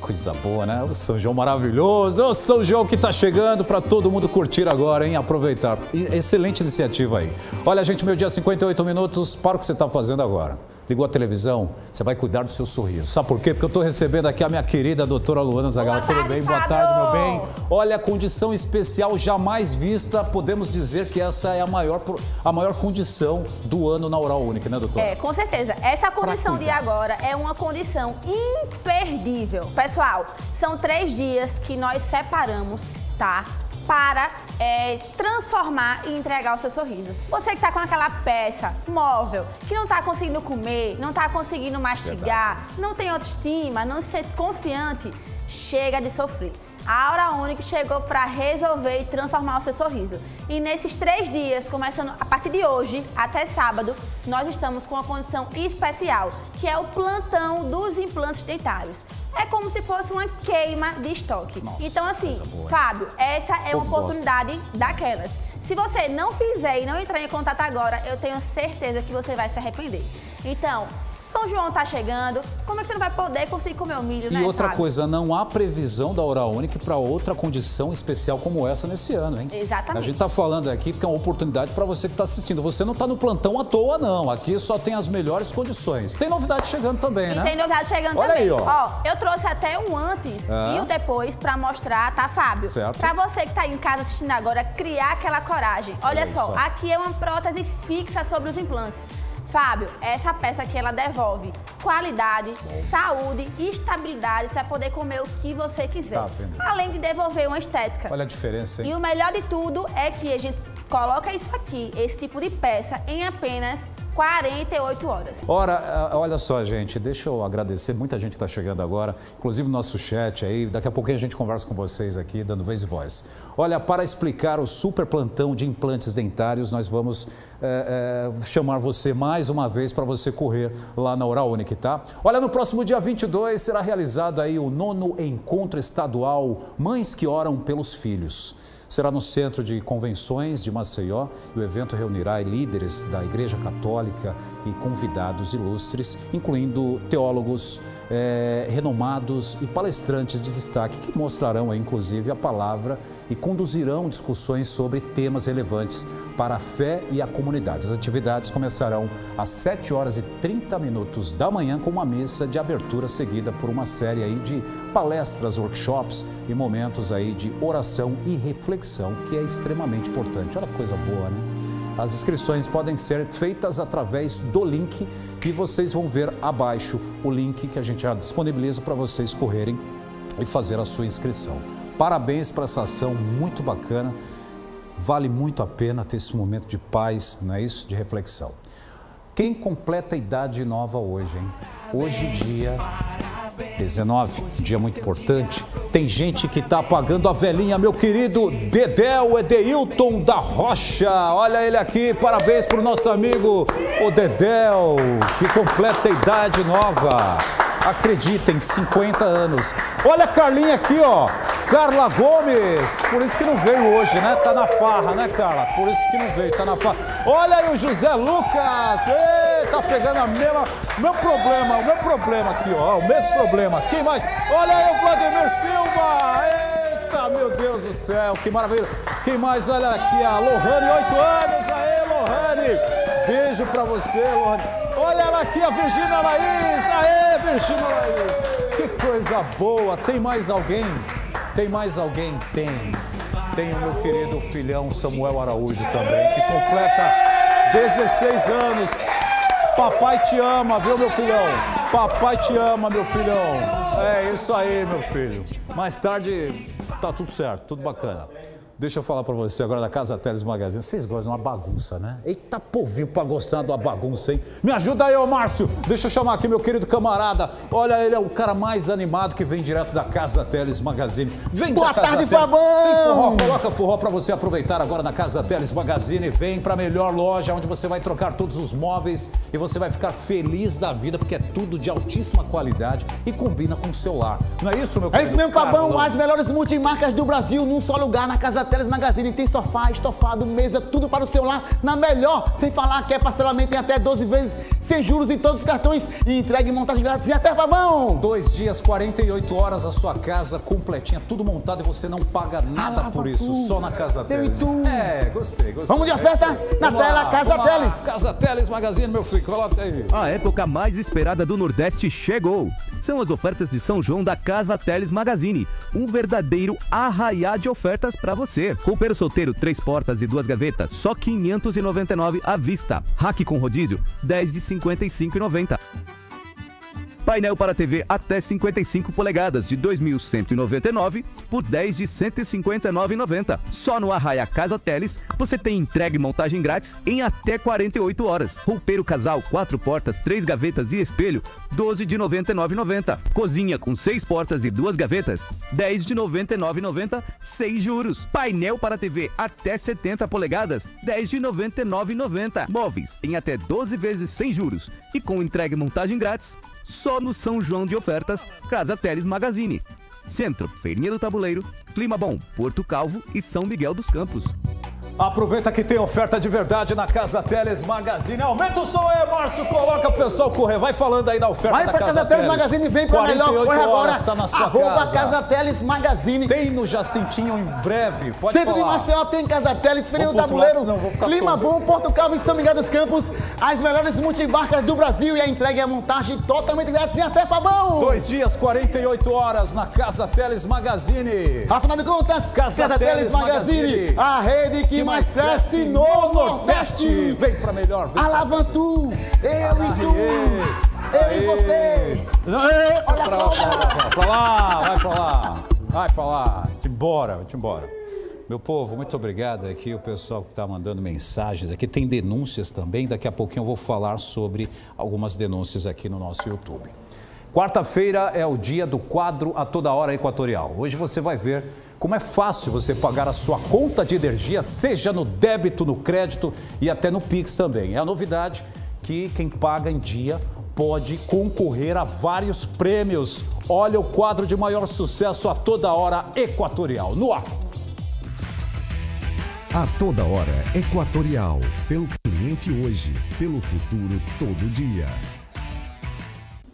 Coisa boa, né? O São João maravilhoso. O São João que está chegando para todo mundo curtir agora, hein? Aproveitar. Excelente iniciativa aí. Olha, gente, meu dia 58 minutos. Para o que você está fazendo agora ligou a televisão, você vai cuidar do seu sorriso. Sabe por quê? Porque eu estou recebendo aqui a minha querida doutora Luana Zagala. Tudo bem? Boa tarde, meu bem. Olha, a condição especial jamais vista, podemos dizer que essa é a maior, a maior condição do ano na Oral Única, né, doutora? É, com certeza. Essa condição de agora é uma condição imperdível. Pessoal, são três dias que nós separamos, tá? Para é, transformar e entregar o seu sorriso. Você que está com aquela peça móvel, que não está conseguindo comer, não está conseguindo mastigar, Verdade. não tem autoestima, não se sente confiante, chega de sofrer. A Aura Única chegou para resolver e transformar o seu sorriso. E nesses três dias, começando a partir de hoje até sábado, nós estamos com uma condição especial, que é o plantão dos implantes dentários. É como se fosse uma queima de estoque. Nossa, então, assim, Fábio, essa é uma oportunidade gosta. daquelas. Se você não fizer e não entrar em contato agora, eu tenho certeza que você vai se arrepender. Então, são João tá chegando, como é que você não vai poder conseguir comer o milho, e né, E outra Fábio? coisa, não há previsão da Oral Unique para outra condição especial como essa nesse ano, hein? Exatamente. A gente está falando aqui que é uma oportunidade para você que está assistindo. Você não está no plantão à toa, não. Aqui só tem as melhores condições. Tem novidade chegando também, e né? tem novidade chegando Olha também. Aí, ó. ó, eu trouxe até um antes é. e o um depois para mostrar, tá, Fábio? Certo. Para você que está em casa assistindo agora, criar aquela coragem. Olha, Olha só, só, aqui é uma prótese fixa sobre os implantes. Fábio, essa peça aqui ela devolve qualidade, saúde e estabilidade. Vai poder comer o que você quiser. Tá, além de devolver uma estética. Olha a diferença, hein? E o melhor de tudo é que a gente coloca isso aqui, esse tipo de peça, em apenas 48 horas. Ora, olha só, gente, deixa eu agradecer muita gente está chegando agora, inclusive nosso chat aí. Daqui a pouquinho a gente conversa com vocês aqui, dando vez e voz. Olha, para explicar o super plantão de implantes dentários, nós vamos é, é, chamar você mais uma vez para você correr lá na Oral Unique, tá? Olha, no próximo dia 22 será realizado aí o nono encontro estadual Mães que Oram pelos Filhos será no Centro de Convenções de Maceió e o evento reunirá líderes da Igreja Católica e convidados ilustres, incluindo teólogos é, renomados e palestrantes de destaque que mostrarão, inclusive, a palavra e conduzirão discussões sobre temas relevantes para a fé e a comunidade. As atividades começarão às 7 horas e 30 minutos da manhã com uma missa de abertura seguida por uma série aí de palestras, workshops e momentos aí de oração e reflexão, que é extremamente importante. Olha que coisa boa, né? As inscrições podem ser feitas através do link que vocês vão ver abaixo, o link que a gente já disponibiliza para vocês correrem e fazer a sua inscrição. Parabéns para essa ação muito bacana. Vale muito a pena ter esse momento de paz, não é isso? De reflexão. Quem completa a idade nova hoje, hein? Hoje, dia 19, um dia muito importante. Tem gente que tá apagando a velhinha, meu querido Dedéu Edeilton da Rocha. Olha ele aqui, parabéns pro nosso amigo o Dedéu, que completa a idade nova. Acreditem, 50 anos. Olha a Carlinha aqui, ó. Carla Gomes. Por isso que não veio hoje, né? Tá na farra, né, Carla? Por isso que não veio, tá na farra. Olha aí o José Lucas. Ei, tá pegando a mesma, meu problema, o meu problema aqui, ó. O mesmo problema. Quem mais? Olha aí o Vladimir Silva. Eita, meu Deus do céu, que maravilha. Quem mais? Olha aqui a Lohane, 8 anos. Aê, Lohane. Beijo pra você, Lohane. Olha ela aqui, a Virgínia Laís. Aê, Virgínia Laís. Que coisa boa. Tem mais alguém? Tem mais alguém? Tem. Tem o meu querido filhão Samuel Araújo também, que completa 16 anos. Papai te ama, viu, meu filhão? Papai te ama, meu filhão. É isso aí, meu filho. Mais tarde tá tudo certo, tudo bacana. Deixa eu falar para você agora da Casa Teles Magazine. Vocês gostam de uma bagunça, né? Eita povinho pra gostar de uma bagunça, hein? Me ajuda aí, ô Márcio. Deixa eu chamar aqui meu querido camarada. Olha, ele é o cara mais animado que vem direto da Casa Teles Magazine. Vem Boa da Casa tarde, Teles. Fabão! Tem forró, coloca forró pra você aproveitar agora na Casa Teles Magazine. Vem pra melhor loja, onde você vai trocar todos os móveis e você vai ficar feliz da vida, porque é tudo de altíssima qualidade e combina com o seu lar. Não é isso, meu É querido? isso mesmo, Fabão. As melhores multimarcas do Brasil num só lugar, na Casa Teles Magazine. Tem sofá, estofado, mesa, tudo para o seu lar na melhor. Sem falar que é parcelamento em até 12 vezes, sem juros em todos os cartões e entregue em montagem grátis e até, Fabão. Dois dias, 48 horas, a sua casa completinha, tudo montado e você não paga nada por isso, só na Casa Teles. É, gostei, gostei. Vamos de É oferta aí. na Vamos tela, lá, Casa vamos lá. Teles. Casa Teles Magazine, meu filho, coloca aí. A época mais esperada do Nordeste chegou. São as ofertas de São João da Casa Teles Magazine. Um verdadeiro arraiá de ofertas para você. Roupeiro solteiro, três portas e duas gavetas, só 599 à vista. Rack com rodízio, 10 de 55,90. Painel para TV até 55 polegadas de 2.199 por 10 de 159,90. Só no Arraia Casa Teles você tem entrega e montagem grátis em até 48 horas. Roupeiro casal, quatro portas, três gavetas e espelho, 12 de 99,90. Cozinha com seis portas e duas gavetas, 10 de 99,90, sem juros. Painel para TV até 70 polegadas, 10 de 99,90. Móveis em até 12 vezes sem juros e com entrega e montagem grátis só no São João de Ofertas, Casa Teles Magazine. Centro, Feirinha do Tabuleiro, Clima Bom, Porto Calvo e São Miguel dos Campos. Aproveita que tem oferta de verdade na Casa Teles Magazine. Aumenta o som aí, Márcio. Coloca o pessoal correr. Vai falando aí da oferta Vai da pra Casa, Casa Teles Magazine e vem pra melhor. 48 Corre agora. horas tá na sua Arroba casa. Casa Teles Magazine. Tem no Jacintinho em breve. Pode Centro de falar. Maceió tem Casa Teles, lado, Tabuleiro, tonto. Bom, Porto Calvo e São Miguel dos Campos. As melhores multibarcas do Brasil e a entrega e a montagem totalmente grátis e até Fabão. Dois dias, 48 horas na Casa Teles Magazine. Afinal de contas, Casa, Casa Teles Magazine, a rede que, mais cresce no Nordeste. Vem pra melhor. Vem Alavantu, eu e tu, eu e você. Olha pra lá, pra lá, vai pra lá, vai pra lá, embora, vai embora. Meu povo, muito obrigado aqui, o pessoal que está mandando mensagens aqui. Tem denúncias também, daqui a pouquinho eu vou falar sobre algumas denúncias aqui no nosso YouTube. Quarta-feira é o dia do quadro A Toda Hora Equatorial. Hoje você vai ver como é fácil você pagar a sua conta de energia, seja no débito, no crédito e até no Pix também. É a novidade que quem paga em dia pode concorrer a vários prêmios. Olha o quadro de maior sucesso a toda hora equatorial. No ar. A toda hora, Equatorial. Pelo cliente hoje, pelo futuro todo dia.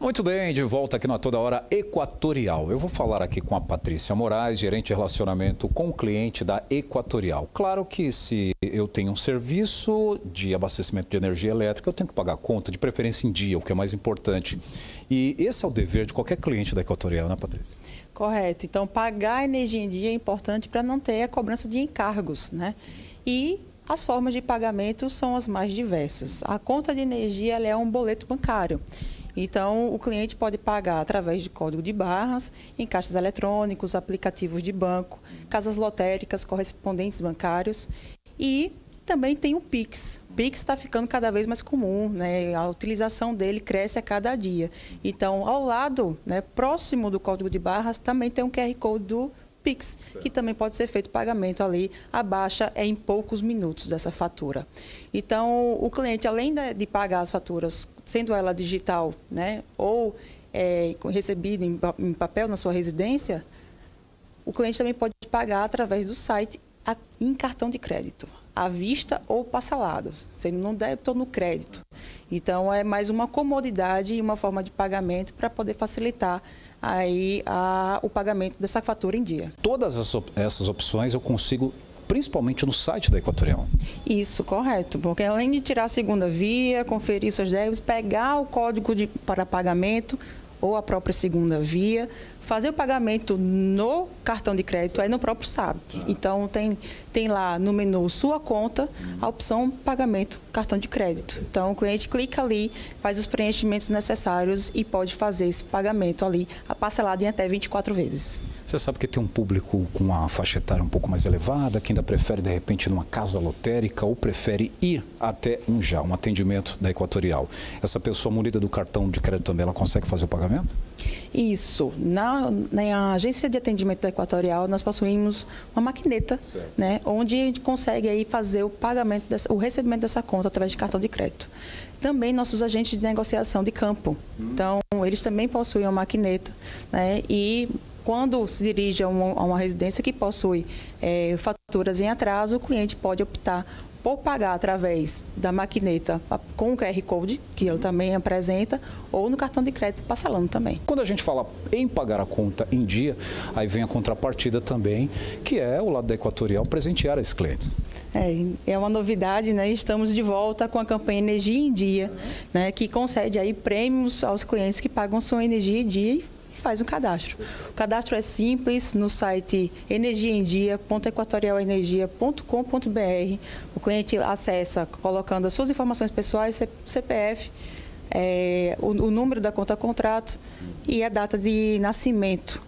Muito bem, de volta aqui na Toda Hora Equatorial. Eu vou falar aqui com a Patrícia Moraes, gerente de relacionamento com o cliente da Equatorial. Claro que se eu tenho um serviço de abastecimento de energia elétrica, eu tenho que pagar a conta, de preferência em dia, o que é mais importante. E esse é o dever de qualquer cliente da Equatorial, né, Patrícia? Correto. Então, pagar a energia em dia é importante para não ter a cobrança de encargos, né? E As formas de pagamento são as mais diversas. A conta de energia é um boleto bancário. Então, o cliente pode pagar através de código de barras, em caixas eletrônicos, aplicativos de banco, casas lotéricas, correspondentes bancários e também tem o Pix. O Pix está ficando cada vez mais comum, né? a utilização dele cresce a cada dia. Então, ao lado, né, próximo do código de barras, também tem um QR Code do Pix, que também pode ser feito pagamento ali. A baixa é em poucos minutos dessa fatura. Então, o cliente, além de pagar as faturas, sendo ela digital, né, ou é, recebida em papel na sua residência, o cliente também pode pagar através do site em cartão de crédito, à vista ou parcelado, sendo no débito ou no crédito. Então, é mais uma comodidade e uma forma de pagamento para poder facilitar aí a, o pagamento dessa fatura em dia. Todas essas opções eu consigo principalmente no site da Equatorial. Isso, correto. Porque além de tirar a segunda via, conferir seus débitos, pegar o código de, para pagamento ou a própria segunda via, fazer o pagamento no cartão de crédito é no próprio site. Então tem, tem lá no menu sua conta a opção pagamento cartão de crédito. Então o cliente clica ali, faz os preenchimentos necessários e pode fazer esse pagamento ali, parcelado em até 24 vezes. Você sabe que tem um público com uma faixa etária um pouco mais elevada, que ainda prefere de repente numa casa lotérica ou prefere ir até um já, um atendimento da Equatorial. Essa pessoa munida do cartão de crédito também, ela consegue fazer o pagamento? Isso. Na, na agência de atendimento da Equatorial, nós possuímos uma maquineta, né, onde a gente consegue aí fazer o pagamento, dessa, o recebimento dessa conta através de cartão de crédito. Também nossos agentes de negociação de campo. Então, eles também possuem uma maquineta, né, e quando se dirige a uma, a uma residência que possui é, faturas em atraso, o cliente pode optar por pagar através da maquineta com o QR Code, que ele também apresenta, ou no cartão de crédito parcelando também. Quando a gente fala em pagar a conta em dia, aí vem a contrapartida também, que é o lado da Equatorial presentear esses clientes. É, é uma novidade, né? Estamos de volta com a campanha Energia em Dia, né? que concede aí prêmios aos clientes que pagam sua energia em dia faz um cadastro. O cadastro é simples no site energiaemdia.equatorialenergia.com.br. O cliente acessa colocando as suas informações pessoais, CPF, é, o, o, número da conta contrato e a data de nascimento.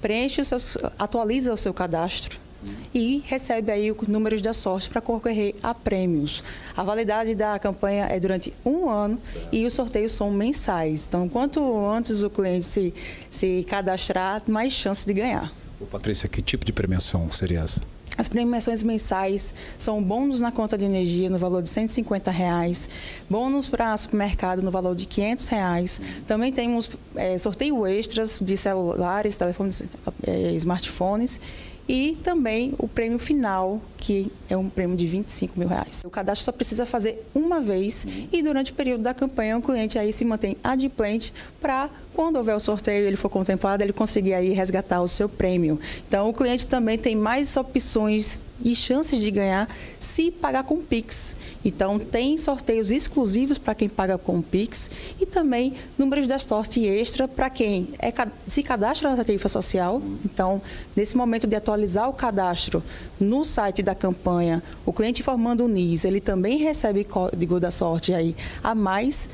Preenche seus, atualiza o seu cadastro e recebe aí o número da sorte para concorrer a prêmios. A validade da campanha é durante um ano e os sorteios são mensais. Então, quanto antes o cliente se, se cadastrar, mais chance de ganhar. Ô, Patrícia, que tipo de premiação seria essa? As premiações mensais são bônus na conta de energia no valor de 150 reais, bônus para supermercado no valor de 500 reais. Também temos é, sorteio extras de celulares, telefones, é, smartphones e também o prêmio final, que é um prêmio de 25 mil reais. O cadastro só precisa fazer uma vez e durante o período da campanha o cliente aí se mantém adimplente para quando houver o sorteio ele for contemplado, ele conseguir aí resgatar o seu prêmio. Então o cliente também tem mais opções e chances de ganhar se pagar com Pix. Então, tem sorteios exclusivos para quem paga com Pix e também números da sorte extra para quem é, se cadastra na tarifa social. Então, nesse momento de atualizar o cadastro no site da campanha, o cliente formando o NIS, ele também recebe código da sorte aí a mais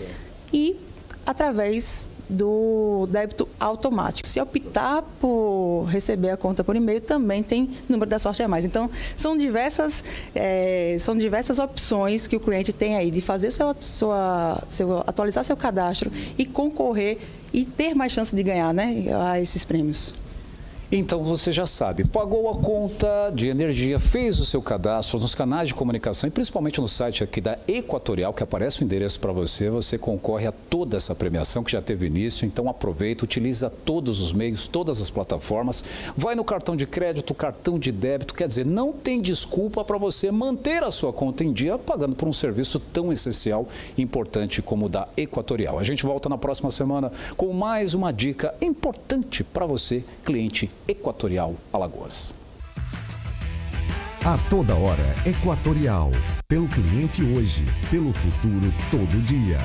e através do débito automático. Se optar por receber a conta por e-mail, também tem número da sorte a mais. Então, são diversas, é, são diversas opções que o cliente tem aí de fazer seu, sua, seu, atualizar seu cadastro e concorrer e ter mais chance de ganhar né, a esses prêmios. Então você já sabe, pagou a conta de energia, fez o seu cadastro nos canais de comunicação e principalmente no site aqui da Equatorial, que aparece o endereço para você, você concorre a toda essa premiação que já teve início. Então aproveita, utiliza todos os meios, todas as plataformas, vai no cartão de crédito, cartão de débito, quer dizer, não tem desculpa para você manter a sua conta em dia pagando por um serviço tão essencial e importante como o da Equatorial. A gente volta na próxima semana com mais uma dica importante para você, cliente Equatorial Alagoas. A toda hora, Equatorial. Pelo cliente hoje, pelo futuro todo dia.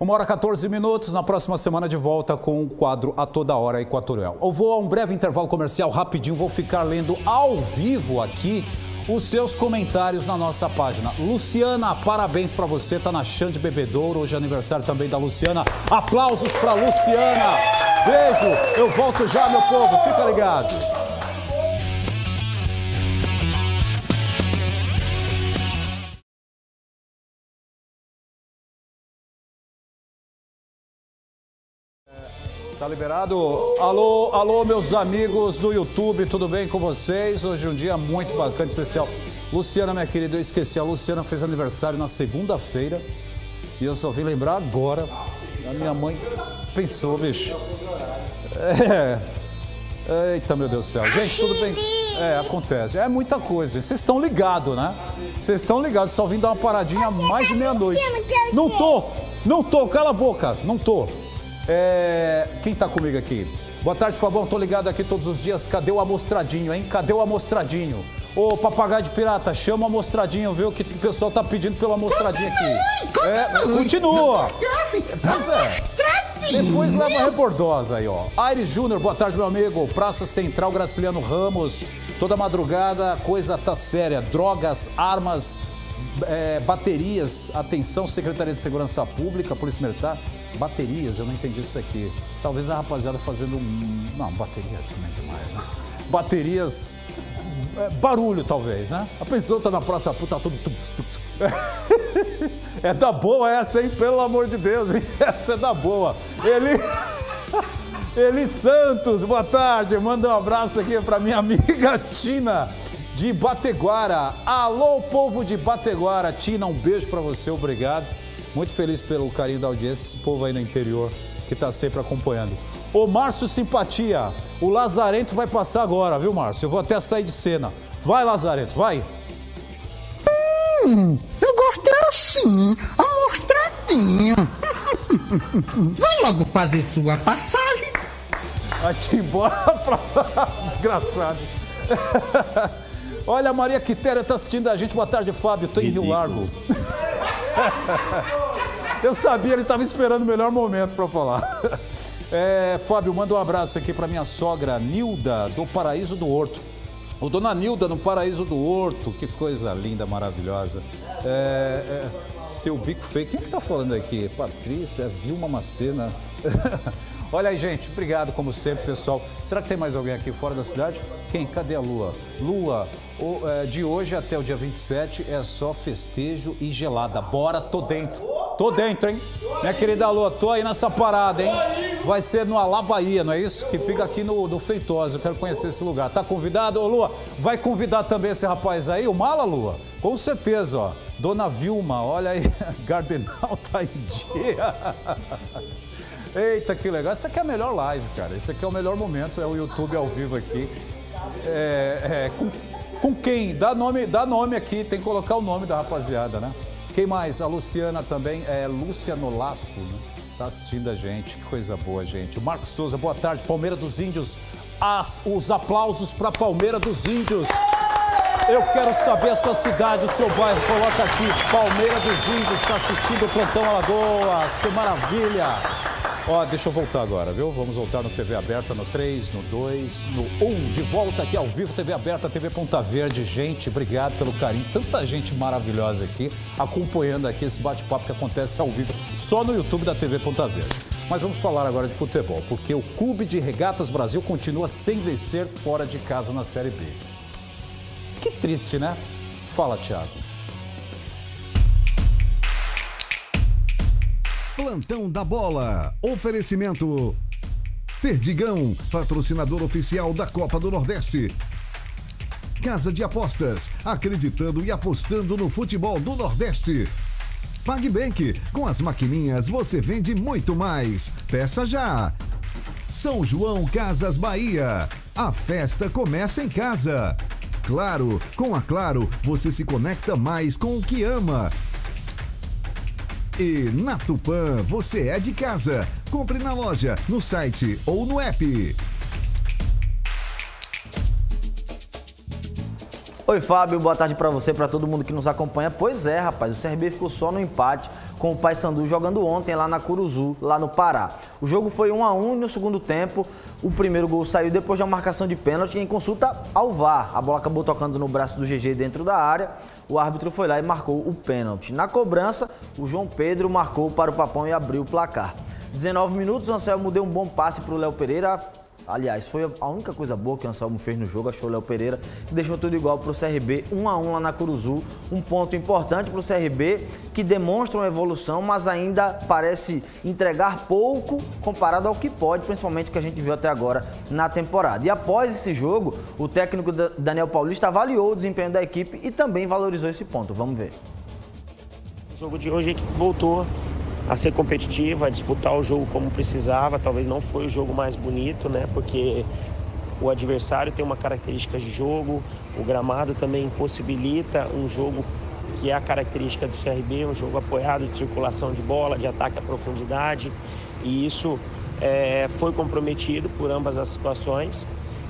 Uma hora 14 minutos, na próxima semana de volta com o quadro A Toda Hora Equatorial. Eu vou a um breve intervalo comercial rapidinho, vou ficar lendo ao vivo aqui os seus comentários na nossa página. Luciana, parabéns para você, tá na Chã de Bebedouro, hoje é aniversário também da Luciana. Aplausos para Luciana. Beijo, eu volto já, meu povo, fica ligado. Tá liberado? Alô, alô, meus amigos do YouTube, tudo bem com vocês? Hoje é um dia muito bacana, especial. Luciana, minha querida, eu esqueci, a Luciana fez aniversário na segunda-feira e eu só vim lembrar agora. A minha mãe pensou, bicho. É. Eita, meu Deus do céu. Gente, tudo bem? É, acontece. É muita coisa, gente. Vocês estão ligados, né? Vocês estão ligados, só vim dar uma paradinha mais de meia-noite. Não tô! Não tô, cala a boca, não tô. É, Quem tá comigo aqui? Boa tarde, Fabão. Tô ligado aqui todos os dias. Cadê o amostradinho, hein? Cadê o amostradinho? Ô, papagaio de pirata, chama o amostradinho, viu? Que o pessoal tá pedindo pelo amostradinho aqui. É, continua. Pois é. Depois leva a rebordosa aí, ó. Aires Júnior, boa tarde, meu amigo. Praça Central Graciliano Ramos. Toda madrugada, a coisa tá séria. Drogas, armas, é, baterias. Atenção, Secretaria de Segurança Pública, Polícia Militar. Baterias, eu não entendi isso aqui. Talvez a rapaziada fazendo um. Não, bateria também é demais, né? Baterias. é, barulho, talvez, né? A pessoa tá na praça puta, tá tudo. É da boa essa, hein? Pelo amor de Deus, hein? Essa é da boa. Ele. Eli Santos, boa tarde. Manda um abraço aqui para minha amiga Tina de Bateguara. Alô, povo de Bateguara. Tina, um beijo para você, obrigado. Muito feliz pelo carinho da audiência, esse povo aí no interior que está sempre acompanhando. Ô, Márcio Simpatia, o Lazarento vai passar agora, viu, Márcio? Eu vou até sair de cena. Vai, Lazarento, vai. Hum, eu gosto assim, amostradinho. Vai logo fazer sua passagem. Vai-te embora pra lá, desgraçado. Olha, a Maria Quitéria tá assistindo a gente. Boa tarde, Fábio. Tô em Rio Largo. Eu sabia, ele estava esperando o melhor momento para falar. É, Fábio, manda um abraço aqui para minha sogra Nilda, do Paraíso do Horto. O Dona Nilda, no Paraíso do Horto, que coisa linda, maravilhosa. É, é, seu bico feio, quem é que tá falando aqui? Patrícia, Vilma Macena. Olha aí, gente, obrigado como sempre, pessoal. Será que tem mais alguém aqui fora da cidade? Quem? Cadê a Lua? Lua, o, é, de hoje até o dia 27 é só festejo e gelada. Bora, tô dentro. Tô dentro, hein? Minha querida Lua, tô aí nessa parada, hein? Vai ser no Alá Bahia, não é isso? Que fica aqui no, no Feitosa. Eu quero conhecer esse lugar. Tá convidado? Ô, Lua, vai convidar também esse rapaz aí, o Mala, Lua? Com certeza, ó. Dona Vilma, olha aí, Gardenal tá em dia. Eita, que legal. Essa aqui é a melhor live, cara. Esse aqui é o melhor momento, é o YouTube ao vivo aqui. É, é, com, com quem? Dá nome, dá nome aqui, tem que colocar o nome da rapaziada, né? Quem mais? A Luciana também, é Lúcia Nolasco, né? Tá assistindo a gente, que coisa boa, gente. O Marcos Souza, boa tarde. Palmeira dos Índios. As, os aplausos para Palmeira dos Índios. Eu quero saber a sua cidade, o seu bairro. Coloca aqui, Palmeira dos Índios, está assistindo o Plantão Alagoas. Que maravilha! Ó, deixa eu voltar agora, viu? Vamos voltar no TV Aberta no 3, no 2, no 1. De volta aqui ao vivo, TV Aberta, TV Ponta Verde. Gente, obrigado pelo carinho. Tanta gente maravilhosa aqui acompanhando aqui esse bate-papo que acontece ao vivo só no YouTube da TV Ponta Verde. Mas vamos falar agora de futebol, porque o Clube de Regatas Brasil continua sem vencer fora de casa na Série B. Que triste, né? Fala, Thiago. Plantão da Bola. Oferecimento. Perdigão, patrocinador oficial da Copa do Nordeste. Casa de Apostas, acreditando e apostando no futebol do Nordeste. PagBank, com as maquininhas você vende muito mais. Peça já. São João Casas Bahia. A festa começa em casa. Claro, com a Claro você se conecta mais com o que ama. E na Tupã você é de casa. Compre na loja, no site ou no app. Oi, Fábio, boa tarde pra você, pra todo mundo que nos acompanha. Pois é, rapaz, o CRB ficou só no empate com o Paysandu jogando ontem lá na Curuzu, lá no Pará. O jogo foi 1 a 1 e no segundo tempo o primeiro gol saiu depois de uma marcação de pênalti em consulta ao VAR. A bola acabou tocando no braço do GG dentro da área. O árbitro foi lá e marcou o pênalti. Na cobrança, o João Pedro marcou para o Papão e abriu o placar. 19 minutos, o Anselmo deu um bom passe para o Léo Pereira, Aliás, foi a única coisa boa que o Anselmo fez no jogo, achou o Léo Pereira, que deixou tudo igual para o CRB, 1 a 1 lá na Curuzu. Um ponto importante para o CRB, que demonstra uma evolução, mas ainda parece entregar pouco comparado ao que pode, principalmente o que a gente viu até agora na temporada. E após esse jogo, o técnico Daniel Paulista avaliou o desempenho da equipe e também valorizou esse ponto. Vamos ver. O jogo de hoje a equipe voltou a ser competitiva, a disputar o jogo como precisava. Talvez não foi o jogo mais bonito, né? Porque o adversário tem uma característica de jogo, o gramado também possibilita um jogo que é a característica do CRB, um jogo apoiado de circulação de bola, de ataque à profundidade. E isso é, foi comprometido por ambas as situações.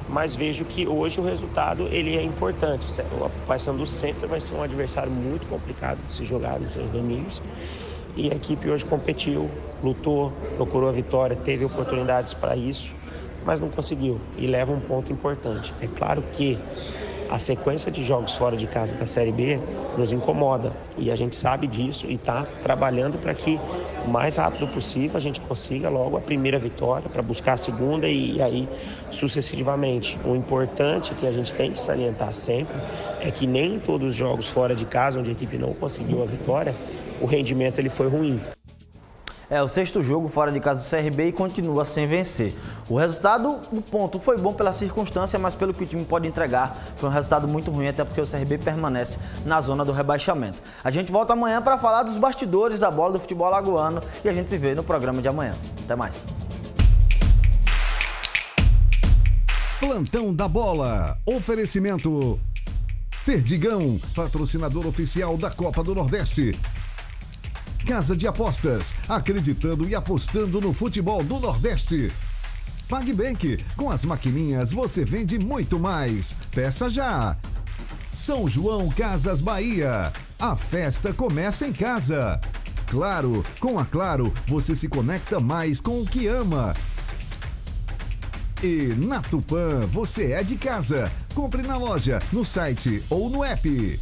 Mas vejo que hoje o resultado ele é importante. O Paysandu sempre vai ser um adversário muito complicado de se jogar nos seus domínios. E a equipe hoje competiu, lutou, procurou a vitória, teve oportunidades para isso, mas não conseguiu e leva um ponto importante. É claro que a sequência de jogos fora de casa da Série B nos incomoda e a gente sabe disso e está trabalhando para que o mais rápido possível a gente consiga logo a primeira vitória para buscar a segunda e aí sucessivamente. O importante que a gente tem que salientar sempre é que nem todos os jogos fora de casa onde a equipe não conseguiu a vitória o rendimento ele foi ruim. É o sexto jogo fora de casa do CRB e continua sem vencer. O resultado, o ponto foi bom pela circunstância, mas pelo que o time pode entregar, foi um resultado muito ruim, até porque o CRB permanece na zona do rebaixamento. A gente volta amanhã para falar dos bastidores da bola do futebol lagoano e a gente se vê no programa de amanhã. Até mais. Plantão da Bola. Oferecimento. Perdigão, patrocinador oficial da Copa do Nordeste. Casa de Apostas, acreditando e apostando no futebol do Nordeste. PagBank, com as maquininhas você vende muito mais. Peça já. São João Casas Bahia. A festa começa em casa. Claro, com a Claro, você se conecta mais com o que ama. E na Tupã, você é de casa. Compre na loja, no site ou no app.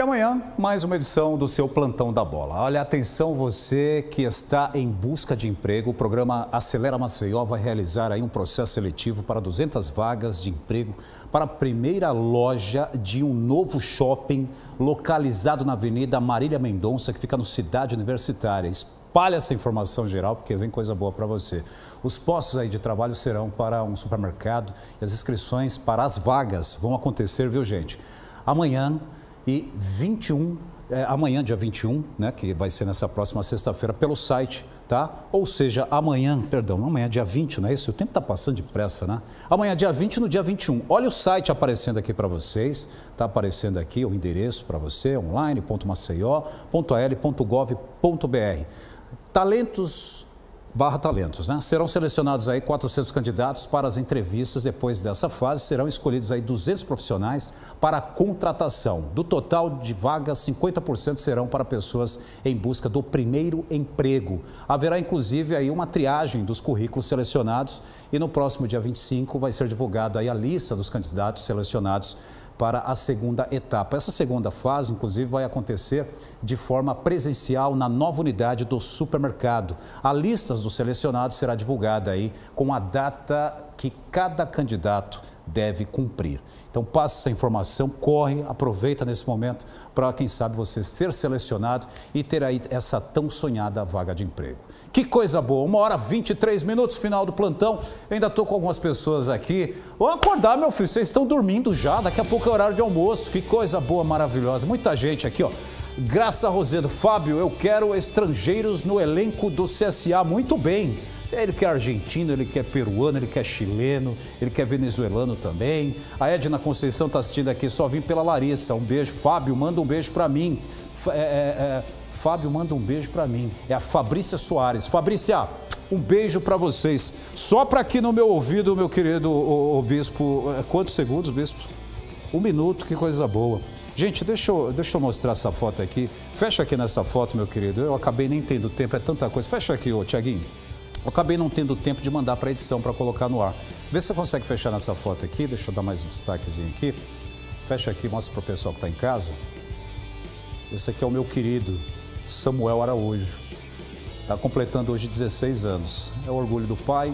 E amanhã, mais uma edição do seu Plantão da Bola. Olha, atenção você que está em busca de emprego. O programa Acelera Maceió vai realizar aí um processo seletivo para 200 vagas de emprego para a primeira loja de um novo shopping localizado na Avenida Marília Mendonça, que fica no Cidade Universitária. Espalhe essa informação geral, porque vem coisa boa para você. Os postos aí de trabalho serão para um supermercado e as inscrições para as vagas vão acontecer, viu gente? Amanhã e 21, é, amanhã, dia 21, né, que vai ser nessa próxima sexta-feira, pelo site, tá? Ou seja, amanhã, perdão, amanhã, dia 20, não é isso? O tempo está passando depressa, né? Amanhã, dia 20, no dia 21. Olha o site aparecendo aqui para vocês, está aparecendo aqui o endereço para você, online.maceió.al.gov.br. Talentos barra talentos. Né? Serão selecionados aí 400 candidatos para as entrevistas. Depois dessa fase, serão escolhidos aí 200 profissionais para a contratação. Do total de vagas, 50% serão para pessoas em busca do primeiro emprego. Haverá, inclusive, aí uma triagem dos currículos selecionados e no próximo dia 25 vai ser divulgada aí a lista dos candidatos selecionados para a segunda etapa. Essa segunda fase, inclusive, vai acontecer de forma presencial na nova unidade do supermercado. A lista dos selecionados será divulgada aí com a data que cada candidato deve cumprir. Então passe essa informação, corre, aproveita nesse momento para, quem sabe, você ser selecionado e ter aí essa tão sonhada vaga de emprego. Que coisa boa, uma hora 23 minutos, final do plantão. Eu ainda estou com algumas pessoas aqui. Vou acordar, meu filho, vocês estão dormindo já, daqui a pouco é horário de almoço. Que coisa boa, maravilhosa. Muita gente aqui, ó. Graça Rosedo, Fábio, eu quero estrangeiros no elenco do CSA. Muito bem. Ele quer argentino, ele quer peruano, ele quer chileno, ele quer venezuelano também. A Edna Conceição está assistindo aqui, só vim pela Larissa. Um beijo. Fábio, manda um beijo para mim. É, é, é, Fábio, manda um beijo para mim. É a Fabrícia Soares. Fabrícia, um beijo para vocês. Só para aqui no meu ouvido, meu querido o, o bispo. É, quantos segundos, bispo? Um minuto, que coisa boa. Gente, deixa eu, deixa eu mostrar essa foto aqui. Fecha aqui nessa foto, meu querido. Eu acabei nem tendo tempo, é tanta coisa. Fecha aqui, ô Tiaguinho. Eu acabei não tendo tempo de mandar para edição para colocar no ar. Vê se você consegue fechar nessa foto aqui. Deixa eu dar mais um destaquezinho aqui. Fecha aqui, mostra para o pessoal que está em casa. Esse aqui é o meu querido Samuel Araújo. Está completando hoje 16 anos. É o orgulho do pai,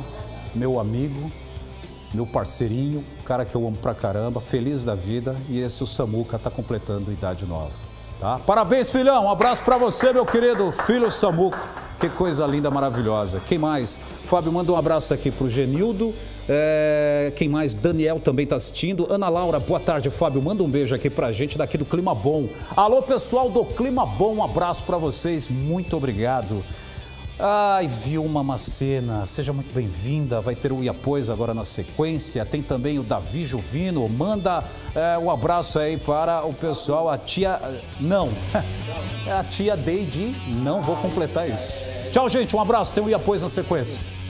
meu amigo, meu parceirinho, cara que eu amo pra caramba, feliz da vida. E esse o Samuca está completando idade nova. Tá? Parabéns, filhão. Um abraço para você, meu querido filho Samuca. Que coisa linda, maravilhosa. Quem mais? Fábio, manda um abraço aqui pro Genildo. É, quem mais? Daniel também está assistindo. Ana Laura, boa tarde, Fábio. Manda um beijo aqui pra gente daqui do Clima Bom. Alô, pessoal do Clima Bom, um abraço para vocês. Muito obrigado. Ai, Vilma Macena, seja muito bem-vinda. Vai ter o Iapôs agora na sequência. Tem também o Davi Juvino. Manda é, um abraço aí para o pessoal. A tia. Não, é a tia Deide. Não vou completar isso. Tchau, gente. Um abraço. Tem o Iapôs na sequência.